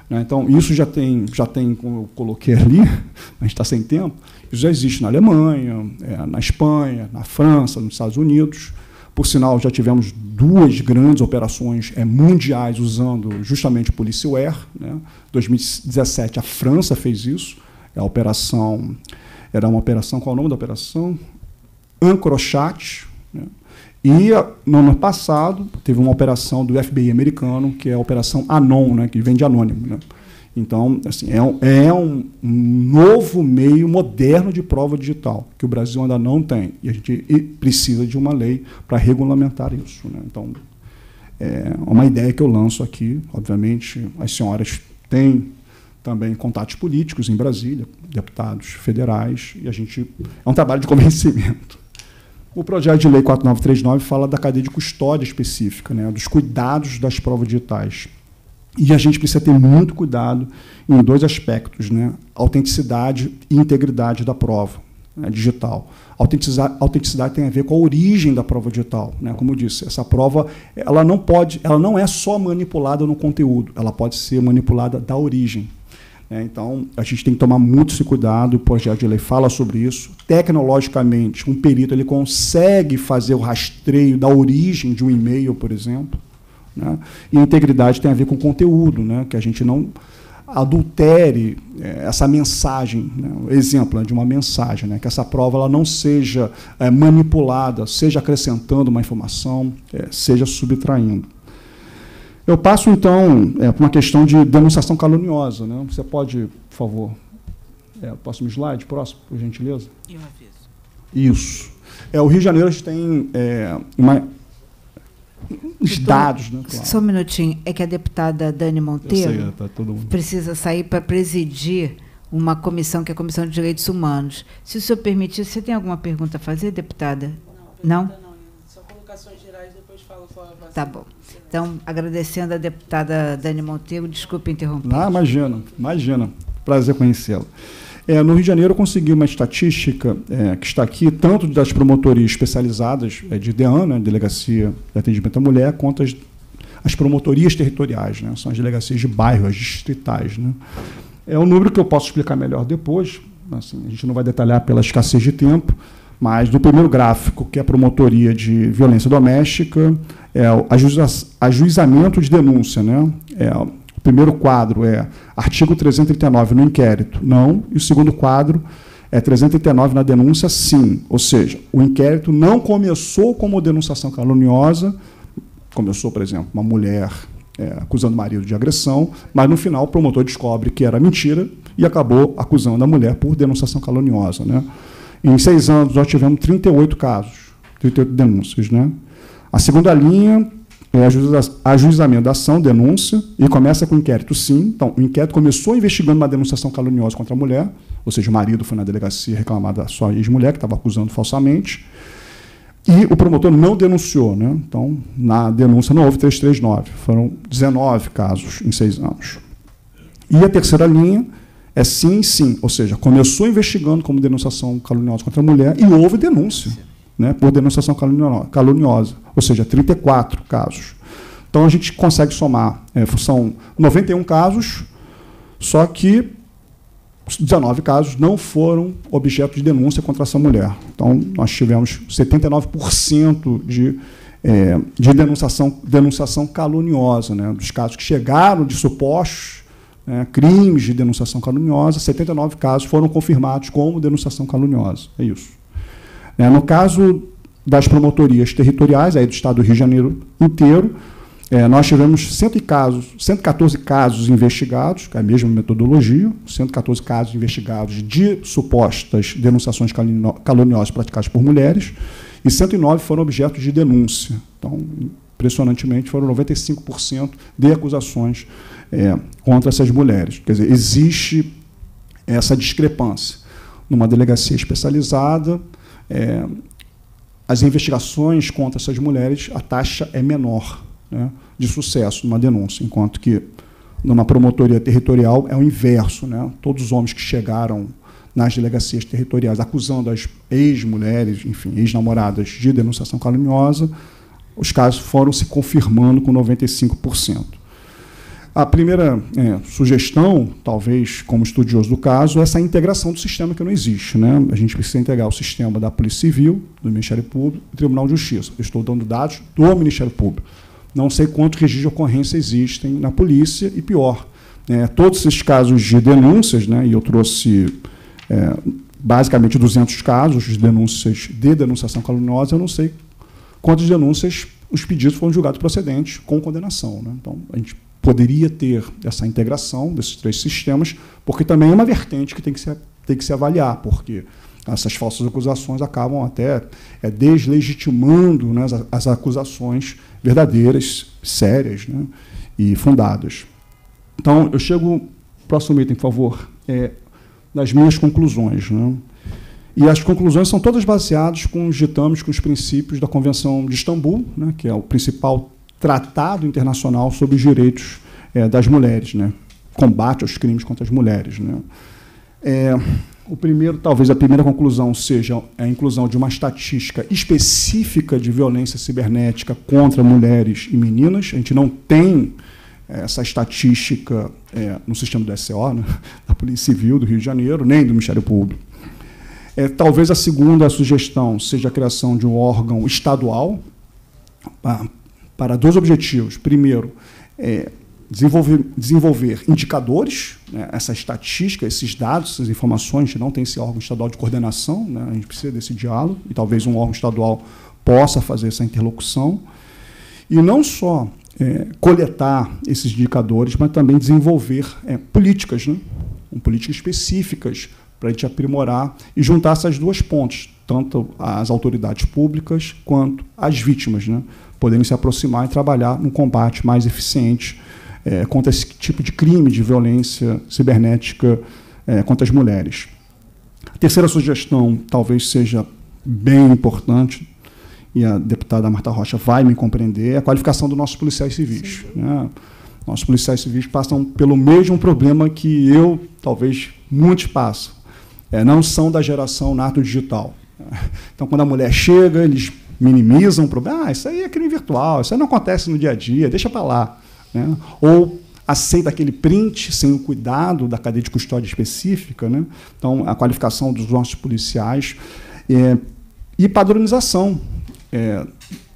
Né? Então, isso já tem, já tem, como eu coloquei ali, a gente está sem tempo, isso já existe na Alemanha, é, na Espanha, na França, nos Estados Unidos. Por sinal, já tivemos duas grandes operações é, mundiais usando justamente o policeware. Né? 2017, a França fez isso. É a operação, era uma operação, qual é o nome da operação? Ancrochat. Né? E no ano passado teve uma operação do FBI americano, que é a Operação Anon, né, que vem de anônimo. Né? Então, assim, é, um, é um novo meio moderno de prova digital, que o Brasil ainda não tem. E a gente precisa de uma lei para regulamentar isso. Né? Então, é uma ideia que eu lanço aqui. Obviamente, as senhoras têm também contatos políticos em Brasília, deputados federais, e a gente. É um trabalho de convencimento. O projeto de lei 4939 fala da cadeia de custódia específica, né, dos cuidados das provas digitais. E a gente precisa ter muito cuidado em dois aspectos, né? autenticidade e integridade da prova né, digital. Autenticidade, autenticidade tem a ver com a origem da prova digital. Né? Como eu disse, essa prova ela não pode, ela não é só manipulada no conteúdo, ela pode ser manipulada da origem. É, então, a gente tem que tomar muito esse cuidado, o projeto de lei fala sobre isso. Tecnologicamente, um perito ele consegue fazer o rastreio da origem de um e-mail, por exemplo. Né? E integridade tem a ver com conteúdo, né? que a gente não adultere é, essa mensagem, né? exemplo né, de uma mensagem, né? que essa prova ela não seja é, manipulada, seja acrescentando uma informação, é, seja subtraindo. Eu passo, então, é, para uma questão de denunciação caluniosa. Né? Você pode, por favor, é, próximo slide, próximo, por gentileza? Eu aviso. Isso. É, o Rio de Janeiro a gente tem é, uma, os dados. Né, claro. Só um minutinho. É que a deputada Dani Monteiro sei, tá precisa sair para presidir uma comissão, que é a Comissão de Direitos Humanos. Se o senhor permitir, você tem alguma pergunta a fazer, deputada? Não? Não? não. Só colocações gerais, depois falo qual a Tá bom. Então, agradecendo a deputada Dani Monteiro, desculpe interromper. Ah, imagina, imagina. Prazer conhecê-la. É, no Rio de Janeiro, eu consegui uma estatística é, que está aqui, tanto das promotorias especializadas é, de DEAN, né, Delegacia de Atendimento à Mulher, quanto as, as promotorias territoriais, né, são as delegacias de bairro, as distritais. Né. É um número que eu posso explicar melhor depois, assim, a gente não vai detalhar pela escassez de tempo, mas no primeiro gráfico, que é a promotoria de violência doméstica, é o ajuizamento de denúncia. Né? É, o primeiro quadro é artigo 339 no inquérito, não, e o segundo quadro é 339 na denúncia, sim. Ou seja, o inquérito não começou como denunciação caluniosa, começou, por exemplo, uma mulher é, acusando o marido de agressão, mas no final o promotor descobre que era mentira e acabou acusando a mulher por denunciação caluniosa. Né? Em seis anos, nós tivemos 38 casos, 38 denúncias. Né? A segunda linha é ajuizamento da ação, denúncia, e começa com inquérito, sim. Então, o inquérito começou investigando uma denunciação caluniosa contra a mulher, ou seja, o marido foi na delegacia reclamar da sua ex-mulher, que estava acusando falsamente, e o promotor não denunciou. Né? Então, na denúncia não houve 339, foram 19 casos em seis anos. E a terceira linha é sim, sim, ou seja, começou investigando como denunciação caluniosa contra a mulher e houve denúncia né, por denunciação caluniosa, ou seja, 34 casos. Então a gente consegue somar, é, são 91 casos, só que 19 casos não foram objeto de denúncia contra essa mulher. Então nós tivemos 79% de, é, de denunciação, denunciação caluniosa, né, dos casos que chegaram de supostos né, crimes de denunciação caluniosa, 79 casos foram confirmados como denunciação caluniosa. É isso. É, no caso das promotorias territoriais, aí do Estado do Rio de Janeiro inteiro, é, nós tivemos 100 casos, 114 casos investigados, com é a mesma metodologia, 114 casos investigados de supostas denunciações caluniosas praticadas por mulheres, e 109 foram objetos de denúncia. Então, impressionantemente, foram 95% de acusações é, contra essas mulheres. Quer dizer, existe essa discrepância. Numa delegacia especializada, é, as investigações contra essas mulheres, a taxa é menor né, de sucesso numa denúncia, enquanto que numa promotoria territorial é o inverso. Né? Todos os homens que chegaram nas delegacias territoriais acusando as ex-mulheres, enfim, ex-namoradas de denunciação caluniosa, os casos foram se confirmando com 95%. A primeira é, sugestão, talvez como estudioso do caso, é essa integração do sistema que não existe. Né? A gente precisa integrar o sistema da Polícia Civil, do Ministério Público e do Tribunal de Justiça. Eu estou dando dados do Ministério Público. Não sei quantos registros de ocorrência existem na polícia e, pior, é, todos esses casos de denúncias, né, e eu trouxe é, basicamente 200 casos de denúncias de denunciação caluniosa, eu não sei quantas denúncias os pedidos foram julgados procedentes com condenação. Né? Então, a gente poderia ter essa integração desses três sistemas, porque também é uma vertente que tem que se, tem que se avaliar, porque essas falsas acusações acabam até é, deslegitimando né, as, as, acusações verdadeiras, sérias né, e fundadas. Então, eu chego, próximo item, por favor, é, nas minhas conclusões. Né? E as conclusões são todas baseadas com os ditames, com os princípios da Convenção de Istambul, né, que é o principal tratado internacional sobre os direitos é, das mulheres, né? combate aos crimes contra as mulheres. Né? É, o primeiro, talvez a primeira conclusão seja a inclusão de uma estatística específica de violência cibernética contra mulheres e meninas. A gente não tem é, essa estatística é, no sistema do SO, né, da Polícia Civil do Rio de Janeiro, nem do Ministério Público. É, talvez a segunda sugestão seja a criação de um órgão estadual para dois objetivos. Primeiro, é, desenvolver, desenvolver indicadores, né, essa estatística, esses dados, essas informações. Não tem esse órgão estadual de coordenação, né, a gente precisa desse diálogo, e talvez um órgão estadual possa fazer essa interlocução. E não só é, coletar esses indicadores, mas também desenvolver é, políticas, né, políticas específicas para a gente aprimorar e juntar essas duas pontes, tanto as autoridades públicas quanto as vítimas, né? Poderem se aproximar e trabalhar num combate mais eficiente é, contra esse tipo de crime de violência cibernética é, contra as mulheres. A terceira sugestão talvez seja bem importante, e a deputada Marta Rocha vai me compreender, é a qualificação dos nossos policiais civis. Né? Nossos policiais civis passam pelo mesmo problema que eu, talvez muitos passam. É, não são da geração nato digital. Então, quando a mulher chega, eles minimizam o problema. Ah, isso aí é crime virtual, isso aí não acontece no dia a dia, deixa para lá. Né? Ou aceita aquele print sem o cuidado da cadeia de custódia específica. Né? Então, a qualificação dos nossos policiais. É, e padronização é,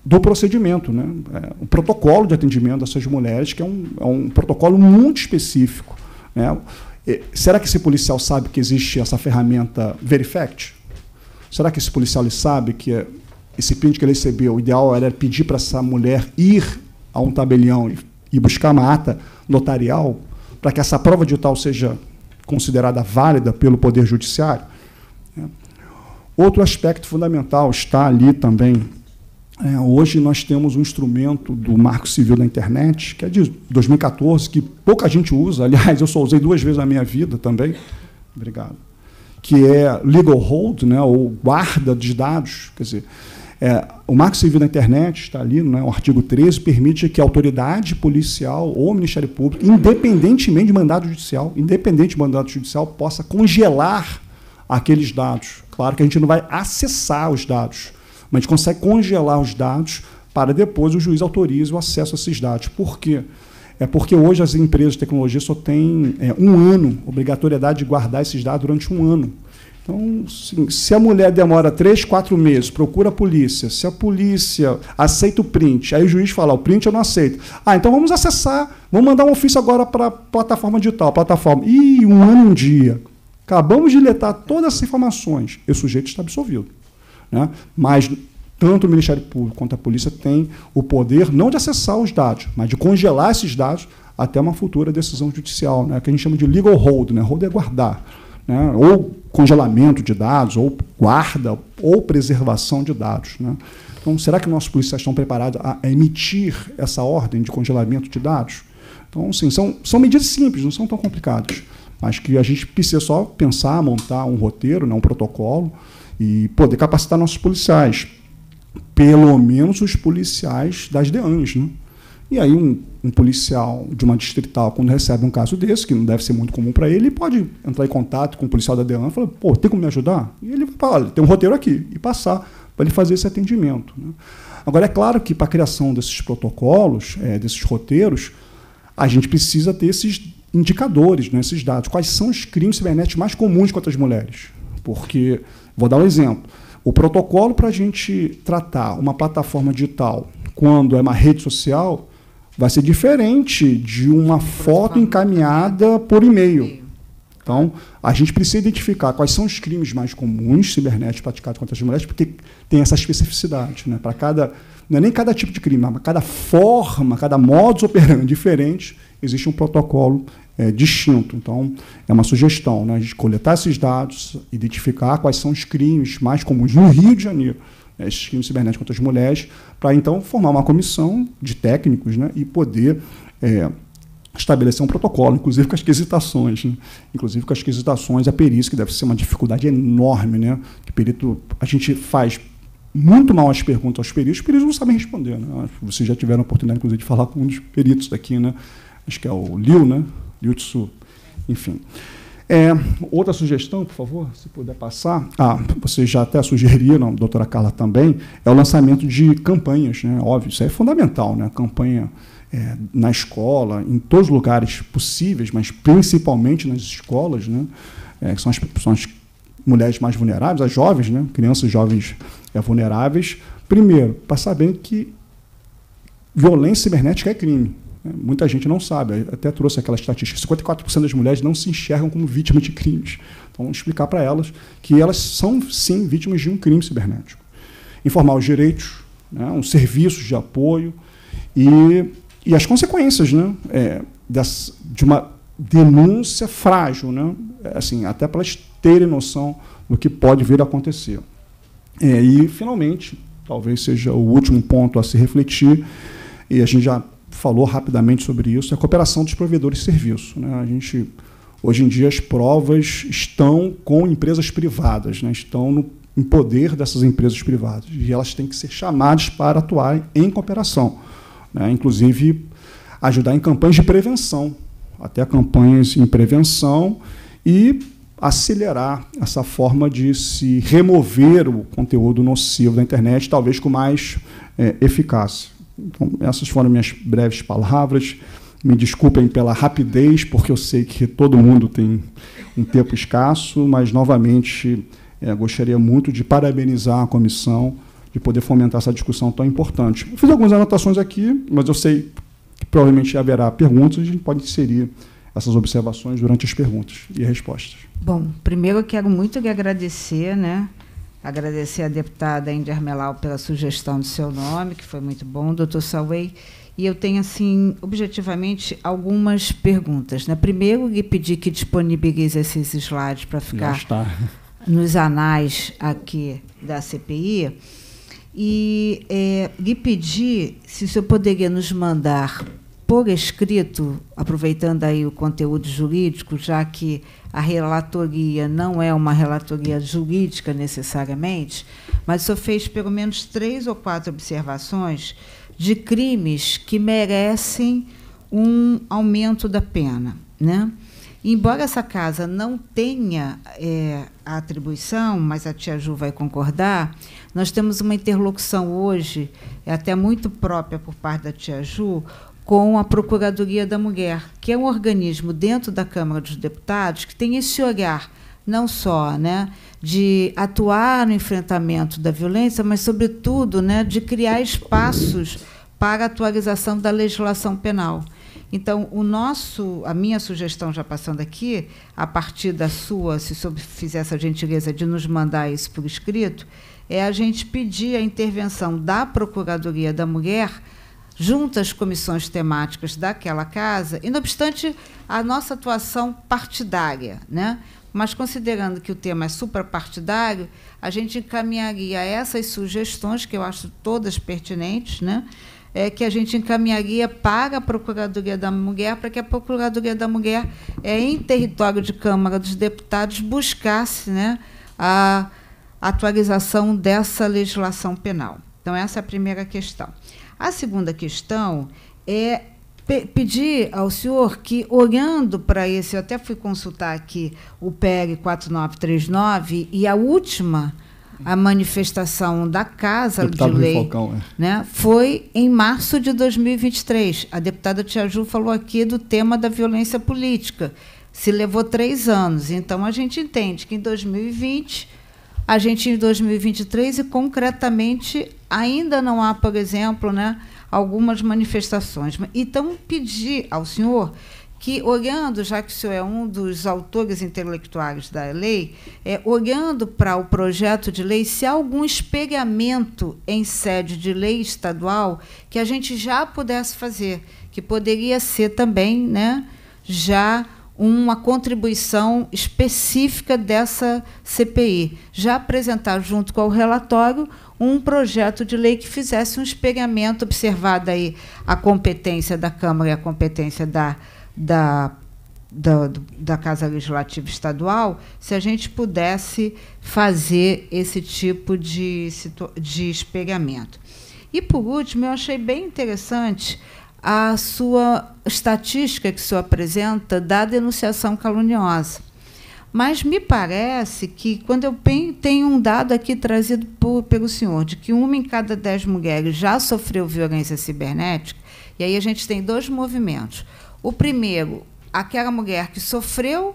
do procedimento, né? É, o protocolo de atendimento dessas mulheres, que é um, é um protocolo muito específico. Né? É, será que esse policial sabe que existe essa ferramenta Verifact? Será que esse policial ele sabe que esse print que ele recebeu, o ideal era pedir para essa mulher ir a um tabelião e, buscar uma ata notarial para que essa prova digital seja considerada válida pelo Poder Judiciário. Né? Outro aspecto fundamental está ali também. É, hoje nós temos um instrumento do Marco Civil da Internet, que é de 2014, que pouca gente usa. Aliás, eu só usei duas vezes na minha vida também. Obrigado. Que é Legal Hold, né, ou guarda de dados. Quer dizer, é, o Marco Civil da Internet, está ali, né, o artigo 13, permite que a autoridade policial ou o Ministério Público, independentemente de mandado judicial, independente de mandado judicial, possa congelar aqueles dados. Claro que a gente não vai acessar os dados, mas a gente consegue congelar os dados para depois o juiz autorize o acesso a esses dados. Por quê? É porque hoje as empresas de tecnologia só têm é, um ano, obrigatoriedade de guardar esses dados durante um ano. Então, sim, se a mulher demora três, quatro meses, procura a polícia, se a polícia aceita o print, aí o juiz fala, o print eu não aceito. Ah, então vamos acessar, vamos mandar um ofício agora para a plataforma digital, plataforma. Ih, um ano, um dia. Acabamos de letar todas essas informações. E o sujeito está absolvido. Né? Mas tanto o Ministério Público quanto a polícia têm o poder não de acessar os dados, mas de congelar esses dados até uma futura decisão judicial, né? que a gente chama de legal hold. Né? Hold é guardar né, ou congelamento de dados, ou guarda, ou preservação de dados. Né. Então, será que nossos policiais estão preparados a emitir essa ordem de congelamento de dados? Então, sim, são, são medidas simples, não são tão complicadas, mas que a gente precisa só pensar, montar um roteiro, né, um protocolo, e poder capacitar nossos policiais. Pelo menos os policiais das DEANs. Né? E aí um, um, policial de uma distrital, quando recebe um caso desse, que não deve ser muito comum para ele, pode entrar em contato com o policial da DEAN e falar, pô, tem como me ajudar? E ele vai falar, olha, tem um roteiro aqui, e passar para ele fazer esse atendimento. Né? Agora, é claro que para a criação desses protocolos, é, desses roteiros, a gente precisa ter esses indicadores, né, esses dados. Quais são os crimes cibernéticos mais comuns contra as mulheres? Porque, vou dar um exemplo, o protocolo para a gente tratar uma plataforma digital quando é uma rede social vai ser diferente de uma foto encaminhada por e-mail. Então, a gente precisa identificar quais são os crimes mais comuns cibernéticos praticados contra as mulheres, porque tem essa especificidade. Né? Para cada. Não é nem cada tipo de crime, mas cada forma, cada modus operandi diferente, existe um protocolo é, distinto. Então, é uma sugestão né, de coletar esses dados, identificar quais são os crimes mais comuns no Rio de Janeiro crimes cibernéticos contra as mulheres, para então formar uma comissão de técnicos né, e poder é, estabelecer um protocolo, inclusive com as quesitações, né? inclusive com as quesitações, a perícia, que deve ser uma dificuldade enorme, né? Que perito, a gente faz muito mal as perguntas aos peritos, os peritos não sabem responder. Né? Vocês já tiveram a oportunidade, inclusive, de falar com um dos peritos daqui, né? Acho que é o Liu, né? Liu Tsu, enfim. É, outra sugestão, por favor, se puder passar. Ah, vocês já até sugeriram, doutora Carla também, é o lançamento de campanhas, né? Óbvio, isso é fundamental, né? Campanha é, na escola, em todos os lugares possíveis, mas principalmente nas escolas, né? É, que são as, são as mulheres mais vulneráveis, as jovens, né? Crianças jovens é, vulneráveis. Primeiro, para saber que violência cibernética é crime. Muita gente não sabe, até trouxe aquela estatística: 54% das mulheres não se enxergam como vítimas de crimes. Então, vamos explicar para elas que elas são, sim, vítimas de um crime cibernético. Informar os direitos, né, um serviço de apoio e, e as consequências né, é, dessa, de uma denúncia frágil, né, assim, até para elas terem noção do que pode vir a acontecer. É, e, finalmente, talvez seja o último ponto a se refletir, e a gente já falou rapidamente sobre isso, é a cooperação dos provedores de serviço. Né? A gente, hoje em dia, as provas estão com empresas privadas, né? estão no, em poder dessas empresas privadas, e elas têm que ser chamadas para atuar em cooperação. Né? Inclusive, ajudar em campanhas de prevenção, até campanhas em prevenção, e acelerar essa forma de se remover o conteúdo nocivo da internet, talvez com mais é, eficácia. Então, essas foram minhas breves palavras. Me desculpem pela rapidez, porque eu sei que todo mundo tem um tempo escasso, mas, novamente, é, gostaria muito de parabenizar a comissão de poder fomentar essa discussão tão importante. Eu fiz algumas anotações aqui, mas eu sei que provavelmente haverá perguntas e a gente pode inserir essas observações durante as perguntas e respostas. Bom, primeiro eu quero muito agradecer, né? Agradecer à deputada Indy Armelau pela sugestão do seu nome, que foi muito bom, doutor Salway. e eu tenho, assim, objetivamente, algumas perguntas. Né? Primeiro, lhe pedir que disponibilize esses slides para ficar nos anais aqui da CPI. E é, lhe pedir se o senhor poderia nos mandar por escrito, aproveitando aí o conteúdo jurídico, já que a relatoria não é uma relatoria jurídica necessariamente, mas senhor fez pelo menos três ou quatro observações de crimes que merecem um aumento da pena. Né? Embora essa casa não tenha é, a atribuição, mas a tia Ju vai concordar, nós temos uma interlocução hoje, é até muito própria por parte da tia Ju, com a Procuradoria da Mulher, que é um organismo dentro da Câmara dos Deputados que tem esse olhar não só né, de atuar no enfrentamento da violência, mas, sobretudo, né, de criar espaços para a atualização da legislação penal. Então, o nosso, a minha sugestão, já passando aqui, a partir da sua, se fizer essa gentileza de nos mandar isso por escrito, é a gente pedir a intervenção da Procuradoria da Mulher junto às comissões temáticas daquela casa, e não obstante a nossa atuação partidária, né? mas considerando que o tema é suprapartidário, a gente encaminharia essas sugestões, que eu acho todas pertinentes, né? é, que a gente encaminharia para a Procuradoria da Mulher, para que a Procuradoria da Mulher, é, em território de Câmara dos Deputados, buscasse né, a atualização dessa legislação penal. Então, essa é a primeira questão. A segunda questão é pedir ao senhor que, olhando para esse, eu até fui consultar aqui o PL 4939 e a última a manifestação da Casa Deputado de Lei Falcão, é. né, foi em março de 2023. A deputada Tia Ju falou aqui do tema da violência política. Se levou três anos. Então, a gente entende que em 2020, a gente em 2023, e concretamente, ainda não há, por exemplo, né, algumas manifestações. Então, pedir ao senhor que, olhando, já que o senhor é um dos autores intelectuais da lei, é, olhando para o projeto de lei, se há algum espelhamento em sede de lei estadual que a gente já pudesse fazer, que poderia ser também né, já uma contribuição específica dessa CPI, já apresentar junto com o relatório um projeto de lei que fizesse um espelhamento, observada aí a competência da Câmara e a competência da da, da, da Casa Legislativa Estadual, se a gente pudesse fazer esse tipo de, de espelhamento. E, por último, eu achei bem interessante a sua estatística que o senhor apresenta da denunciação caluniosa. Mas me parece que, quando eu tenho um dado aqui trazido por, pelo senhor, de que uma em cada dez mulheres já sofreu violência cibernética, e aí a gente tem dois movimentos. O primeiro, aquela mulher que sofreu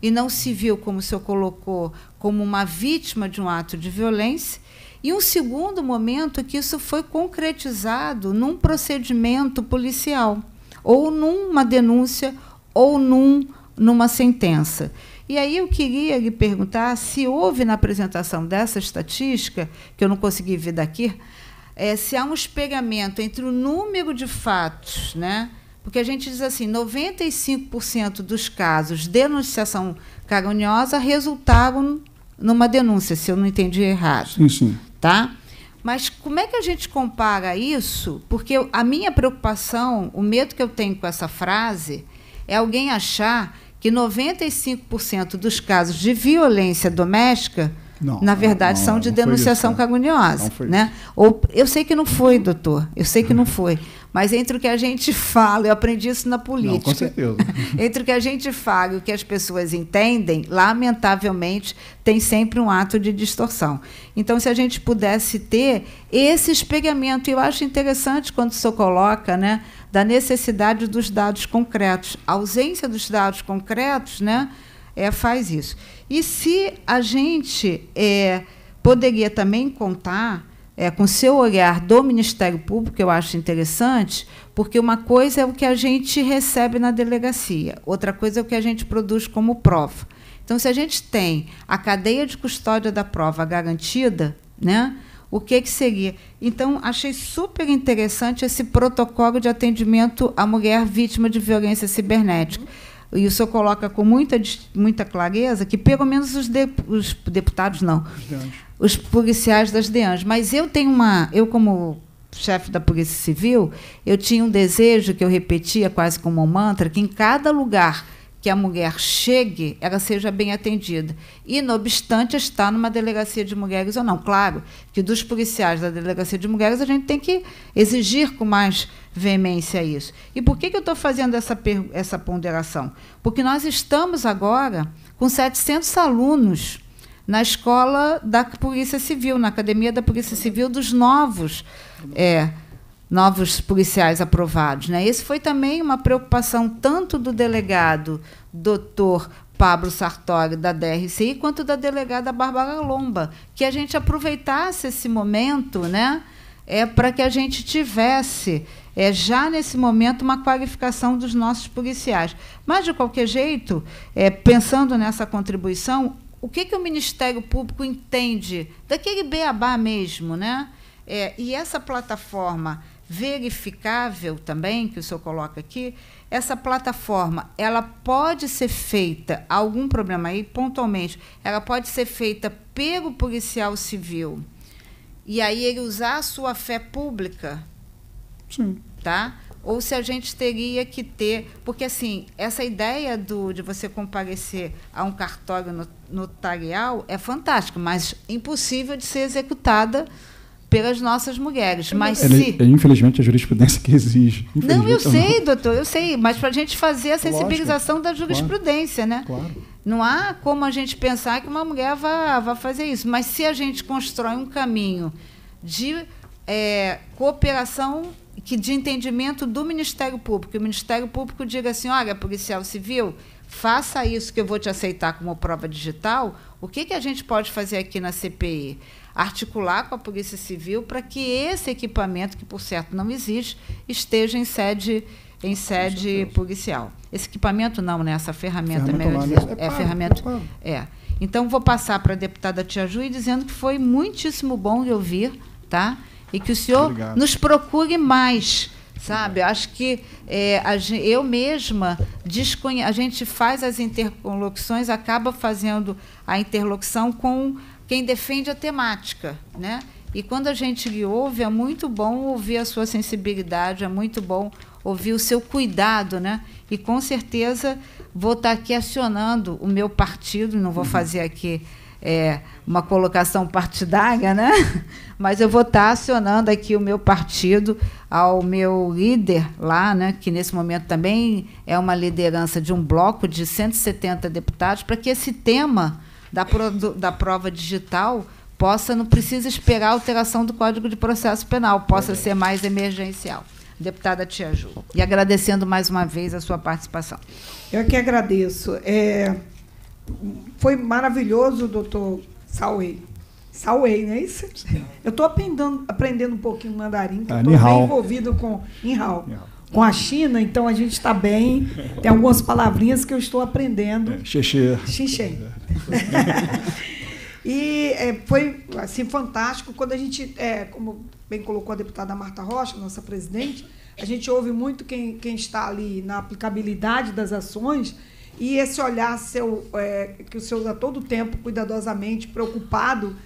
e não se viu, como o senhor colocou, como uma vítima de um ato de violência. E um segundo momento que isso foi concretizado num procedimento policial, ou numa denúncia, ou num, numa sentença. E aí eu queria lhe perguntar se houve na apresentação dessa estatística, que eu não consegui ver daqui, é, se há um espelhamento entre o número de fatos, né? Porque a gente diz assim, 95% dos casos de denunciação caluniosa resultaram numa denúncia, se eu não entendi errado. Sim, sim. Tá? Mas como é que a gente compara isso? Porque a minha preocupação, o medo que eu tenho com essa frase, é alguém achar que 95% dos casos de violência doméstica não, na verdade, não, são de denunciação isso, caluniosa. Né? Ou, eu sei que não foi, doutor, eu sei que não foi. Mas entre o que a gente fala, eu aprendi isso na política. Não, com certeza. entre o que a gente fala e o que as pessoas entendem, lamentavelmente, tem sempre um ato de distorção. Então, se a gente pudesse ter esse espelhamento, eu acho interessante quando o senhor coloca né, da necessidade dos dados concretos. A ausência dos dados concretos né, é, faz isso. E se a gente é, poderia também contar é, com seu olhar do Ministério Público, eu acho interessante, porque uma coisa é o que a gente recebe na delegacia, outra coisa é o que a gente produz como prova. Então, se a gente tem a cadeia de custódia da prova garantida, né, o que, que seria. Então, achei super interessante esse protocolo de atendimento à mulher vítima de violência cibernética. E o senhor coloca com muita, muita clareza que, pelo menos, os, de, os deputados, não, os policiais das DEANs. Mas eu tenho uma. Eu, como chefe da Polícia Civil, eu tinha um desejo que eu repetia quase como um mantra, que em cada lugar que a mulher chegue, ela seja bem atendida. E, não obstante, estar numa delegacia de mulheres ou não. Claro que dos policiais da delegacia de mulheres a gente tem que exigir com mais veemência isso. E por que, que eu estou fazendo essa, essa ponderação? Porque nós estamos agora com 700 alunos na escola da Polícia Civil, na Academia da Polícia Civil dos novos. É, novos policiais aprovados. Né? Esse foi também uma preocupação tanto do delegado doutor Pablo Sartori, da DRCI, quanto da delegada Bárbara Lomba, que a gente aproveitasse esse momento né, é, para que a gente tivesse, é, já nesse momento, uma qualificação dos nossos policiais. Mas, de qualquer jeito, é, pensando nessa contribuição, o que, que o Ministério Público entende daquele beabá mesmo? Né? É, e essa plataforma verificável também, que o senhor coloca aqui, essa plataforma, ela pode ser feita, algum problema aí, pontualmente, ela pode ser feita pelo policial civil, e aí ele usar a sua fé pública, Sim. tá? Ou se a gente teria que ter, porque assim, essa ideia do, de você comparecer a um cartório notarial é fantástica, mas impossível de ser executada pelas nossas mulheres. Mas é, se... é, infelizmente a jurisprudência que exige. Não, eu sei, doutor, eu sei, mas para a gente fazer a sensibilização Lógico. da jurisprudência, claro. né? Claro. Não há como a gente pensar que uma mulher vá, vá fazer isso. Mas se a gente constrói um caminho de é, cooperação que de entendimento do Ministério Público, e o Ministério Público diga assim, olha, policial civil, faça isso que eu vou te aceitar como prova digital, o que, que a gente pode fazer aqui na CPI? Articular com a Polícia Civil para que esse equipamento, que por certo não existe, esteja em sede em sede policial. Esse equipamento não, né? Essa ferramenta, ferramenta melhor dizer. É, é ferramenta. É, é. Então vou passar para a deputada Tia Ju dizendo que foi muitíssimo bom de ouvir, tá? E que o senhor Obrigado. nos procure mais sabe? Eu acho que é, a, eu mesma desconhe a gente faz as interlocuções, acaba fazendo a interlocução com quem defende a temática, né? E quando a gente lhe ouve, é muito bom ouvir a sua sensibilidade, é muito bom ouvir o seu cuidado, né? E com certeza vou estar aqui acionando o meu partido, não vou uhum. fazer aqui é, uma colocação partidária, né? Mas eu vou estar acionando aqui o meu partido ao meu líder lá, né? Que nesse momento também é uma liderança de um bloco de 170 deputados, para que esse tema da, pro, da prova digital possa, não precisa esperar a alteração do Código de Processo Penal, possa ser mais emergencial. Deputada Tia Ju. E agradecendo mais uma vez a sua participação. Eu é que agradeço. É, foi maravilhoso, doutor Sauei. Sauei, não é isso? Eu estou aprendendo, aprendendo um pouquinho mandarim, estou ah, bem envolvido com Nihao. Com a China, então a gente está bem. Tem algumas palavrinhas que eu estou aprendendo. É, xixi. Xixi. e é, foi assim fantástico. Quando a gente, é, como bem colocou a deputada Marta Rocha, nossa presidente, a gente ouve muito quem, quem está ali na aplicabilidade das ações e esse olhar seu é, que o senhor usa todo o tempo cuidadosamente preocupado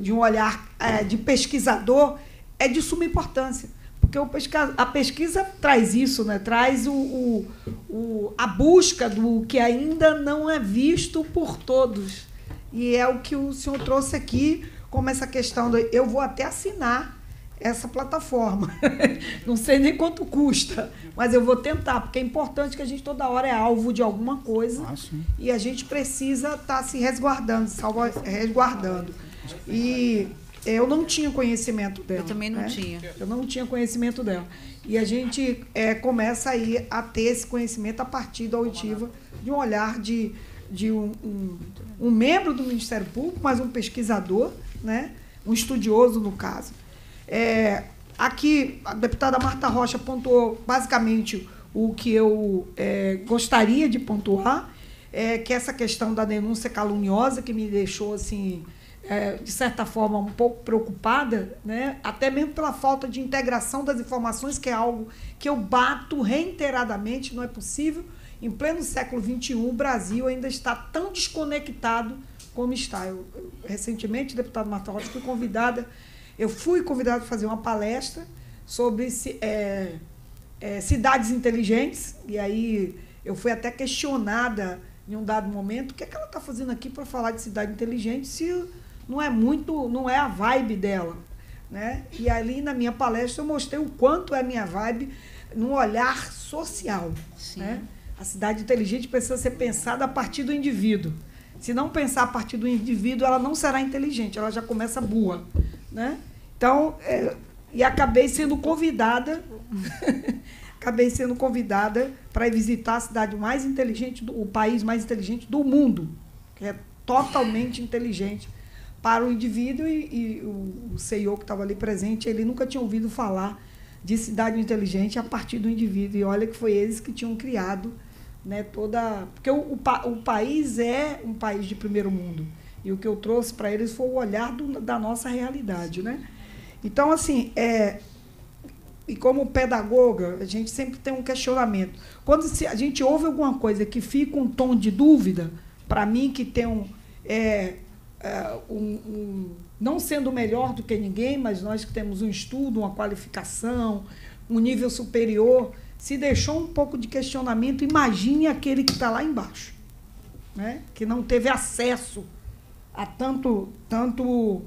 de um olhar é, de pesquisador é de suma importância porque a pesquisa traz isso, né? traz o, o, o, a busca do que ainda não é visto por todos. E é o que o senhor trouxe aqui, como essa questão do eu vou até assinar essa plataforma. Não sei nem quanto custa, mas eu vou tentar, porque é importante que a gente toda hora é alvo de alguma coisa ah, e a gente precisa estar tá se resguardando, salva, resguardando. E eu não tinha conhecimento dela. Eu também não né? tinha. Eu não tinha conhecimento dela. E a gente é, começa aí a ter esse conhecimento a partir da oitiva, de um olhar de, de um, um, um membro do Ministério Público, mas um pesquisador, né? um estudioso no caso. É, aqui, a deputada Marta Rocha pontuou basicamente o que eu é, gostaria de pontuar, é, que essa questão da denúncia caluniosa que me deixou assim é, de certa forma, um pouco preocupada, né? até mesmo pela falta de integração das informações, que é algo que eu bato reiteradamente, não é possível. Em pleno século XXI, o Brasil ainda está tão desconectado como está. Eu, recentemente, deputado Marta Rocha, fui convidada, eu fui convidada a fazer uma palestra sobre é, é, cidades inteligentes, e aí eu fui até questionada em um dado momento, o que, é que ela está fazendo aqui para falar de cidade inteligente se não é muito, não é a vibe dela. Né? E ali na minha palestra eu mostrei o quanto é a minha vibe no olhar social. Né? A cidade inteligente precisa ser pensada a partir do indivíduo. Se não pensar a partir do indivíduo, ela não será inteligente, ela já começa boa. Né? Então, é, e acabei sendo convidada, acabei sendo convidada para visitar a cidade mais inteligente, do, o país mais inteligente do mundo, que é totalmente inteligente para o indivíduo e, e o, o CEO que estava ali presente, ele nunca tinha ouvido falar de cidade inteligente a partir do indivíduo. E olha que foi eles que tinham criado né, toda. Porque o, o, o país é um país de primeiro mundo. E o que eu trouxe para eles foi o olhar do, da nossa realidade. Né? Então, assim, é, e como pedagoga, a gente sempre tem um questionamento. Quando se, a gente ouve alguma coisa que fica um tom de dúvida, para mim, que tem um. É, é, um, um, não sendo melhor do que ninguém, mas nós que temos um estudo, uma qualificação, um nível superior, se deixou um pouco de questionamento, imagine aquele que está lá embaixo, né? que não teve acesso a tanto, tanto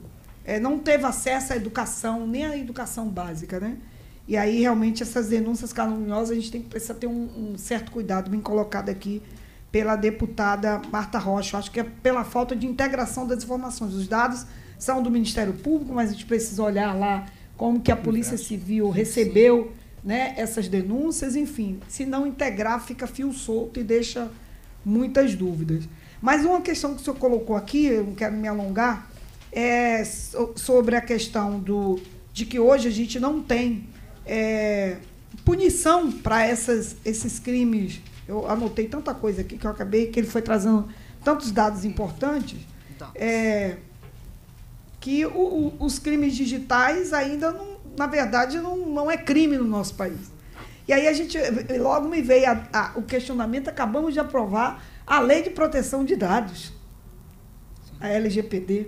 é, não teve acesso à educação, nem à educação básica. Né? E aí, realmente, essas denúncias caluniosas, a gente tem que precisar ter um, um certo cuidado, bem colocado aqui, pela deputada Marta Rocha. Acho que é pela falta de integração das informações. Os dados são do Ministério Público, mas a gente precisa olhar lá como que a Polícia Civil recebeu né, essas denúncias, enfim. Se não integrar, fica fio solto e deixa muitas dúvidas. Mas uma questão que o senhor colocou aqui, eu não quero me alongar, é sobre a questão do, de que hoje a gente não tem é, punição para esses crimes eu anotei tanta coisa aqui que eu acabei, que ele foi trazendo tantos dados importantes, é, que o, o, os crimes digitais ainda, não, na verdade, não, não é crime no nosso país. E aí a gente, logo me veio a, a, o questionamento, acabamos de aprovar a Lei de Proteção de Dados, a LGPD,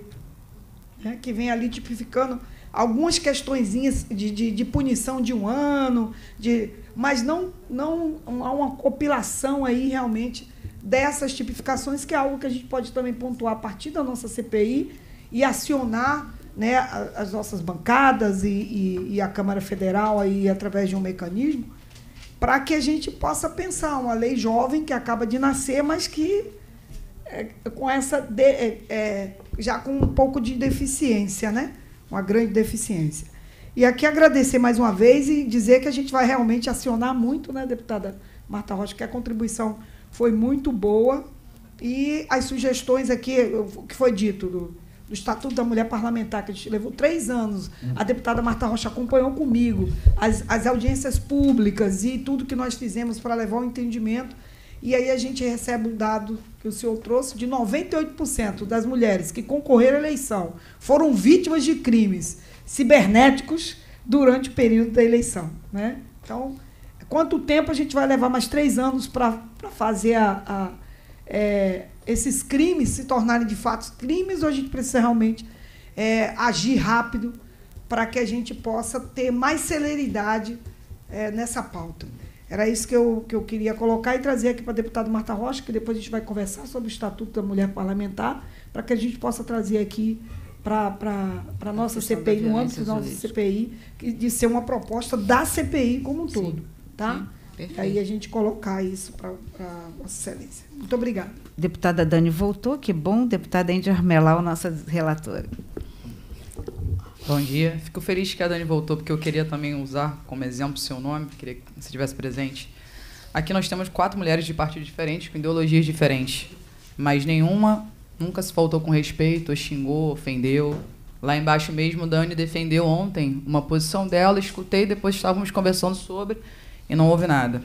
né, que vem ali tipificando algumas questõezinhas de, de, de punição de um ano, de mas não, não há uma compilação aí realmente dessas tipificações, que é algo que a gente pode também pontuar a partir da nossa CPI e acionar né, as nossas bancadas e, e, e a Câmara Federal aí através de um mecanismo para que a gente possa pensar uma lei jovem que acaba de nascer, mas que é, com essa de, é, é já com um pouco de deficiência, né? Uma grande deficiência. E aqui agradecer mais uma vez e dizer que a gente vai realmente acionar muito, né, deputada Marta Rocha, que a contribuição foi muito boa. E as sugestões aqui, o que foi dito do, do Estatuto da Mulher Parlamentar, que a gente levou três anos, a deputada Marta Rocha acompanhou comigo as, as audiências públicas e tudo que nós fizemos para levar o entendimento. E aí a gente recebe um dado que o senhor trouxe de 98% das mulheres que concorreram à eleição foram vítimas de crimes cibernéticos durante o período da eleição. Né? Então, quanto tempo a gente vai levar mais três anos para fazer a, a, é, esses crimes se tornarem de fato crimes ou a gente precisa realmente é, agir rápido para que a gente possa ter mais celeridade é, nessa pauta? Era isso que eu, que eu queria colocar e trazer aqui para a deputada Marta Rocha, que depois a gente vai conversar sobre o Estatuto da Mulher Parlamentar, para que a gente possa trazer aqui para a nossa CPI, no âmbito da nossa CPI, de ser uma proposta da CPI como um sim, todo. Tá? Sim, Aí a gente colocar isso para Vossa Excelência. Muito obrigada. Deputada Dani voltou, que bom. Deputada Índia Armelau, nossa relatora. Bom dia. Fico feliz que a Dani voltou, porque eu queria também usar como exemplo o seu nome, queria que você estivesse presente. Aqui nós temos quatro mulheres de partidos diferentes, com ideologias diferentes, mas nenhuma Nunca se faltou com respeito, xingou, ofendeu. Lá embaixo mesmo, Dani defendeu ontem uma posição dela, escutei, depois estávamos conversando sobre e não houve nada.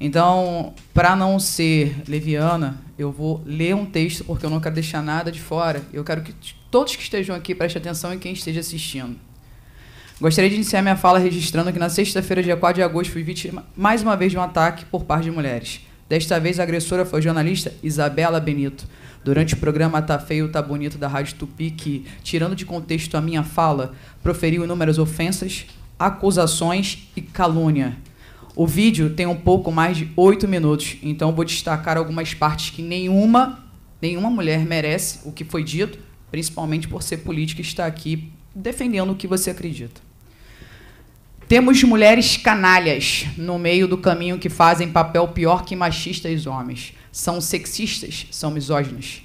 Então, para não ser leviana, eu vou ler um texto porque eu não quero deixar nada de fora. Eu quero que todos que estejam aqui prestem atenção e quem esteja assistindo. Gostaria de iniciar minha fala registrando que na sexta-feira, dia 4 de agosto, fui vítima mais uma vez de um ataque por parte de mulheres. Desta vez, a agressora foi a jornalista Isabela Benito. Durante o programa Tá Feio, Tá Bonito da Rádio Tupi, que, tirando de contexto a minha fala, proferiu inúmeras ofensas, acusações e calúnia. O vídeo tem um pouco mais de oito minutos, então vou destacar algumas partes que nenhuma, nenhuma mulher merece o que foi dito, principalmente por ser política e estar aqui defendendo o que você acredita. Temos mulheres canalhas no meio do caminho que fazem papel pior que machistas homens. São sexistas, são misóginas.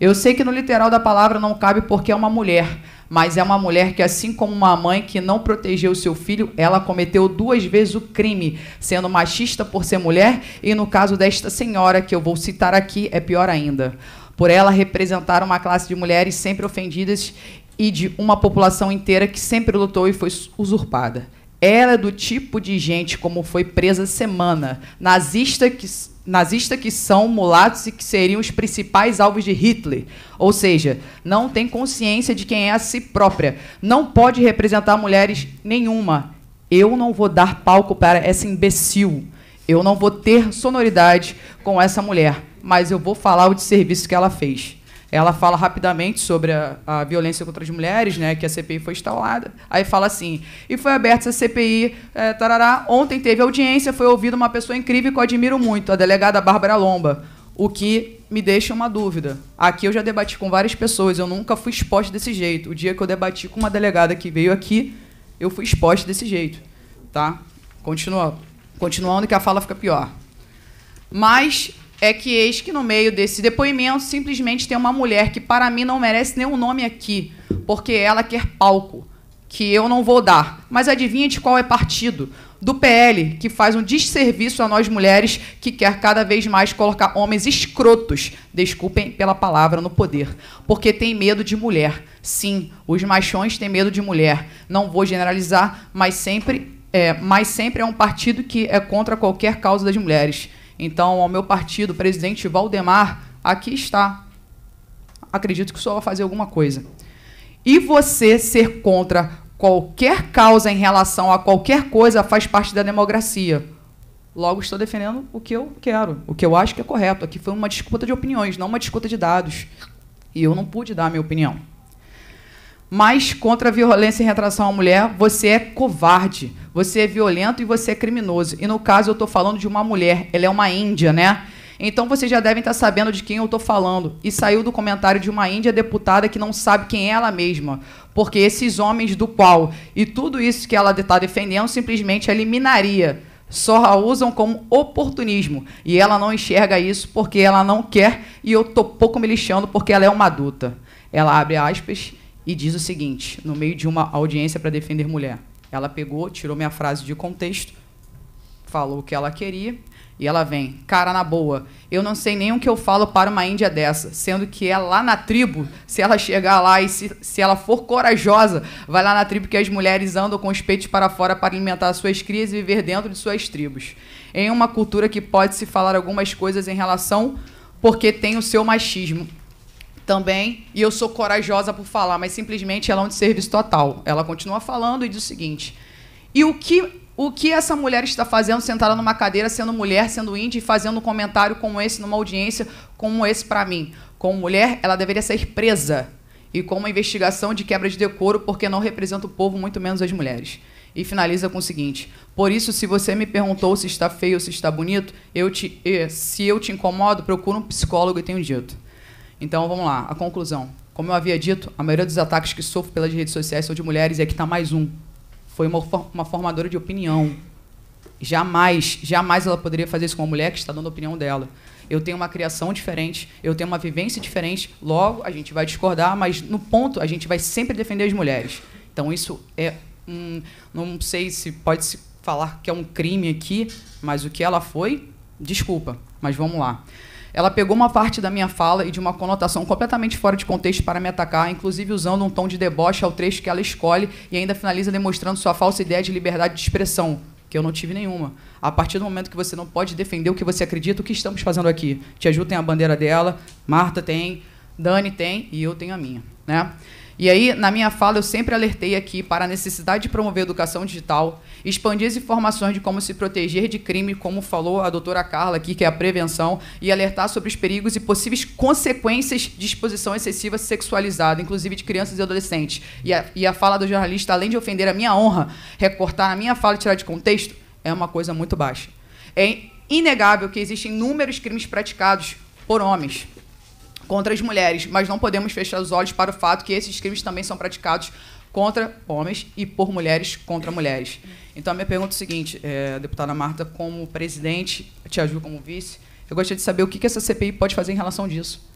Eu sei que no literal da palavra não cabe porque é uma mulher, mas é uma mulher que, assim como uma mãe que não protegeu seu filho, ela cometeu duas vezes o crime, sendo machista por ser mulher, e no caso desta senhora, que eu vou citar aqui, é pior ainda. Por ela representar uma classe de mulheres sempre ofendidas e de uma população inteira que sempre lutou e foi usurpada. Ela é do tipo de gente como foi presa semana, nazista que nazista que são mulatos e que seriam os principais alvos de Hitler. Ou seja, não tem consciência de quem é a si própria. Não pode representar mulheres nenhuma. Eu não vou dar palco para essa imbecil. Eu não vou ter sonoridade com essa mulher, mas eu vou falar o de serviço que ela fez. Ela fala rapidamente sobre a, a, violência contra as mulheres, né, que a CPI foi instalada. Aí fala assim: e foi aberta essa CPI, é, tarará. Ontem teve audiência, foi ouvida uma pessoa incrível que eu admiro muito, a delegada Bárbara Lomba. O que me deixa uma dúvida. Aqui eu já debati com várias pessoas, eu nunca fui exposta desse jeito. O dia que eu debati com uma delegada que veio aqui, eu fui exposta desse jeito. Tá? Continua, continuando que a fala fica pior. Mas é que eis que no meio desse depoimento simplesmente tem uma mulher que para mim não merece nenhum nome aqui, porque ela quer palco, que eu não vou dar. Mas adivinha de qual é partido? Do PL, que faz um desserviço a nós mulheres, que quer cada vez mais colocar homens escrotos, desculpem pela palavra, no poder, porque tem medo de mulher. Sim, os machões têm medo de mulher. Não vou generalizar, mas sempre é, mas sempre é um partido que é contra qualquer causa das mulheres. Então, ao meu partido, presidente Valdemar, aqui está. Acredito que o senhor vai fazer alguma coisa. E você ser contra qualquer causa em relação a qualquer coisa faz parte da democracia. Logo, estou defendendo o que eu quero, o que eu acho que é correto. Aqui foi uma disputa de opiniões, não uma disputa de dados. E eu não pude dar a minha opinião. Mas contra a violência em relação à mulher, você é covarde, você é violento e você é criminoso. E no caso, eu estou falando de uma mulher, ela é uma índia, né? Então vocês já devem estar sabendo de quem eu estou falando. E saiu do comentário de uma índia deputada que não sabe quem é ela mesma. Porque esses homens do qual e tudo isso que ela está defendendo simplesmente eliminaria. Só a usam como oportunismo. E ela não enxerga isso porque ela não quer. E eu estou pouco me lixando porque ela é uma adulta. Ela abre aspas e diz o seguinte, no meio de uma audiência para defender mulher. Ela pegou, tirou minha frase de contexto, falou o que ela queria, e ela vem, cara na boa, eu não sei nem o que eu falo para uma índia dessa, sendo que é lá na tribo, se ela chegar lá e se, se ela for corajosa, vai lá na tribo que as mulheres andam com os peitos para fora para alimentar suas crias e viver dentro de suas tribos. Em uma cultura que pode se falar algumas coisas em relação porque tem o seu machismo, também, e eu sou corajosa por falar, mas simplesmente ela é um desserviço total. Ela continua falando e diz o seguinte: e o que, o que essa mulher está fazendo sentada numa cadeira, sendo mulher, sendo índia, e fazendo um comentário como esse, numa audiência como esse para mim? Como mulher, ela deveria ser presa. E com uma investigação de quebra de decoro, porque não representa o povo, muito menos as mulheres. E finaliza com o seguinte: por isso, se você me perguntou se está feio ou se está bonito, eu te, se eu te incomodo, procura um psicólogo e tenho dito. Então, vamos lá, a conclusão. Como eu havia dito, a maioria dos ataques que sofro pelas redes sociais são de mulheres e aqui está mais um. Foi uma, uma formadora de opinião. Jamais, jamais ela poderia fazer isso com uma mulher que está dando a opinião dela. Eu tenho uma criação diferente, eu tenho uma vivência diferente, logo a gente vai discordar, mas no ponto a gente vai sempre defender as mulheres. Então isso é um, não sei se pode se falar que é um crime aqui, mas o que ela foi, desculpa, mas vamos lá. Ela pegou uma parte da minha fala e de uma conotação completamente fora de contexto para me atacar, inclusive usando um tom de deboche ao trecho que ela escolhe e ainda finaliza demonstrando sua falsa ideia de liberdade de expressão. que eu não tive nenhuma. A partir do momento que você não pode defender o que você acredita, o que estamos fazendo aqui? Tia Ju tem a bandeira dela, Marta tem, Dani tem e eu tenho a minha. Né? E aí, na minha fala, eu sempre alertei aqui para a necessidade de promover educação digital, expandir as informações de como se proteger de crime, como falou a doutora Carla aqui, que é a prevenção, e alertar sobre os perigos e possíveis consequências de exposição excessiva sexualizada, inclusive de crianças e adolescentes. E a, e a fala do jornalista, além de ofender a minha honra, recortar a minha fala e tirar de contexto, é uma coisa muito baixa. É inegável que existem inúmeros crimes praticados por homens, contra as mulheres, mas não podemos fechar os olhos para o fato que esses crimes também são praticados contra homens e por mulheres contra mulheres. Então, a minha pergunta é a seguinte, é, deputada Marta, como presidente, te ajudo como vice, eu gostaria de saber o que, que essa CPI pode fazer em relação disso.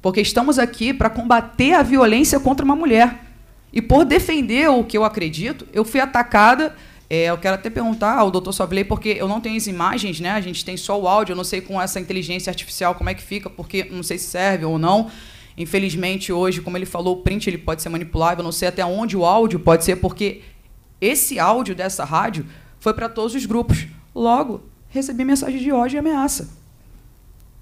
Porque estamos aqui para combater a violência contra uma mulher. E por defender o que eu acredito, eu fui atacada é, eu quero até perguntar ao doutor Sobley, porque eu não tenho as imagens, né? A gente tem só o áudio, eu não sei com essa inteligência artificial como é que fica, porque não sei se serve ou não. Infelizmente, hoje, como ele falou, o print ele pode ser manipulável, eu não sei até onde o áudio pode ser, porque esse áudio dessa rádio foi para todos os grupos. Logo, recebi mensagem de ódio e ameaça.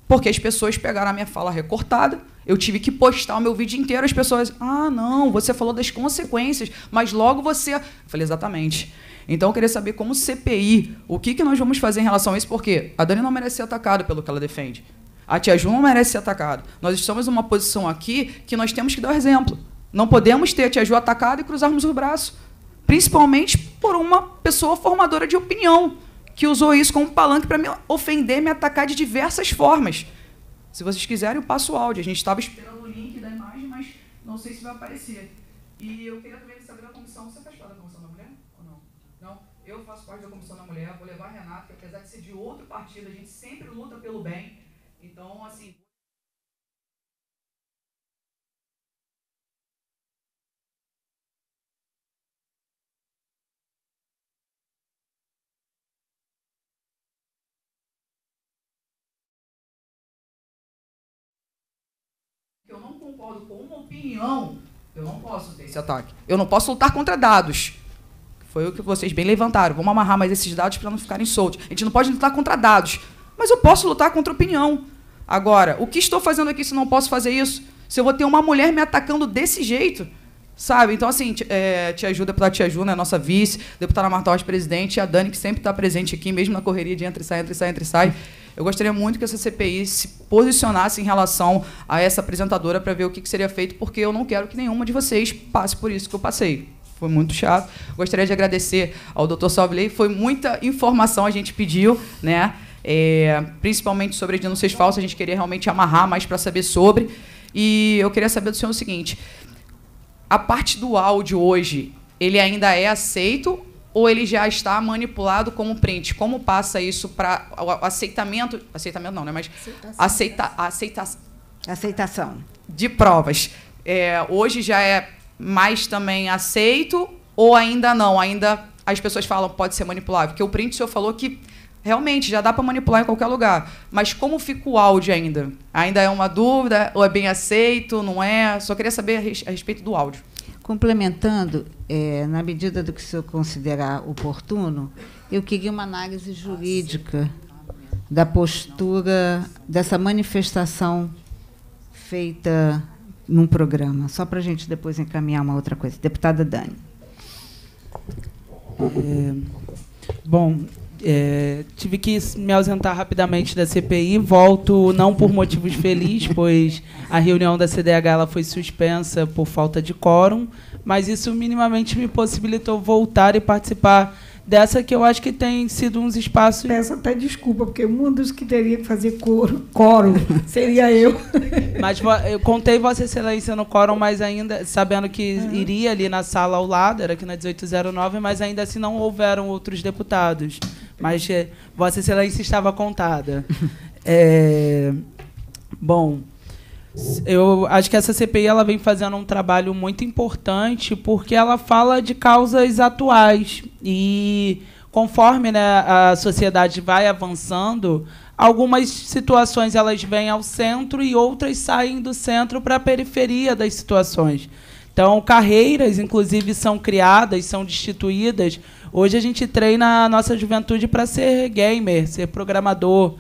Porque as pessoas pegaram a minha fala recortada, eu tive que postar o meu vídeo inteiro, as pessoas, ah, não, você falou das consequências, mas logo você. Eu falei, exatamente. Então eu queria saber como CPI, o que, que nós vamos fazer em relação a isso, porque a Dani não merece ser atacada pelo que ela defende. A Tia Ju não merece ser atacada. Nós estamos numa posição aqui que nós temos que dar exemplo. Não podemos ter a Tia Ju atacada e cruzarmos o braço. Principalmente por uma pessoa formadora de opinião, que usou isso como palanque para me ofender, me atacar de diversas formas. Se vocês quiserem, eu passo o áudio. A gente estava esperando o link da imagem, mas não sei se vai aparecer. E eu queria também saber da comissão. Você faz parte da comissão da mulher ou não? Não? Eu faço parte da comissão da mulher. Vou levar a Renata, que apesar de ser de outro partido, a gente sempre luta pelo bem. Então, assim. eu não concordo com uma opinião, eu não posso ter esse ataque. Eu não posso lutar contra dados. Foi o que vocês bem levantaram. Vamos amarrar mais esses dados para não ficarem soltos. A gente não pode lutar contra dados, mas eu posso lutar contra opinião. Agora, o que estou fazendo aqui se não posso fazer isso? Se eu vou ter uma mulher me atacando desse jeito, sabe? Então, assim, é, te ajuda, deputada Tia Ju, né, nossa vice, deputada Marta Alves, presidente, e a Dani, que sempre está presente aqui, mesmo na correria de entra e sai, entra e sai, entra e sai. Eu gostaria muito que essa CPI se posicionasse em relação a essa apresentadora para ver o que, que seria feito, porque eu não quero que nenhuma de vocês passe por isso que eu passei. Foi muito chato. Gostaria de agradecer ao Dr. Salvilei. Foi muita informação a gente pediu, né? É, principalmente sobre as denúncias falsas. A gente queria realmente amarrar mais para saber sobre. E eu queria saber do senhor o seguinte: a parte do áudio hoje, ele ainda é aceito ou ele já está manipulado como print? Como passa isso para o aceitamento, aceitamento não, né? Mas aceita, aceita, Aceitação. de provas. É, hoje já é mais também aceito ou ainda não? Ainda as pessoas falam pode ser manipulável? Porque o print o senhor falou que realmente já dá para manipular em qualquer lugar. Mas como fica o áudio ainda? Ainda é uma dúvida? Ou é bem aceito? Não é? Só queria saber a res- a respeito do áudio. Complementando, eh, na medida do que o senhor considerar oportuno, eu queria uma análise jurídica da postura dessa manifestação feita num programa, só para a gente depois encaminhar uma outra coisa. Deputada Dani. É, bom, é, tive que me ausentar rapidamente da CPI. Volto não por motivos felizes, pois a reunião da CDH ela foi suspensa por falta de quórum, mas isso minimamente me possibilitou voltar e participar dessa que eu acho que tem sido uns espaços. Peço até desculpa, porque um dos que teria que fazer coro, coro seria eu. Mas eu contei Vossa Excelência no quórum, mas ainda sabendo que iria ali na sala ao lado, era aqui na 1809, mas ainda assim não houveram outros deputados. Mas eh, Vossa Excelência estava contada. É, bom, eu acho que essa CPI ela vem fazendo um trabalho muito importante porque ela fala de causas atuais e conforme né, a sociedade vai avançando, algumas situações elas vêm ao centro e outras saem do centro para a periferia das situações. Então, carreiras, inclusive, são criadas, são destituídas. Hoje a gente treina a nossa juventude para ser gamer, ser programador.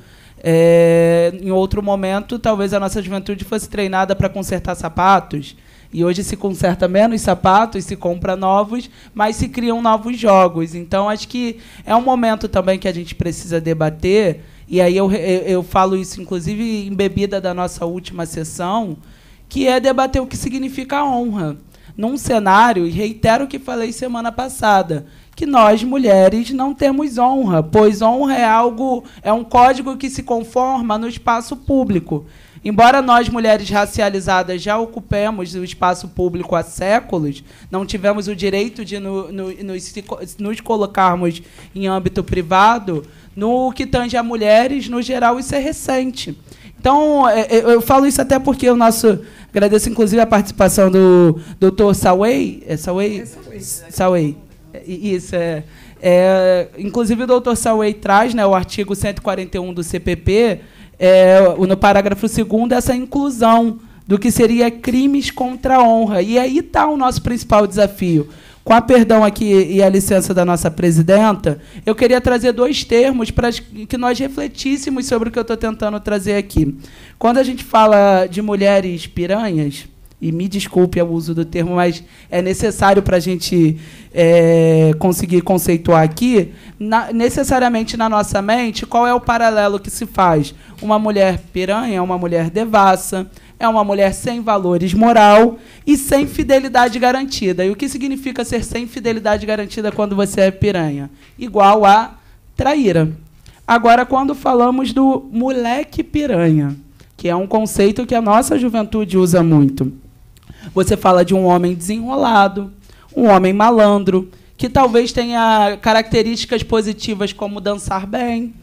É, em outro momento, talvez a nossa juventude fosse treinada para consertar sapatos. E hoje se conserta menos sapatos, se compra novos, mas se criam novos jogos. Então, acho que é um momento também que a gente precisa debater. E aí eu, eu, eu falo isso, inclusive, embebida da nossa última sessão, que é debater o que significa honra. Num cenário, e reitero o que falei semana passada, que nós mulheres não temos honra, pois honra é algo, é um código que se conforma no espaço público. Embora nós, mulheres racializadas, já ocupemos o espaço público há séculos, não tivemos o direito de no, no, nos, nos colocarmos em âmbito privado, no que tange a mulheres, no geral, isso é recente. Então, é, é, eu falo isso até porque o nosso. Agradeço, inclusive, a participação do doutor Sawei. É Sawei? É Sawei. É, isso, é, é. Inclusive, o doutor Sawei traz né, o artigo 141 do CPP, é, no parágrafo 2, essa inclusão do que seria crimes contra a honra. E aí está o nosso principal desafio. Com a perdão aqui e a licença da nossa presidenta, eu queria trazer dois termos para que nós refletíssemos sobre o que eu estou tentando trazer aqui. Quando a gente fala de mulheres piranhas, e me desculpe o uso do termo, mas é necessário para a gente é, conseguir conceituar aqui, na, necessariamente na nossa mente, qual é o paralelo que se faz? Uma mulher piranha é uma mulher devassa, é uma mulher sem valores moral e sem fidelidade garantida. E o que significa ser sem fidelidade garantida quando você é piranha? Igual a traíra. Agora, quando falamos do moleque piranha, que é um conceito que a nossa juventude usa muito, você fala de um homem desenrolado, um homem malandro, que talvez tenha características positivas como dançar bem.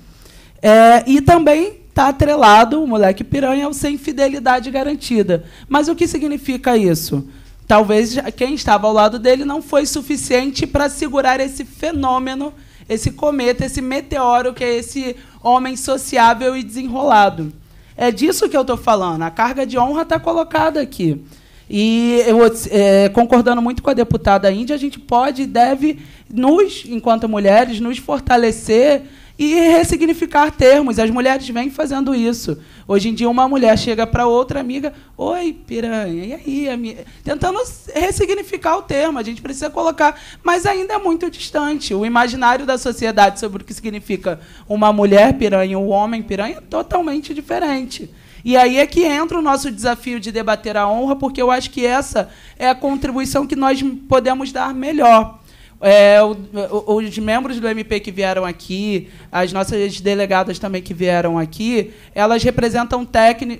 É, e também está atrelado, o moleque piranha, ao sem fidelidade garantida. Mas o que significa isso? Talvez quem estava ao lado dele não foi suficiente para segurar esse fenômeno, esse cometa, esse meteoro que é esse homem sociável e desenrolado. É disso que eu estou falando. A carga de honra está colocada aqui. E eu, é, concordando muito com a deputada Índia, a gente pode e deve, nos, enquanto mulheres, nos fortalecer e ressignificar termos. As mulheres vêm fazendo isso. Hoje em dia, uma mulher chega para outra amiga, oi, piranha, e aí? Amiga? Tentando ressignificar o termo. A gente precisa colocar, mas ainda é muito distante. O imaginário da sociedade sobre o que significa uma mulher piranha, um homem piranha, é totalmente diferente. E aí é que entra o nosso desafio de debater a honra, porque eu acho que essa é a contribuição que nós podemos dar melhor. É, o, os membros do MP que vieram aqui, as nossas delegadas também que vieram aqui, elas representam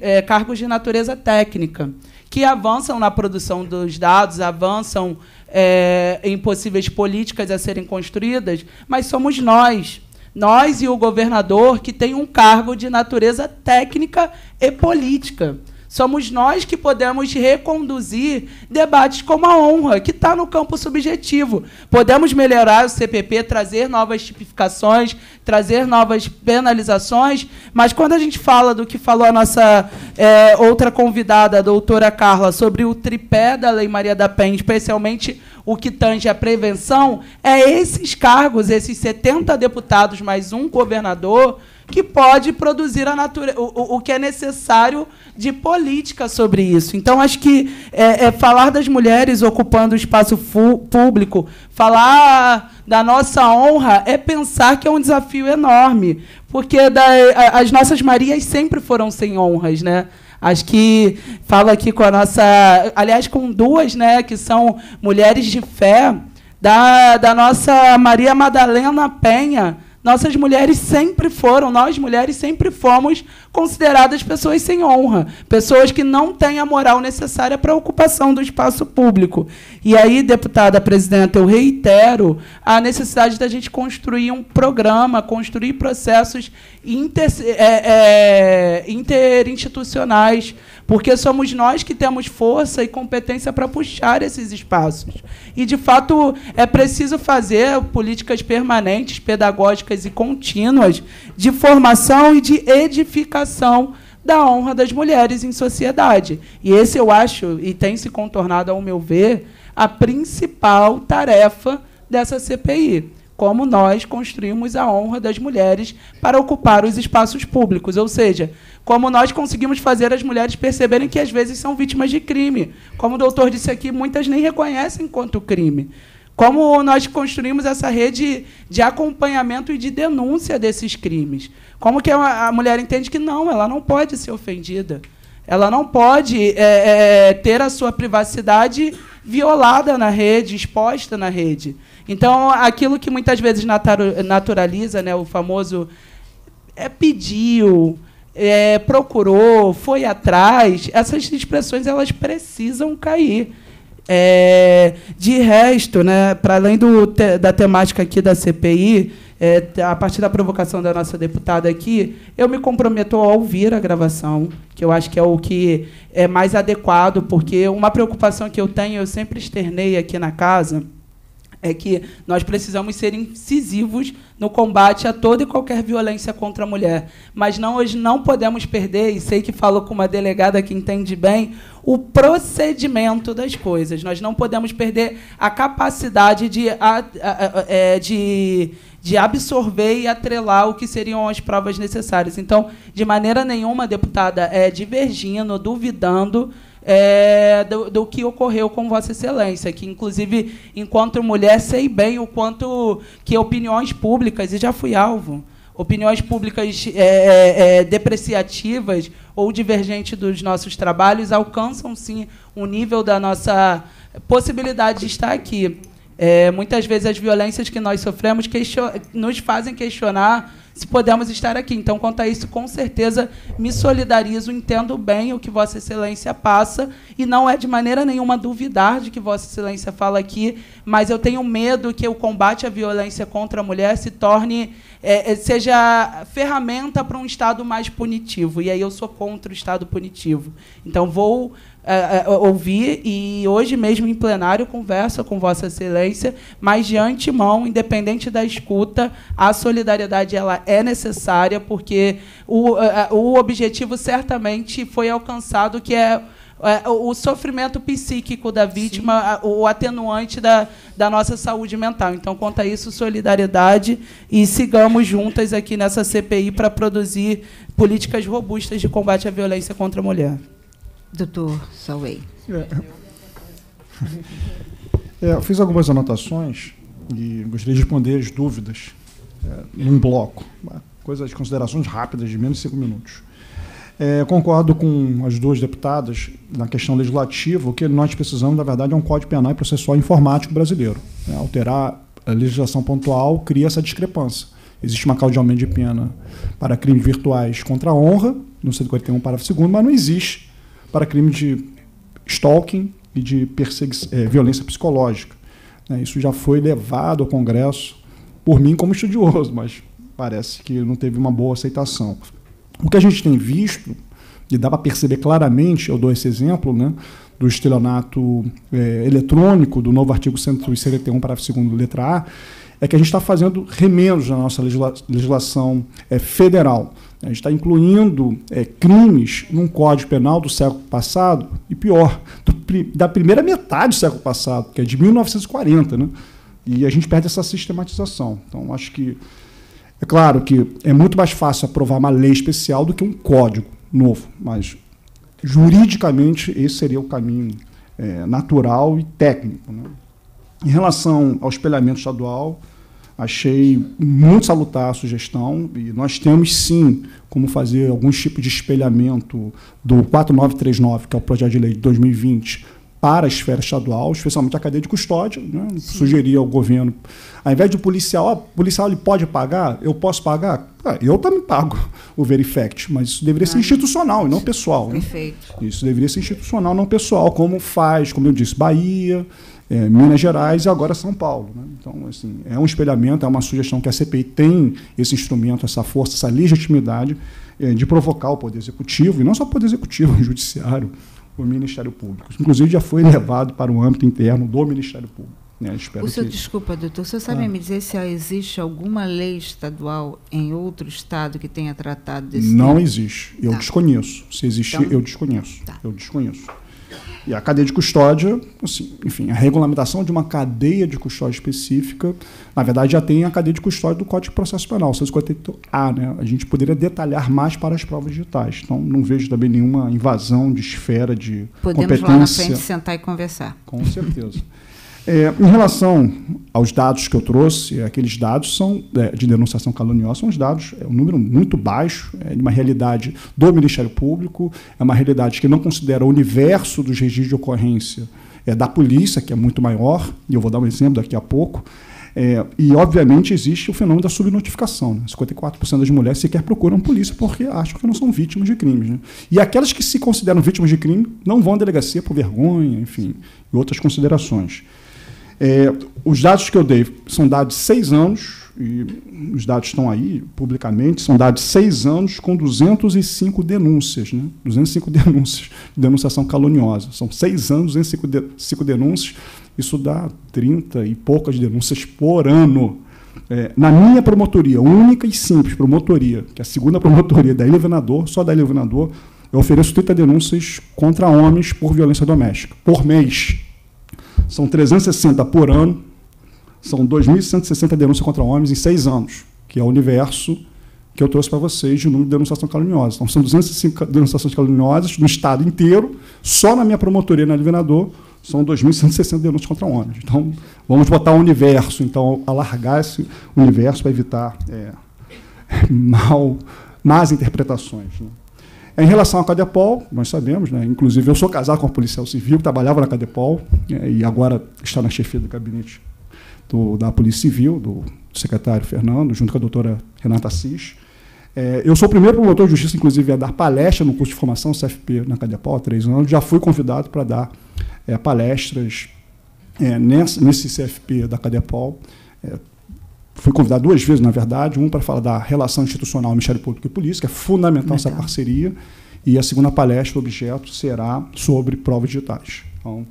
é, cargos de natureza técnica, que avançam na produção dos dados, avançam é, em possíveis políticas a serem construídas, mas somos nós, nós e o governador, que tem um cargo de natureza técnica e política. Somos nós que podemos reconduzir debates como a honra, que está no campo subjetivo. Podemos melhorar o CPP, trazer novas tipificações, trazer novas penalizações, mas quando a gente fala do que falou a nossa é, outra convidada, a doutora Carla, sobre o tripé da Lei Maria da Penha, especialmente o que tange a prevenção, é esses cargos, esses 70 deputados mais um governador, que pode produzir a natureza, o, o que é necessário de política sobre isso. Então, acho que é, é falar das mulheres ocupando o espaço público, falar da nossa honra, é pensar que é um desafio enorme, porque da, as nossas Marias sempre foram sem honras, né? Acho que fala aqui com a nossa, aliás, com duas, né, que são mulheres de fé, da, da nossa Maria Madalena Penha, nossas mulheres sempre foram, nós mulheres sempre fomos consideradas pessoas sem honra, pessoas que não têm a moral necessária para a ocupação do espaço público. E aí, deputada presidenta, eu reitero a necessidade da gente construir um programa, construir processos inter, é, é, interinstitucionais porque somos nós que temos força e competência para puxar esses espaços. E, de fato, é preciso fazer políticas permanentes, pedagógicas e contínuas de formação e de edificação da honra das mulheres em sociedade. E esse eu acho, e tem se contornado, ao meu ver, a principal tarefa dessa CPI. Como nós construímos a honra das mulheres para ocupar os espaços públicos. Ou seja, como nós conseguimos fazer as mulheres perceberem que às vezes são vítimas de crime. Como o doutor disse aqui, muitas nem reconhecem quanto crime. Como nós construímos essa rede de acompanhamento e de denúncia desses crimes. Como que a mulher entende que não, ela não pode ser ofendida. Ela não pode é, é, ter a sua privacidade violada na rede, exposta na rede. Então, aquilo que muitas vezes naturaliza, né, o famoso é, pediu, é, procurou, foi atrás, essas expressões elas precisam cair. É, de resto, né, para além do, te, da temática aqui da CPI, é, a partir da provocação da nossa deputada aqui, eu me comprometo a ouvir a gravação, que eu acho que é o que é mais adequado, porque uma preocupação que eu tenho, eu sempre externei aqui na casa, é que nós precisamos ser incisivos no combate a toda e qualquer violência contra a mulher. Mas não, hoje não podemos perder, e sei que falo com uma delegada que entende bem, o procedimento das coisas. Nós não podemos perder a capacidade de, a, a, a, é, de, de absorver e atrelar o que seriam as provas necessárias. Então, de maneira nenhuma, deputada, é, divergindo, duvidando é, do, do, que ocorreu com Vossa Excelência, que, inclusive, enquanto mulher, sei bem o quanto que opiniões públicas, e já fui alvo, opiniões públicas é, é, é, depreciativas ou divergentes dos nossos trabalhos alcançam, sim, o nível da nossa possibilidade de estar aqui. É, muitas vezes as violências que nós sofremos nos fazem questionar se podemos estar aqui. Então, quanto a isso, com certeza me solidarizo, entendo bem o que Vossa Excelência passa e não é de maneira nenhuma duvidar de que Vossa Excelência fala aqui, mas eu tenho medo que o combate à violência contra a mulher se torne é, é seja ferramenta para um Estado mais punitivo. E aí eu sou contra o Estado punitivo. Então, vou é, é, ouvir e hoje mesmo em plenário conversa com Vossa Excelência, mas de antemão, independente da escuta, a solidariedade ela é necessária porque o, é, é, o objetivo certamente foi alcançado, que é o sofrimento psíquico da vítima, Sim. o atenuante da, da nossa saúde mental. Então, quanto a isso, solidariedade e sigamos juntas aqui nessa CPI para produzir políticas robustas de combate à violência contra a mulher. Doutor Salway. É. É, eu fiz algumas anotações e gostaria de responder as dúvidas é, num bloco. Coisas de considerações rápidas, de menos de cinco minutos. É, concordo com as duas deputadas na questão legislativa. O que nós precisamos, na verdade, é um Código Penal e Processual Informático brasileiro. É, alterar a legislação pontual cria essa discrepância. Existe uma causa de aumento de pena para crimes virtuais contra a honra, no 141, parágrafo 2, mas não existe para crime de stalking e de é, violência psicológica. Né? Isso já foi levado ao Congresso por mim como estudioso, mas parece que não teve uma boa aceitação. O que a gente tem visto, e dá para perceber claramente, eu dou esse exemplo, né, do estelionato é, eletrônico, do novo artigo 171, parágrafo 2 letra A, é que a gente está fazendo remendos na nossa legisla legislação é, federal. A gente está incluindo é, crimes num código penal do século passado, e pior, do, da primeira metade do século passado, que é de 1940. Né? E a gente perde essa sistematização. Então, acho que. É claro que é muito mais fácil aprovar uma lei especial do que um código novo, mas juridicamente esse seria o caminho é, natural e técnico. Né? Em relação ao espelhamento estadual, Achei muito salutar a sugestão e nós temos sim como fazer alguns tipos de espelhamento do 4939, que é o projeto de lei de 2020, para a esfera estadual, especialmente a cadeia de custódia. Né? Sugeria ao governo, ao invés de policial, ó, policial ele pode pagar, eu posso pagar? Ah, eu também pago o Verifact, mas isso deveria ser ah, institucional e não pessoal. Né? Perfeito. Isso deveria ser institucional, não pessoal, como faz, como eu disse, Bahia, é, Minas Gerais e agora São Paulo. Né? Então, assim, é um espelhamento, é uma sugestão que a CPI tem esse instrumento, essa força, essa legitimidade é, de provocar o Poder Executivo, e não só o Poder Executivo, o Judiciário, o Ministério Público. Inclusive, já foi levado para o âmbito interno do Ministério Público. Né? Espero o senhor, que... desculpa, doutor, o senhor sabe Ah. me dizer se existe alguma lei estadual em outro estado que tenha tratado desse Não tema? existe. Eu Tá. desconheço. Se existir, Então- eu desconheço. Tá. Eu desconheço. E a cadeia de custódia, assim, enfim, a regulamentação de uma cadeia de custódia específica, na verdade, já tem a cadeia de custódia do Código de Processo Penal, 158A, né? A gente poderia detalhar mais para as provas digitais. Então, não vejo também nenhuma invasão de esfera de Podemos lá na competência. frente sentar e conversar. Com certeza. É, em relação aos dados que eu trouxe, aqueles dados são é, de denunciação caluniosa, são os dados, é um número muito baixo, é uma realidade do Ministério Público, é uma realidade que não considera o universo dos registros de ocorrência é, da polícia, que é muito maior, e eu vou dar um exemplo daqui a pouco. É, e, obviamente, existe o fenômeno da subnotificação. Né? 54% das mulheres sequer procuram polícia porque acham que não são vítimas de crimes. Né? E aquelas que se consideram vítimas de crime não vão à delegacia por vergonha, enfim, e outras considerações. É, os dados que eu dei são dados de seis anos, e os dados estão aí publicamente, são dados de seis anos com 205 denúncias, né? 205 denúncias de denunciação caluniosa. São seis anos, 205 de, cinco denúncias, isso dá 30 e poucas denúncias por ano. É, na minha promotoria, única e simples promotoria, que é a segunda promotoria da Ilha Venador, só da Ilha Venador, eu ofereço 30 denúncias contra homens por violência doméstica, por mês. São 360 por ano, são 2.160 denúncias contra homens em seis anos, que é o universo que eu trouxe para vocês de número de denunciação caluniosa. Então, são 205 denunciações caluniosas no estado inteiro, só na minha promotoria na Governador, são 2.160 denúncias contra homens. Então, vamos botar o universo, então, alargar esse universo para evitar é, mal, más interpretações. Né? Em relação à Cadepol, nós sabemos, né, inclusive eu sou casado com um policial civil trabalhava na Cadepol é, e agora está na chefia do gabinete do, da Polícia Civil, do secretário Fernando, junto com a doutora Renata Assis. É, eu sou o primeiro promotor de justiça, inclusive, a dar palestra no curso de formação CFP na Cadepol há três anos. Já fui convidado para dar é, palestras é, nesse, nesse CFP da Cadepol. Fui convidado duas vezes, na verdade, um para falar da relação institucional Ministério Público e Polícia, que é fundamental essa Legal. parceria, e a segunda palestra, o objeto, será sobre provas digitais. Então,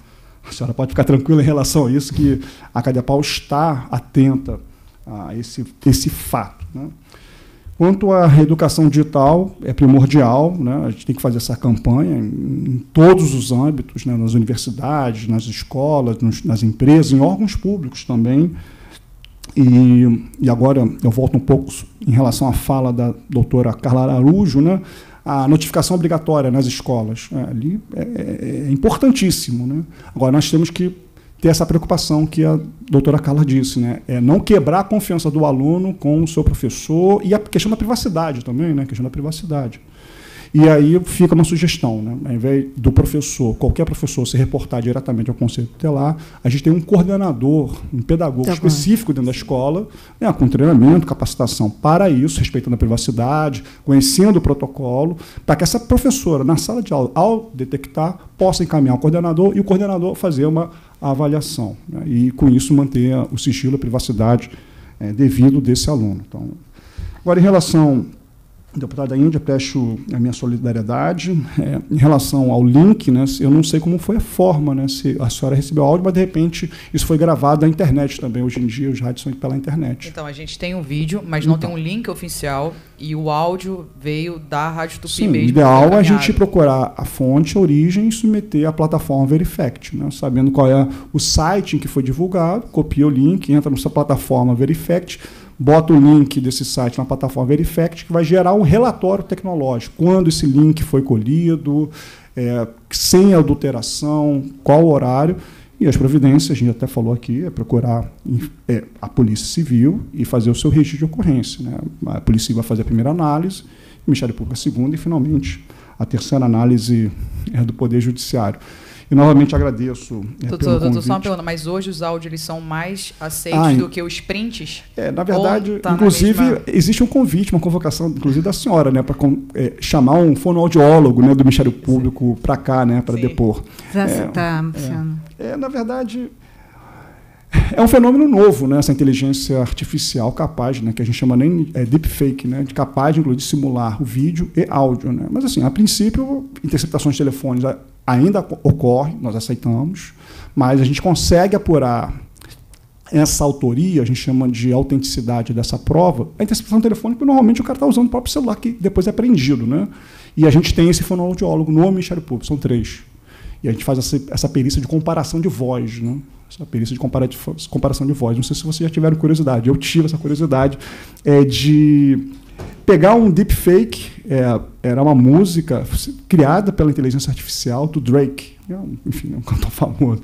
a senhora pode ficar tranquila em relação a isso, que a Cadepal está atenta a esse, esse fato. Né? Quanto à reeducação digital, é primordial, né? a gente tem que fazer essa campanha em, em todos os âmbitos, né? nas universidades, nas escolas, nos, nas empresas, em órgãos públicos também. E, e agora eu volto um pouco em relação à fala da doutora Carla Araújo, né? a notificação obrigatória nas escolas. É, ali é, é- é importantíssimo. Né? Agora, nós temos que ter essa preocupação que a doutora Carla disse, né? é não quebrar a confiança do aluno com o seu professor e a questão da privacidade também, né? a questão da privacidade. E aí fica uma sugestão, né? ao invés do professor, qualquer professor se reportar diretamente ao conselho tutelar, a gente tem um coordenador, um pedagogo Tá específico dentro da escola, né? com treinamento, capacitação para isso, respeitando a privacidade, conhecendo o protocolo, para que essa professora, na sala de aula, ao detectar, possa encaminhar ao coordenador e o coordenador fazer uma avaliação. né? E, com isso, manter o sigilo, a privacidade eh, devido desse aluno. Então, agora, em relação deputada Índia, presto a minha solidariedade. É, em relação ao link, né, eu não sei como foi a forma, né, se a senhora recebeu áudio, mas de repente isso foi gravado na internet também. Hoje em dia os rádios são pela internet. Então, a gente tem um vídeo, mas não Então. tem um link oficial e o áudio veio da Rádio Tupi Sim, o mesmo. ideal é a gente procurar a fonte, a origem e submeter à plataforma Verifact, né, sabendo qual é o site em que foi divulgado, copia o link, entra nessa plataforma Verifact, bota o link desse site na plataforma Verifact, que vai gerar um relatório tecnológico. Quando esse link foi colhido, é, sem adulteração, qual horário. E as providências, a gente até falou aqui, é procurar é, a Polícia Civil e fazer o seu registro de ocorrência. Né? A Polícia Civil vai fazer a primeira análise, o Ministério Público a segunda e, finalmente, a terceira análise é do Poder Judiciário. E, novamente, agradeço é, Doutor, pelo doutor, só uma pergunta, mas hoje os áudios eles são mais aceitos Ah, do que os prints? É, na verdade, tá na inclusive, mesma- existe um convite, uma convocação, inclusive da senhora, né, para chamar um fonoaudiólogo né, do Ministério Público para cá, né, para depor. Já É, você está, Luciano. É, na verdade, é um fenômeno novo, né, essa inteligência artificial capaz, né, que a gente chama nem é, deepfake, né, de capaz, inclusive, de simular o vídeo e áudio. Né. Mas, assim, a princípio, interceptações de telefones ainda ocorrem, nós aceitamos, mas a gente consegue apurar essa autoria, a gente chama de autenticidade dessa prova, a interceptação telefônica, normalmente o cara está usando o próprio celular, que depois é apreendido. Né? E a gente tem esse fonoaudiólogo no Ministério Público, são três. E a gente faz essa, essa perícia de comparação de voz. Né? Essa perícia de comparação de voz. Não sei se vocês já tiveram curiosidade. Eu tive essa curiosidade é, de pegar um deepfake, é, era uma música criada pela inteligência artificial do Drake, é enfim, é um cantor famoso.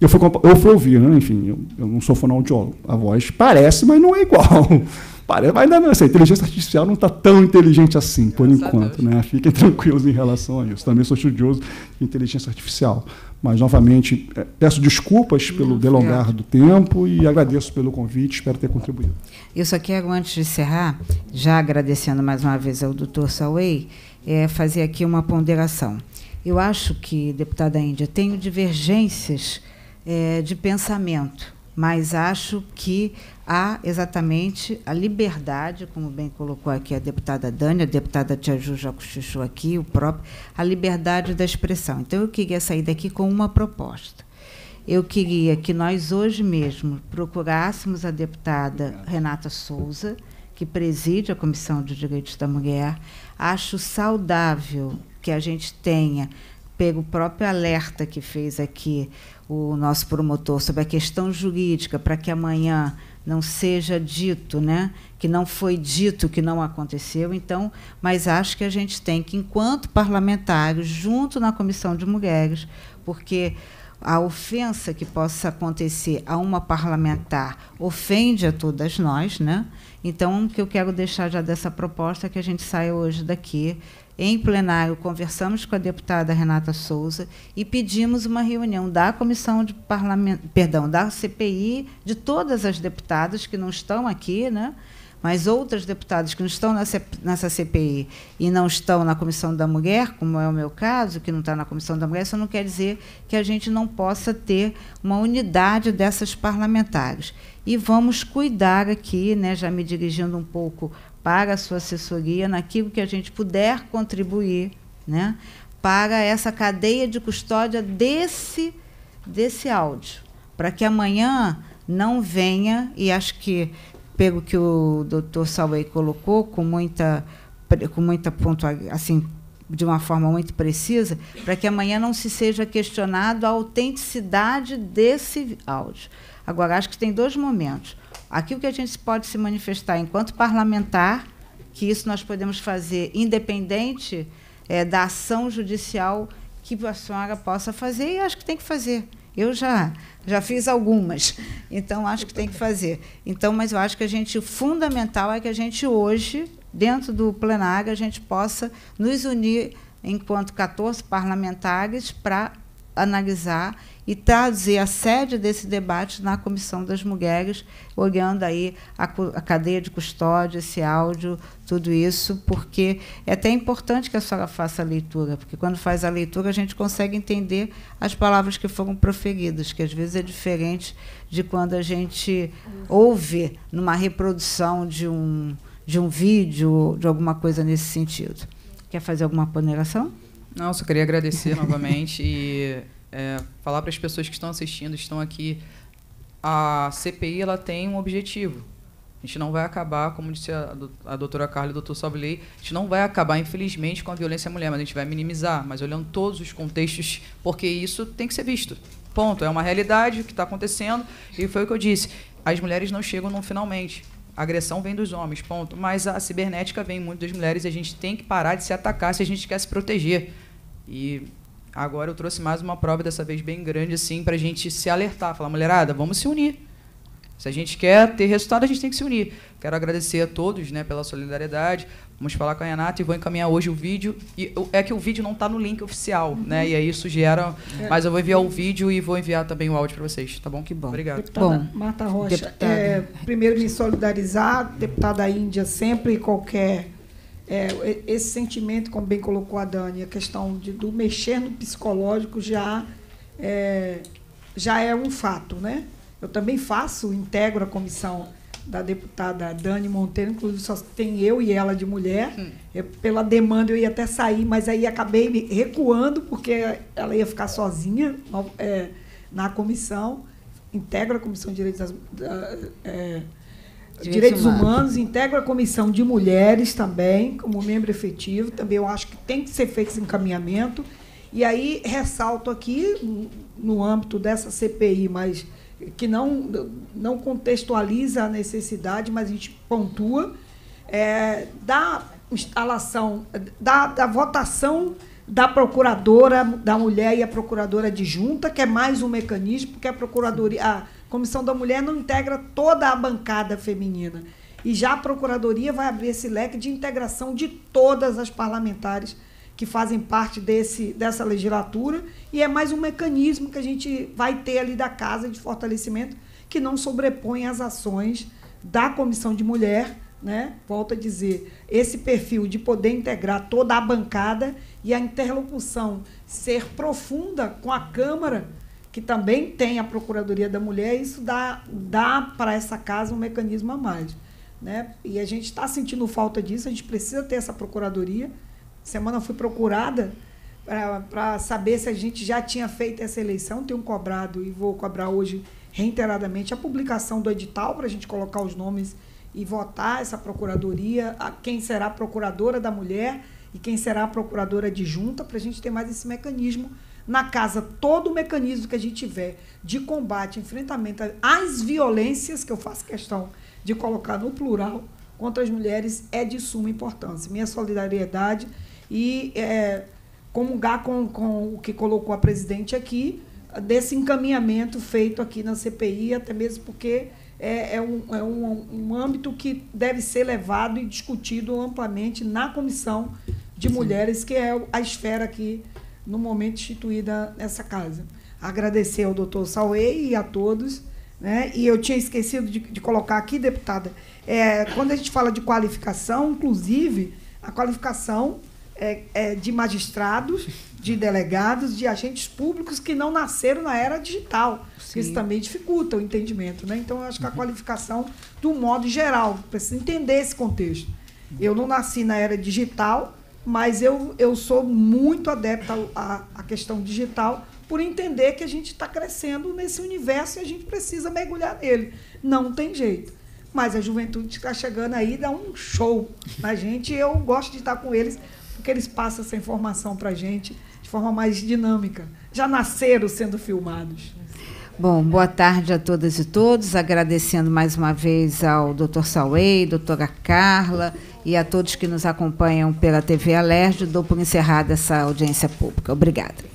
Eu fui, eu fui ouvir, né? enfim, eu, eu não sou fonoaudiólogo. A voz parece, mas não é igual. Parece, mas ainda não, assim, a inteligência artificial não está tão inteligente assim, por enquanto. Né? Fiquem tranquilos em relação a isso. Também sou estudioso de inteligência artificial. Mas, novamente, é, peço desculpas pelo delongar do tempo e agradeço pelo convite, espero ter contribuído. Eu só quero, antes de encerrar, já agradecendo mais uma vez ao doutor Sauei, é, fazer aqui uma ponderação. Eu acho que, deputada Índia, tenho divergências é, de pensamento, mas acho que há exatamente a liberdade, como bem colocou aqui a deputada Dani, a deputada Tia Ju já cochichou aqui, o próprio, a liberdade da expressão. Então, eu queria sair daqui com uma proposta. Eu queria que nós hoje mesmo procurássemos a deputada Renata Souza, que preside a Comissão de Direitos da Mulher. Acho saudável que a gente tenha pego o próprio alerta que fez aqui o nosso promotor sobre a questão jurídica, para que amanhã não seja dito, né, que não foi dito, que não aconteceu. Então, mas acho que a gente tem que, enquanto parlamentares, junto na comissão de mulheres, porque a ofensa que possa acontecer a uma parlamentar ofende a todas nós, né? Então, o que eu quero deixar já dessa proposta é que a gente saia hoje daqui em plenário, conversamos com a deputada Renata Souza e pedimos uma reunião da comissão de parlamento, perdão, da CPI, de todas as deputadas que não estão aqui, né? Mas outras deputadas que não estão nessa CPI e não estão na Comissão da Mulher, como é o meu caso, que não está na Comissão da Mulher, isso não quer dizer que a gente não possa ter uma unidade dessas parlamentares. E vamos cuidar aqui, né, já me dirigindo um pouco para a sua assessoria naquilo que a gente puder contribuir né, para essa cadeia de custódia desse, desse áudio, para que amanhã não venha, e acho que, pelo que o doutor Salvei colocou, com muita, com muita ponto, assim, de uma forma muito precisa, para que amanhã não se seja questionado a autenticidade desse áudio. Agora, acho que tem dois momentos aquilo que a gente pode se manifestar enquanto parlamentar, que isso nós podemos fazer independente é, da ação judicial que a senhora possa fazer, e acho que tem que fazer. Eu já já fiz algumas, então acho que tem que fazer. Então, mas eu acho que a gente o fundamental é que a gente hoje, dentro do plenário, a gente possa nos unir enquanto 14 parlamentares para analisar e trazer a sede desse debate na Comissão das Mulheres, olhando aí a, a, cadeia de custódia, esse áudio, tudo isso, porque é até importante que a senhora faça a leitura, porque quando faz a leitura a gente consegue entender as palavras que foram proferidas, que às vezes é diferente de quando a gente ouve numa reprodução de um, de um vídeo, de alguma coisa nesse sentido. Quer fazer alguma ponderação? Não, só queria agradecer novamente e é, falar para as pessoas que estão assistindo, estão aqui, a CPI ela tem um objetivo. A gente não vai acabar, como disse a, a doutora Carla e o doutor Salvilei, a gente não vai acabar, infelizmente, com a violência à mulher, mas a gente vai minimizar, mas olhando todos os contextos, porque isso tem que ser visto. Ponto. É uma realidade que está acontecendo, e foi o que eu disse. As mulheres não chegam no finalmente. A agressão vem dos homens, ponto. Mas a cibernética vem muito das mulheres e a gente tem que parar de se atacar se a gente quer se proteger. E Agora eu trouxe mais uma prova, dessa vez bem grande, assim, para a gente se alertar, falar, mulherada, vamos se unir. Se a gente quer ter resultado, a gente tem que se unir. Quero agradecer a todos né, pela solidariedade. Vamos falar com a Renata e vou encaminhar hoje o vídeo. E é que o vídeo não está no link oficial, uhum. né? E aí isso gera. É. Mas eu vou enviar o vídeo e vou enviar também o áudio para vocês, tá bom? Que bom. Obrigado. Deputada bom. Marta Rocha, é, primeiro me solidarizar, deputada Índia, sempre qualquer é, esse sentimento, como bem colocou a Dani, a questão de, do mexer no psicológico já é, já é um fato. Né? Eu também faço, integro a comissão da deputada Dani Monteiro, inclusive só tem eu e ela de mulher. Hum. Eu, pela demanda eu ia até sair, mas aí acabei me recuando, porque ela ia ficar sozinha é, na comissão. integra a Comissão de Direitos, das, da, é, Direitos Direitos Humanos. Integra a Comissão de Mulheres também, como membro efetivo. Também eu acho que tem que ser feito esse encaminhamento. E aí ressalto aqui, no âmbito dessa CPI, mas que não, não contextualiza a necessidade, mas a gente pontua, é, da instalação, da, da votação da procuradora da mulher e a procuradora adjunta, que é mais um mecanismo, porque a procuradoria, a comissão da mulher não integra toda a bancada feminina. E já a procuradoria vai abrir esse leque de integração de todas as parlamentares que fazem parte desse, dessa legislatura, e é mais um mecanismo que a gente vai ter ali da casa de fortalecimento, que não sobrepõe as ações da comissão de mulher, né? Volto a dizer, esse perfil de poder integrar toda a bancada e a interlocução ser profunda com a Câmara, que também tem a Procuradoria da Mulher, isso dá, dá para essa casa um mecanismo a mais. Né? E a gente está sentindo falta disso, a gente precisa ter essa Procuradoria. Semana eu fui procurada para saber se a gente já tinha feito essa eleição, tenho cobrado e vou cobrar hoje reiteradamente a publicação do edital para a gente colocar os nomes e votar essa procuradoria, a quem será a procuradora da mulher e quem será a procuradora adjunta, para a gente ter mais esse mecanismo na casa, todo o mecanismo que a gente tiver de combate, enfrentamento às violências, que eu faço questão de colocar no plural, contra as mulheres é de suma importância. Minha solidariedade e é, comungar com, com o que colocou a presidente aqui, desse encaminhamento feito aqui na CPI, até mesmo porque é, é, um, é um, um âmbito que deve ser levado e discutido amplamente na comissão de Sim. mulheres, que é a esfera aqui, no momento instituída nessa casa. Agradecer ao doutor Sauei e a todos. Né? E eu tinha esquecido de, de colocar aqui, deputada, é, quando a gente fala de qualificação, inclusive, a qualificação é, é de magistrados, de delegados, de agentes públicos que não nasceram na era digital. Isso também dificulta o entendimento. Né? Então, eu acho que a qualificação, do modo geral, precisa entender esse contexto. Eu não nasci na era digital, mas eu, eu sou muito adepta à, à questão digital por entender que a gente está crescendo nesse universo e a gente precisa mergulhar nele. Não tem jeito. Mas a juventude está chegando aí, dá um show na gente e eu gosto de estar com eles, porque eles passam essa informação para a gente de forma mais dinâmica. Já nasceram sendo filmados. Bom, boa tarde a todas e todos, agradecendo mais uma vez ao Dr. Sauei, doutora Carla e a todos que nos acompanham pela TV Alerj, dou por encerrada essa audiência pública. Obrigada.